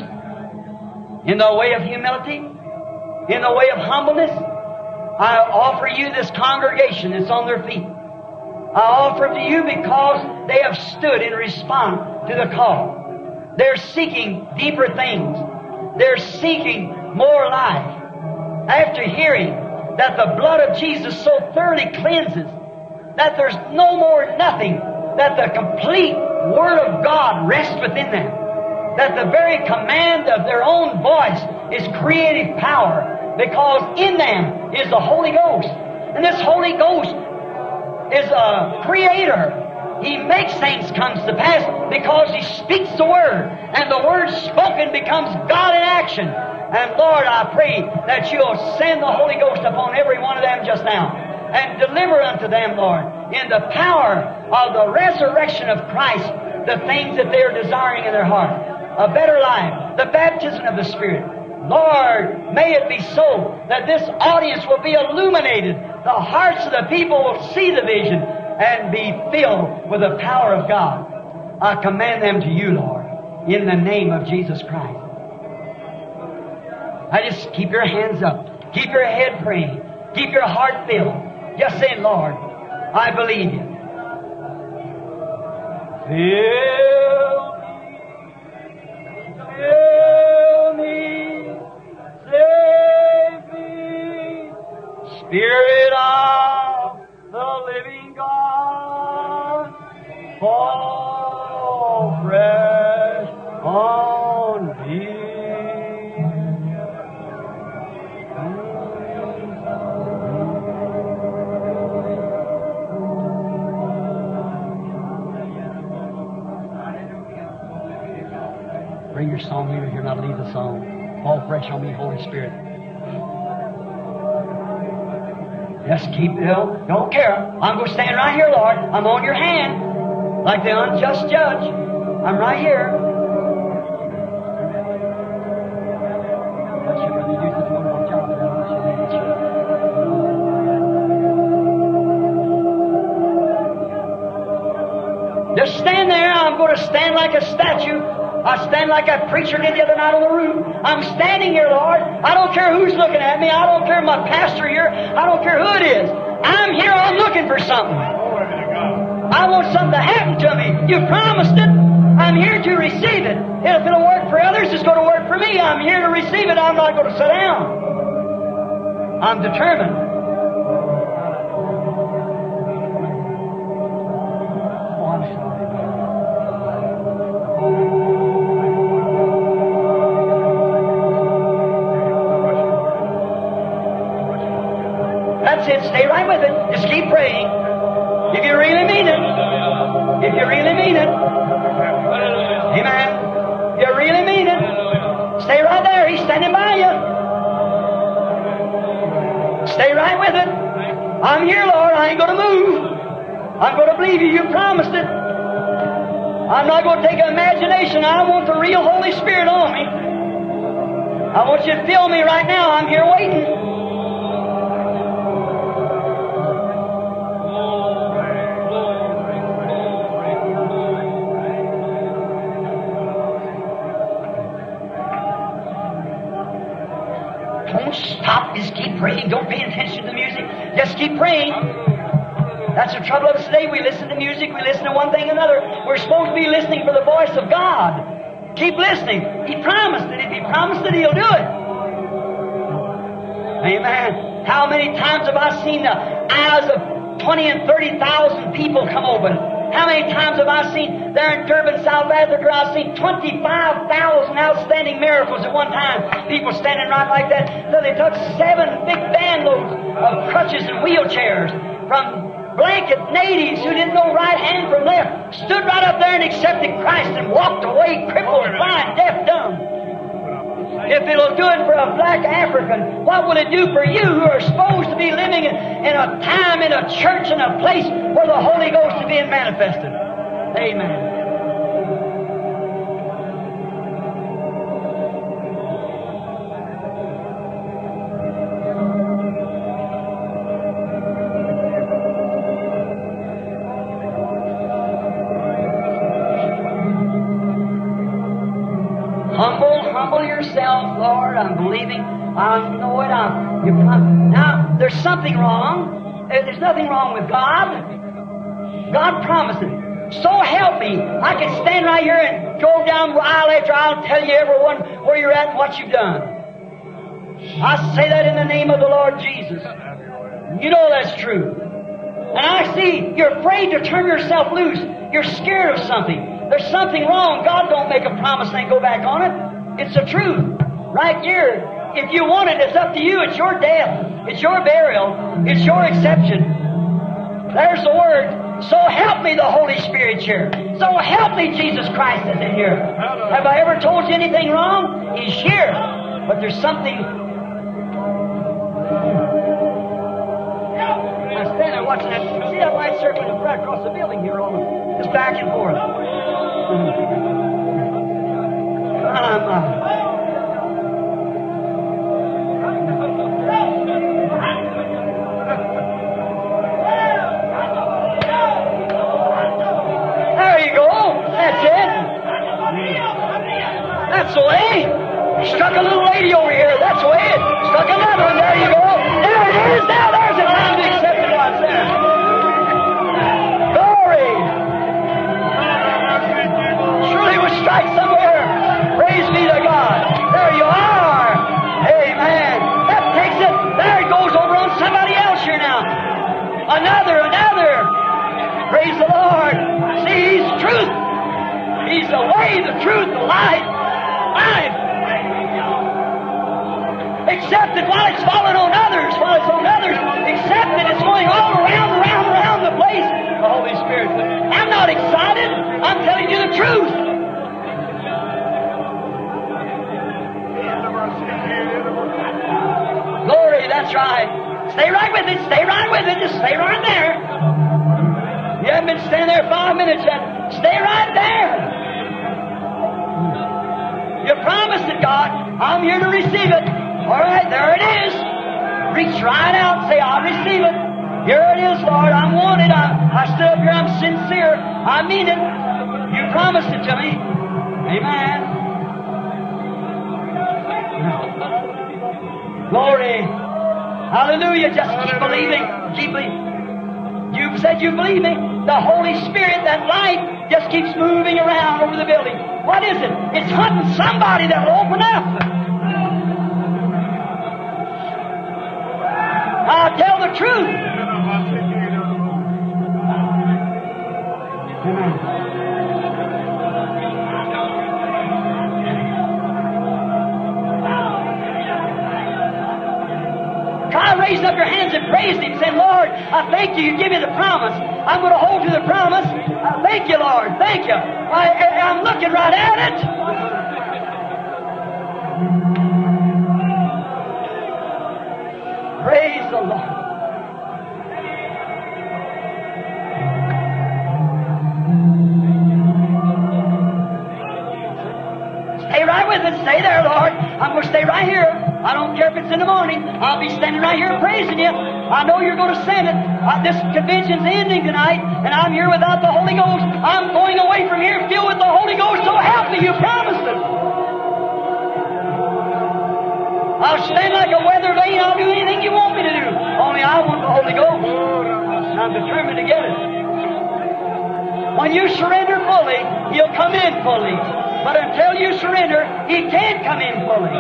in the way of humility, in the way of humbleness, I offer you this congregation that's on their feet. I offer to you because they have stood in response to the call. They're seeking deeper things. They're seeking more life. After hearing that the blood of Jesus so thoroughly cleanses, that there's no more nothing, that the complete Word of God rests within them, that the very command of their own voice is creative power, because in them is the Holy Ghost. And this Holy Ghost is a creator. He makes things come to pass because He speaks the Word. And the Word spoken becomes God in action. And Lord, I pray that you'll send the Holy Ghost upon every one of them just now. And deliver unto them, Lord, in the power of the resurrection of Christ, the things that they're desiring in their heart. A better life, the baptism of the Spirit. Lord, may it be so that this audience will be illuminated. The hearts of the people will see the vision and be filled with the power of God. I command them to you, Lord, in the name of Jesus Christ. I just keep your hands up. Keep your head praying. Keep your heart filled. Just say, Lord, I believe you. Fill Fill me, save me, Spirit of the living God, fall fresh on Bring your song here, here, not leave the song. Fall fresh on me, Holy Spirit. Just keep it. Don't, care. I'm going to stand right here, Lord. I'm on your hand, like the unjust judge. I'm right here. Just stand there. I'm going to stand like a statue. I stand like that preacher did the other night on the roof. I'm standing here, Lord. I don't care who's looking at me. I don't care my pastor here. I don't care who it is. I'm here. I'm looking for something. I want something to happen to me. You promised it. I'm here to receive it. If it'll work for others, it's going to work for me. I'm here to receive it. I'm not going to sit down. I'm determined. Believe you. You promised it. I'm not going to take an imagination. I want the real Holy Spirit on me. I want you to feel me right now. I'm here waiting. Don't stop. Just keep praying. Don't the trouble of today. We listen to music, we listen to one thing another. We're supposed to be listening for the voice of God. Keep listening. He promised it. If He promised it, He'll do it. Amen. How many times have I seen the eyes of 20 and 30,000 people come open? How many times have I seen there in Durban, South Africa, I've seen 25,000 outstanding miracles at one time. People standing right like that. So they took seven big van loads of crutches and wheelchairs from blanket natives who didn't know right hand from left, stood right up there and accepted Christ and walked away crippled, blind, deaf, dumb. If it'll do it for a black African, what will it do for you who are supposed to be living in, in a time, in a church, in a place where the Holy Ghost is being manifested? Amen. Yourself, Lord. I'm believing. I know it. I'm, you prom- now, there's something wrong. Uh, There's nothing wrong with God. God promised it. So help me. I can stand right here and go down aisle after aisle and tell you everyone where you're at and what you've done. I say that in the name of the Lord Jesus. You know that's true. And I see you're afraid to turn yourself loose. You're scared of something. There's something wrong. God don't make a promise and go back on it. It's the truth. Right here. If you want it, it's up to you. It's your death. It's your burial. It's your exception. There's the word. So help me the Holy Spirit here. So help me Jesus Christ is in here. Have I ever told you anything wrong? He's here. But there's something I stand there watching that. See that light circling across the building here, all just back and forth. There you go. That's it. That's the way. Struck a little lady over here. That's the way. Struck another one. There you go. There it is. Now there's a time to accept it there. Glory. Surely was strike Another, another. Praise the Lord. See, He's truth. He's the way, the truth, the light. Life. Accept it while it's falling on others, while it's on others. Accept it. It's going all around, around, around the place. The Holy Spirit. I'm not excited. I'm telling you the truth. Glory, that's right. Stay right with it. Stay right with it. Just stay right there. You haven't been standing there five minutes yet. Stay right there. You promised it, God. I'm here to receive it. All right, there it is. Reach right out say, I receive it. Here it is, Lord. I want it. I, I stood up here. I'm sincere. I mean it. You promised it to me. Amen. Glory. Hallelujah. Just keep believing. Keep believing. You said you believe me. The Holy Spirit, that light, just keeps moving around over the building. What is it? It's hunting somebody that will open up. I'll tell the truth. Amen. Raising up your hands and praising Him, saying, Lord, I thank you. You give me the promise. I'm going to hold to the promise. I thank you, Lord. Thank you. I, I'm looking right at it. Praise the Lord. Stay right with us. Stay there, Lord. I'm going to stay right here. I don't care if it's in the morning. I'll be standing right here praising you. I know you're going to send it. Uh, this convention's ending tonight, and I'm here without the Holy Ghost. I'm going away from here filled with the Holy Ghost. So help me. You promised it. I'll stand like a weather vane. I'll do anything you want me to do. Only I want the Holy Ghost. I'm determined to get it. When you surrender fully, He'll come in fully. But until you surrender, He can't come in fully.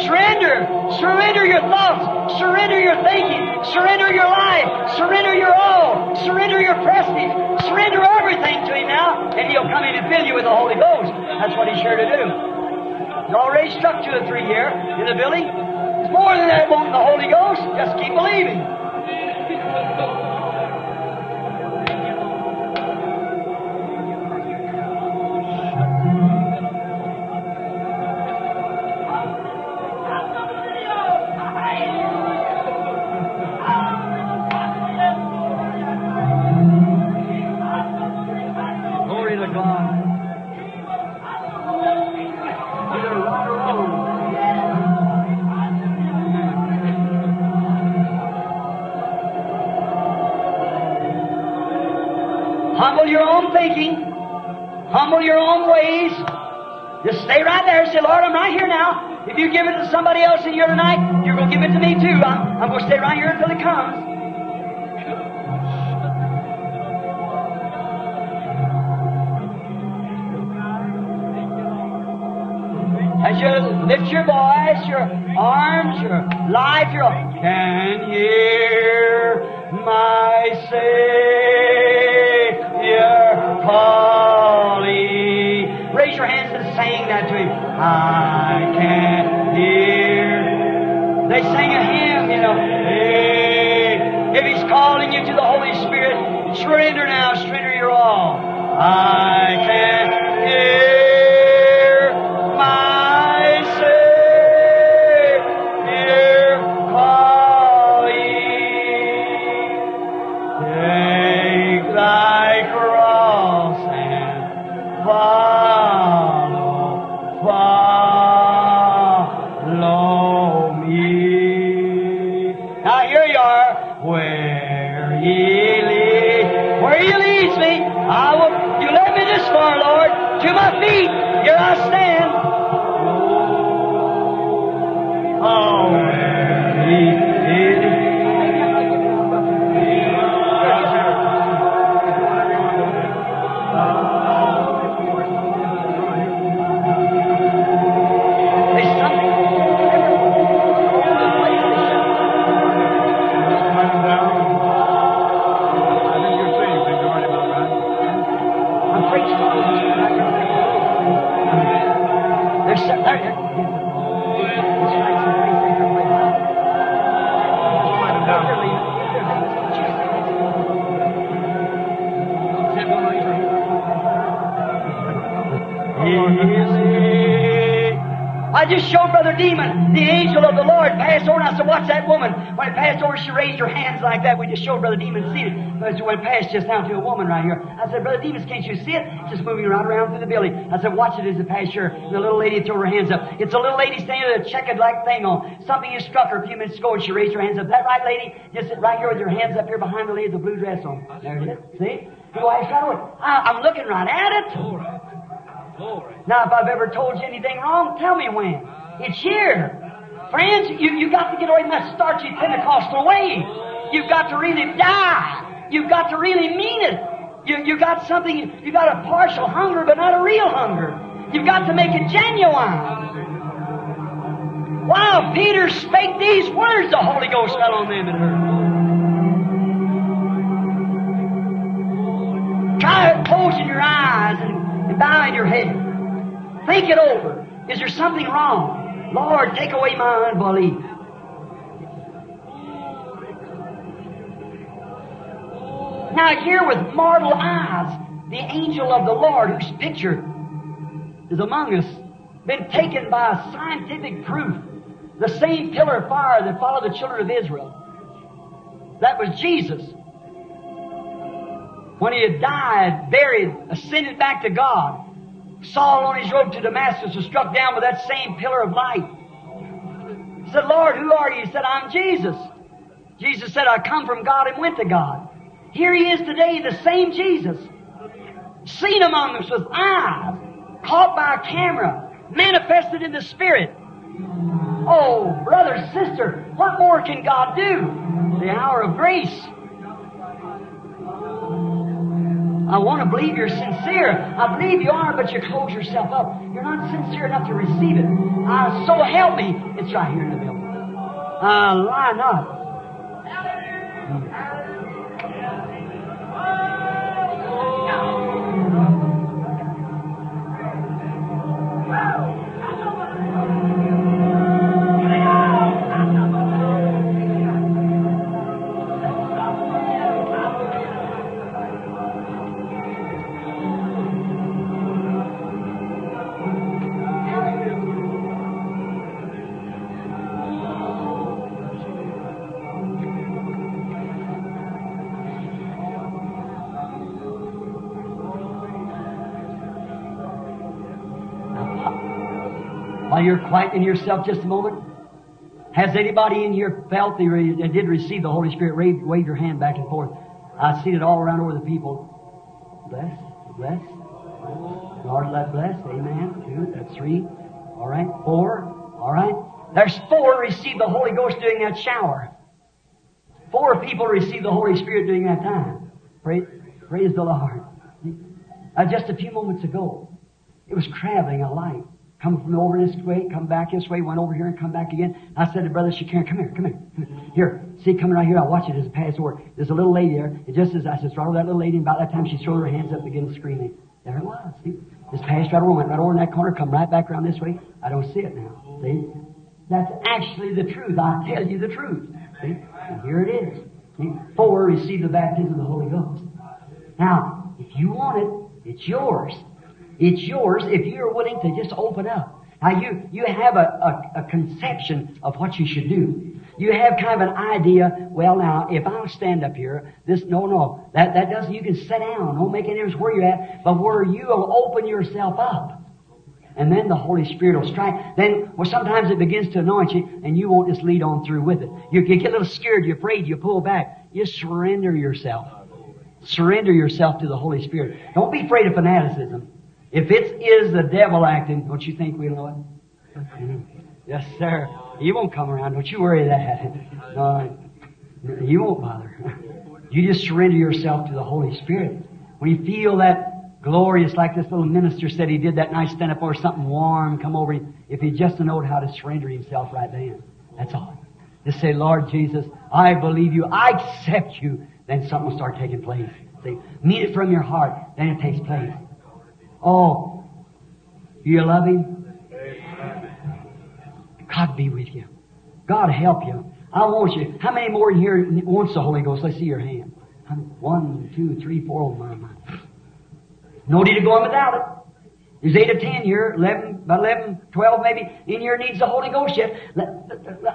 Surrender. Surrender your thoughts. Surrender your thinking. Surrender your life. Surrender your all. Surrender your prestige. Surrender everything to Him now, and He'll come in and fill you with the Holy Ghost. That's what He's sure to do. He's already struck two or three here in the building. It's more than that wanting the Holy Ghost. Just keep believing. Stay right there. Say, Lord, I'm right here now. If you give it to somebody else in here tonight, you're going to give it to me too. I'm, I'm going to stay right here until it comes. As you lift your voice, your arms, your life, your can hear my Savior calling. I can't hear. They sing a hymn, you know. Hey, if He's calling you to the Holy Spirit, surrender now, surrender your all. I can When it passed over, she raised her hands like that. We just showed Brother Demos to see it. But it went past just now to a woman right here. I said, Brother Demos, can't you see it? Just moving right around through the building. I said, Watch it as it passed here. And the little lady threw her hands up. It's a little lady standing with a checkered like thing on. Something you struck her a few minutes ago, and she raised her hands up. That right, lady? Just sit right here with your hands up here behind the lady with the blue dress on. There it is. See? Go, I shot it. I, I'm looking right at it. All right. All right. Now, if I've ever told you anything wrong, tell me when. It's here. Friends, you, you got to get away from that starchy Pentecostal way. You've got to really die. You've got to really mean it. You, you got something, you got a partial hunger, but not a real hunger. You've got to make it genuine. While Peter spake these words, the Holy Ghost fell on them and heard. Try closing your eyes and, and bowing your head. Think it over. Is there something wrong? Lord, take away my unbelief. Now, here with mortal eyes, the angel of the Lord, whose picture is among us, been taken by scientific proof, the same pillar of fire that followed the children of Israel. That was Jesus. When he had died, buried, ascended back to God, Saul on his road to Damascus was struck down with that same pillar of light. He said, Lord, who are you? He said, I'm Jesus. Jesus said, I come from God and went to God. Here he is today, the same Jesus. Seen among us with eyes, caught by a camera, manifested in the Spirit. Oh, brother, sister, what more can God do? The hour of grace. I want to believe you're sincere. I believe you are, but you close yourself up. You're not sincere enough to receive it. Uh, so help me. It's right here in the building. Uh, lie not. Quieting yourself just a moment, has anybody in here felt they, re- did receive the Holy Spirit? Wave, wave your hand back and forth. I see it all around over the people. Bless, bless. Lord, let bless. Amen. Two, that's three. All right. Four. All right. There's four received the Holy Ghost during that shower. Four people received the Holy Spirit during that time. Praise, praise the Lord. Uh, just a few moments ago, it was traveling a light. Come from over this way, come back this way, went over here and come back again. I said to Brother Shakir, come here, come here. Come here. Mm-hmm. Here, see, coming right here, I watch it as it passes over. There's a little lady there. It just as I said, right over that little lady, and about that time she threw her hands up again screaming. There it was. See? Just passed right over, went right over in that corner, come right back around this way. I don't see it now. See? That's actually the truth. I tell you the truth. See? And here it is. See? Four receive the baptism of the Holy Ghost. Now, if you want it, it's yours. It's yours if you're willing to just open up. Now you, you have a, a, a conception of what you should do. You have kind of an idea, well now, if I'll stand up here, this, no, no, that, that doesn't, you can sit down, don't make any difference where you're at, but where you will open yourself up. And then the Holy Spirit will strike. Then, well, sometimes it begins to anoint you, and you won't just lead on through with it. You, you get a little scared, you're afraid, you pull back. You surrender yourself. Surrender yourself to the Holy Spirit. Don't be afraid of fanaticism. If it is the devil acting, don't you think we know it? Yes, sir. He won't come around. Don't you worry that. No, he won't bother. You just surrender yourself to the Holy Spirit. When you feel that glorious, like this little minister said he did that night, stand up or something warm come over if he just knowed how to surrender himself right then. That's all. Just say, Lord Jesus, I believe you. I accept you. Then something will start taking place. See, mean it from your heart. Then it takes place. Oh, you love Him? God be with you. God help you. I want you. How many more in here wants the Holy Ghost? Let's see your hand. One, two, three, four. Oh, my, my. No need to go on without it. There's eight or ten here, eleven, about eleven, twelve maybe, in here needs the Holy Ghost yet.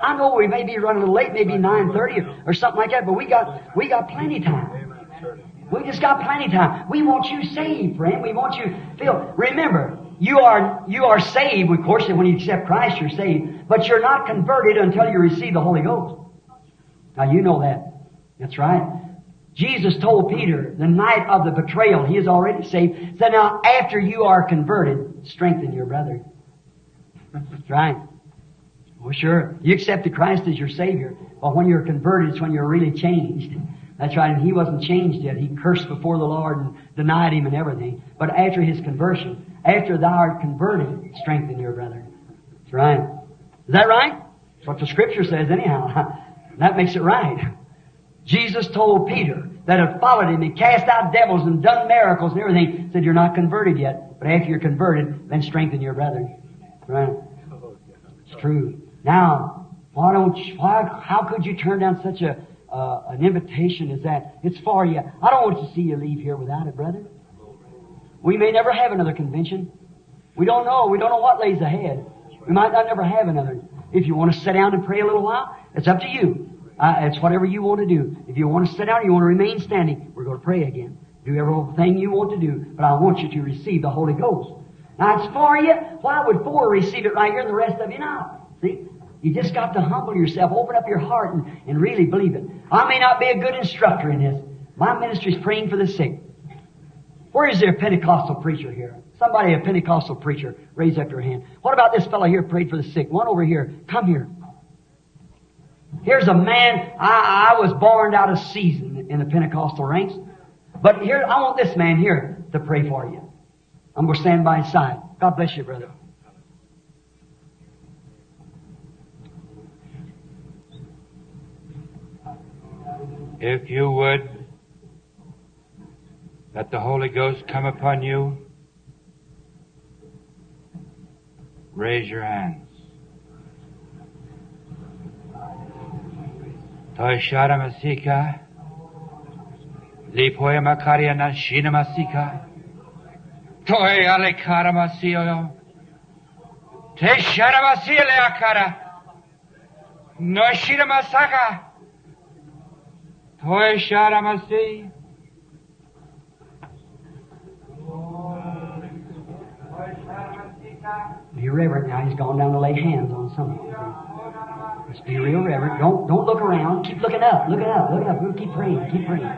I know we may be running a little late, maybe nine thirty or, or something like that, but we got we got plenty time. We just got plenty of time. We want you saved, friend. We want you filled. Remember, you are you are saved. Of course, when you accept Christ, you're saved, but you're not converted until you receive the Holy Ghost. Now you know that. That's right. Jesus told Peter the night of the betrayal, he is already saved, So now after you are converted, strengthen your brother. That's right. Well, sure. You accepted Christ as your Savior, but when you're converted, it's when you're really changed. That's right. And he wasn't changed yet. He cursed before the Lord and denied him and everything. But after his conversion, after thou art converted, strengthen your brother. That's right. Is that right? That's what the scripture says anyhow. (laughs) that makes it right. Jesus told Peter that had followed him and cast out devils and done miracles and everything, said, You're not converted yet. But after you're converted, then strengthen your brethren. Right? It's true. Now, why don't you, why, how could you turn down such a uh, an invitation is that it's for you. I don't want to see you leave here without it, brother. We may never have another convention. We don't know. We don't know what lays ahead. We might not never have another. If you want to sit down and pray a little while, it's up to you. Uh, it's whatever you want to do. If you want to sit down, you want to remain standing, we're going to pray again. Do everything you want to do, but I want you to receive the Holy Ghost. Now it's for you. Why would four receive it right here and the rest of you not? See? You just got to humble yourself, open up your heart and, and really believe it. I may not be a good instructor in this. My ministry is praying for the sick. Where is there a Pentecostal preacher here? Somebody, a Pentecostal preacher, raise up your hand. What about this fellow here prayed for the sick? One over here. Come here. Here's a man, I, I was born out of season in the Pentecostal ranks. But here, I want this man here to pray for you. I'm going to stand by his side. God bless you, brother. If you would, let the Holy Ghost come upon you. Raise your hands. Toishara Masika. Lipoya Makaria Nashina Masika. Toy Alekara Masio. Teshara Akara. Noshira Masaka. Toy Shara Masi. Be reverent now. He's gone down to lay hands on someone. Just be real reverent. Don't don't look around. Keep looking up. Looking up. Looking up. We'll keep praying. Keep praying.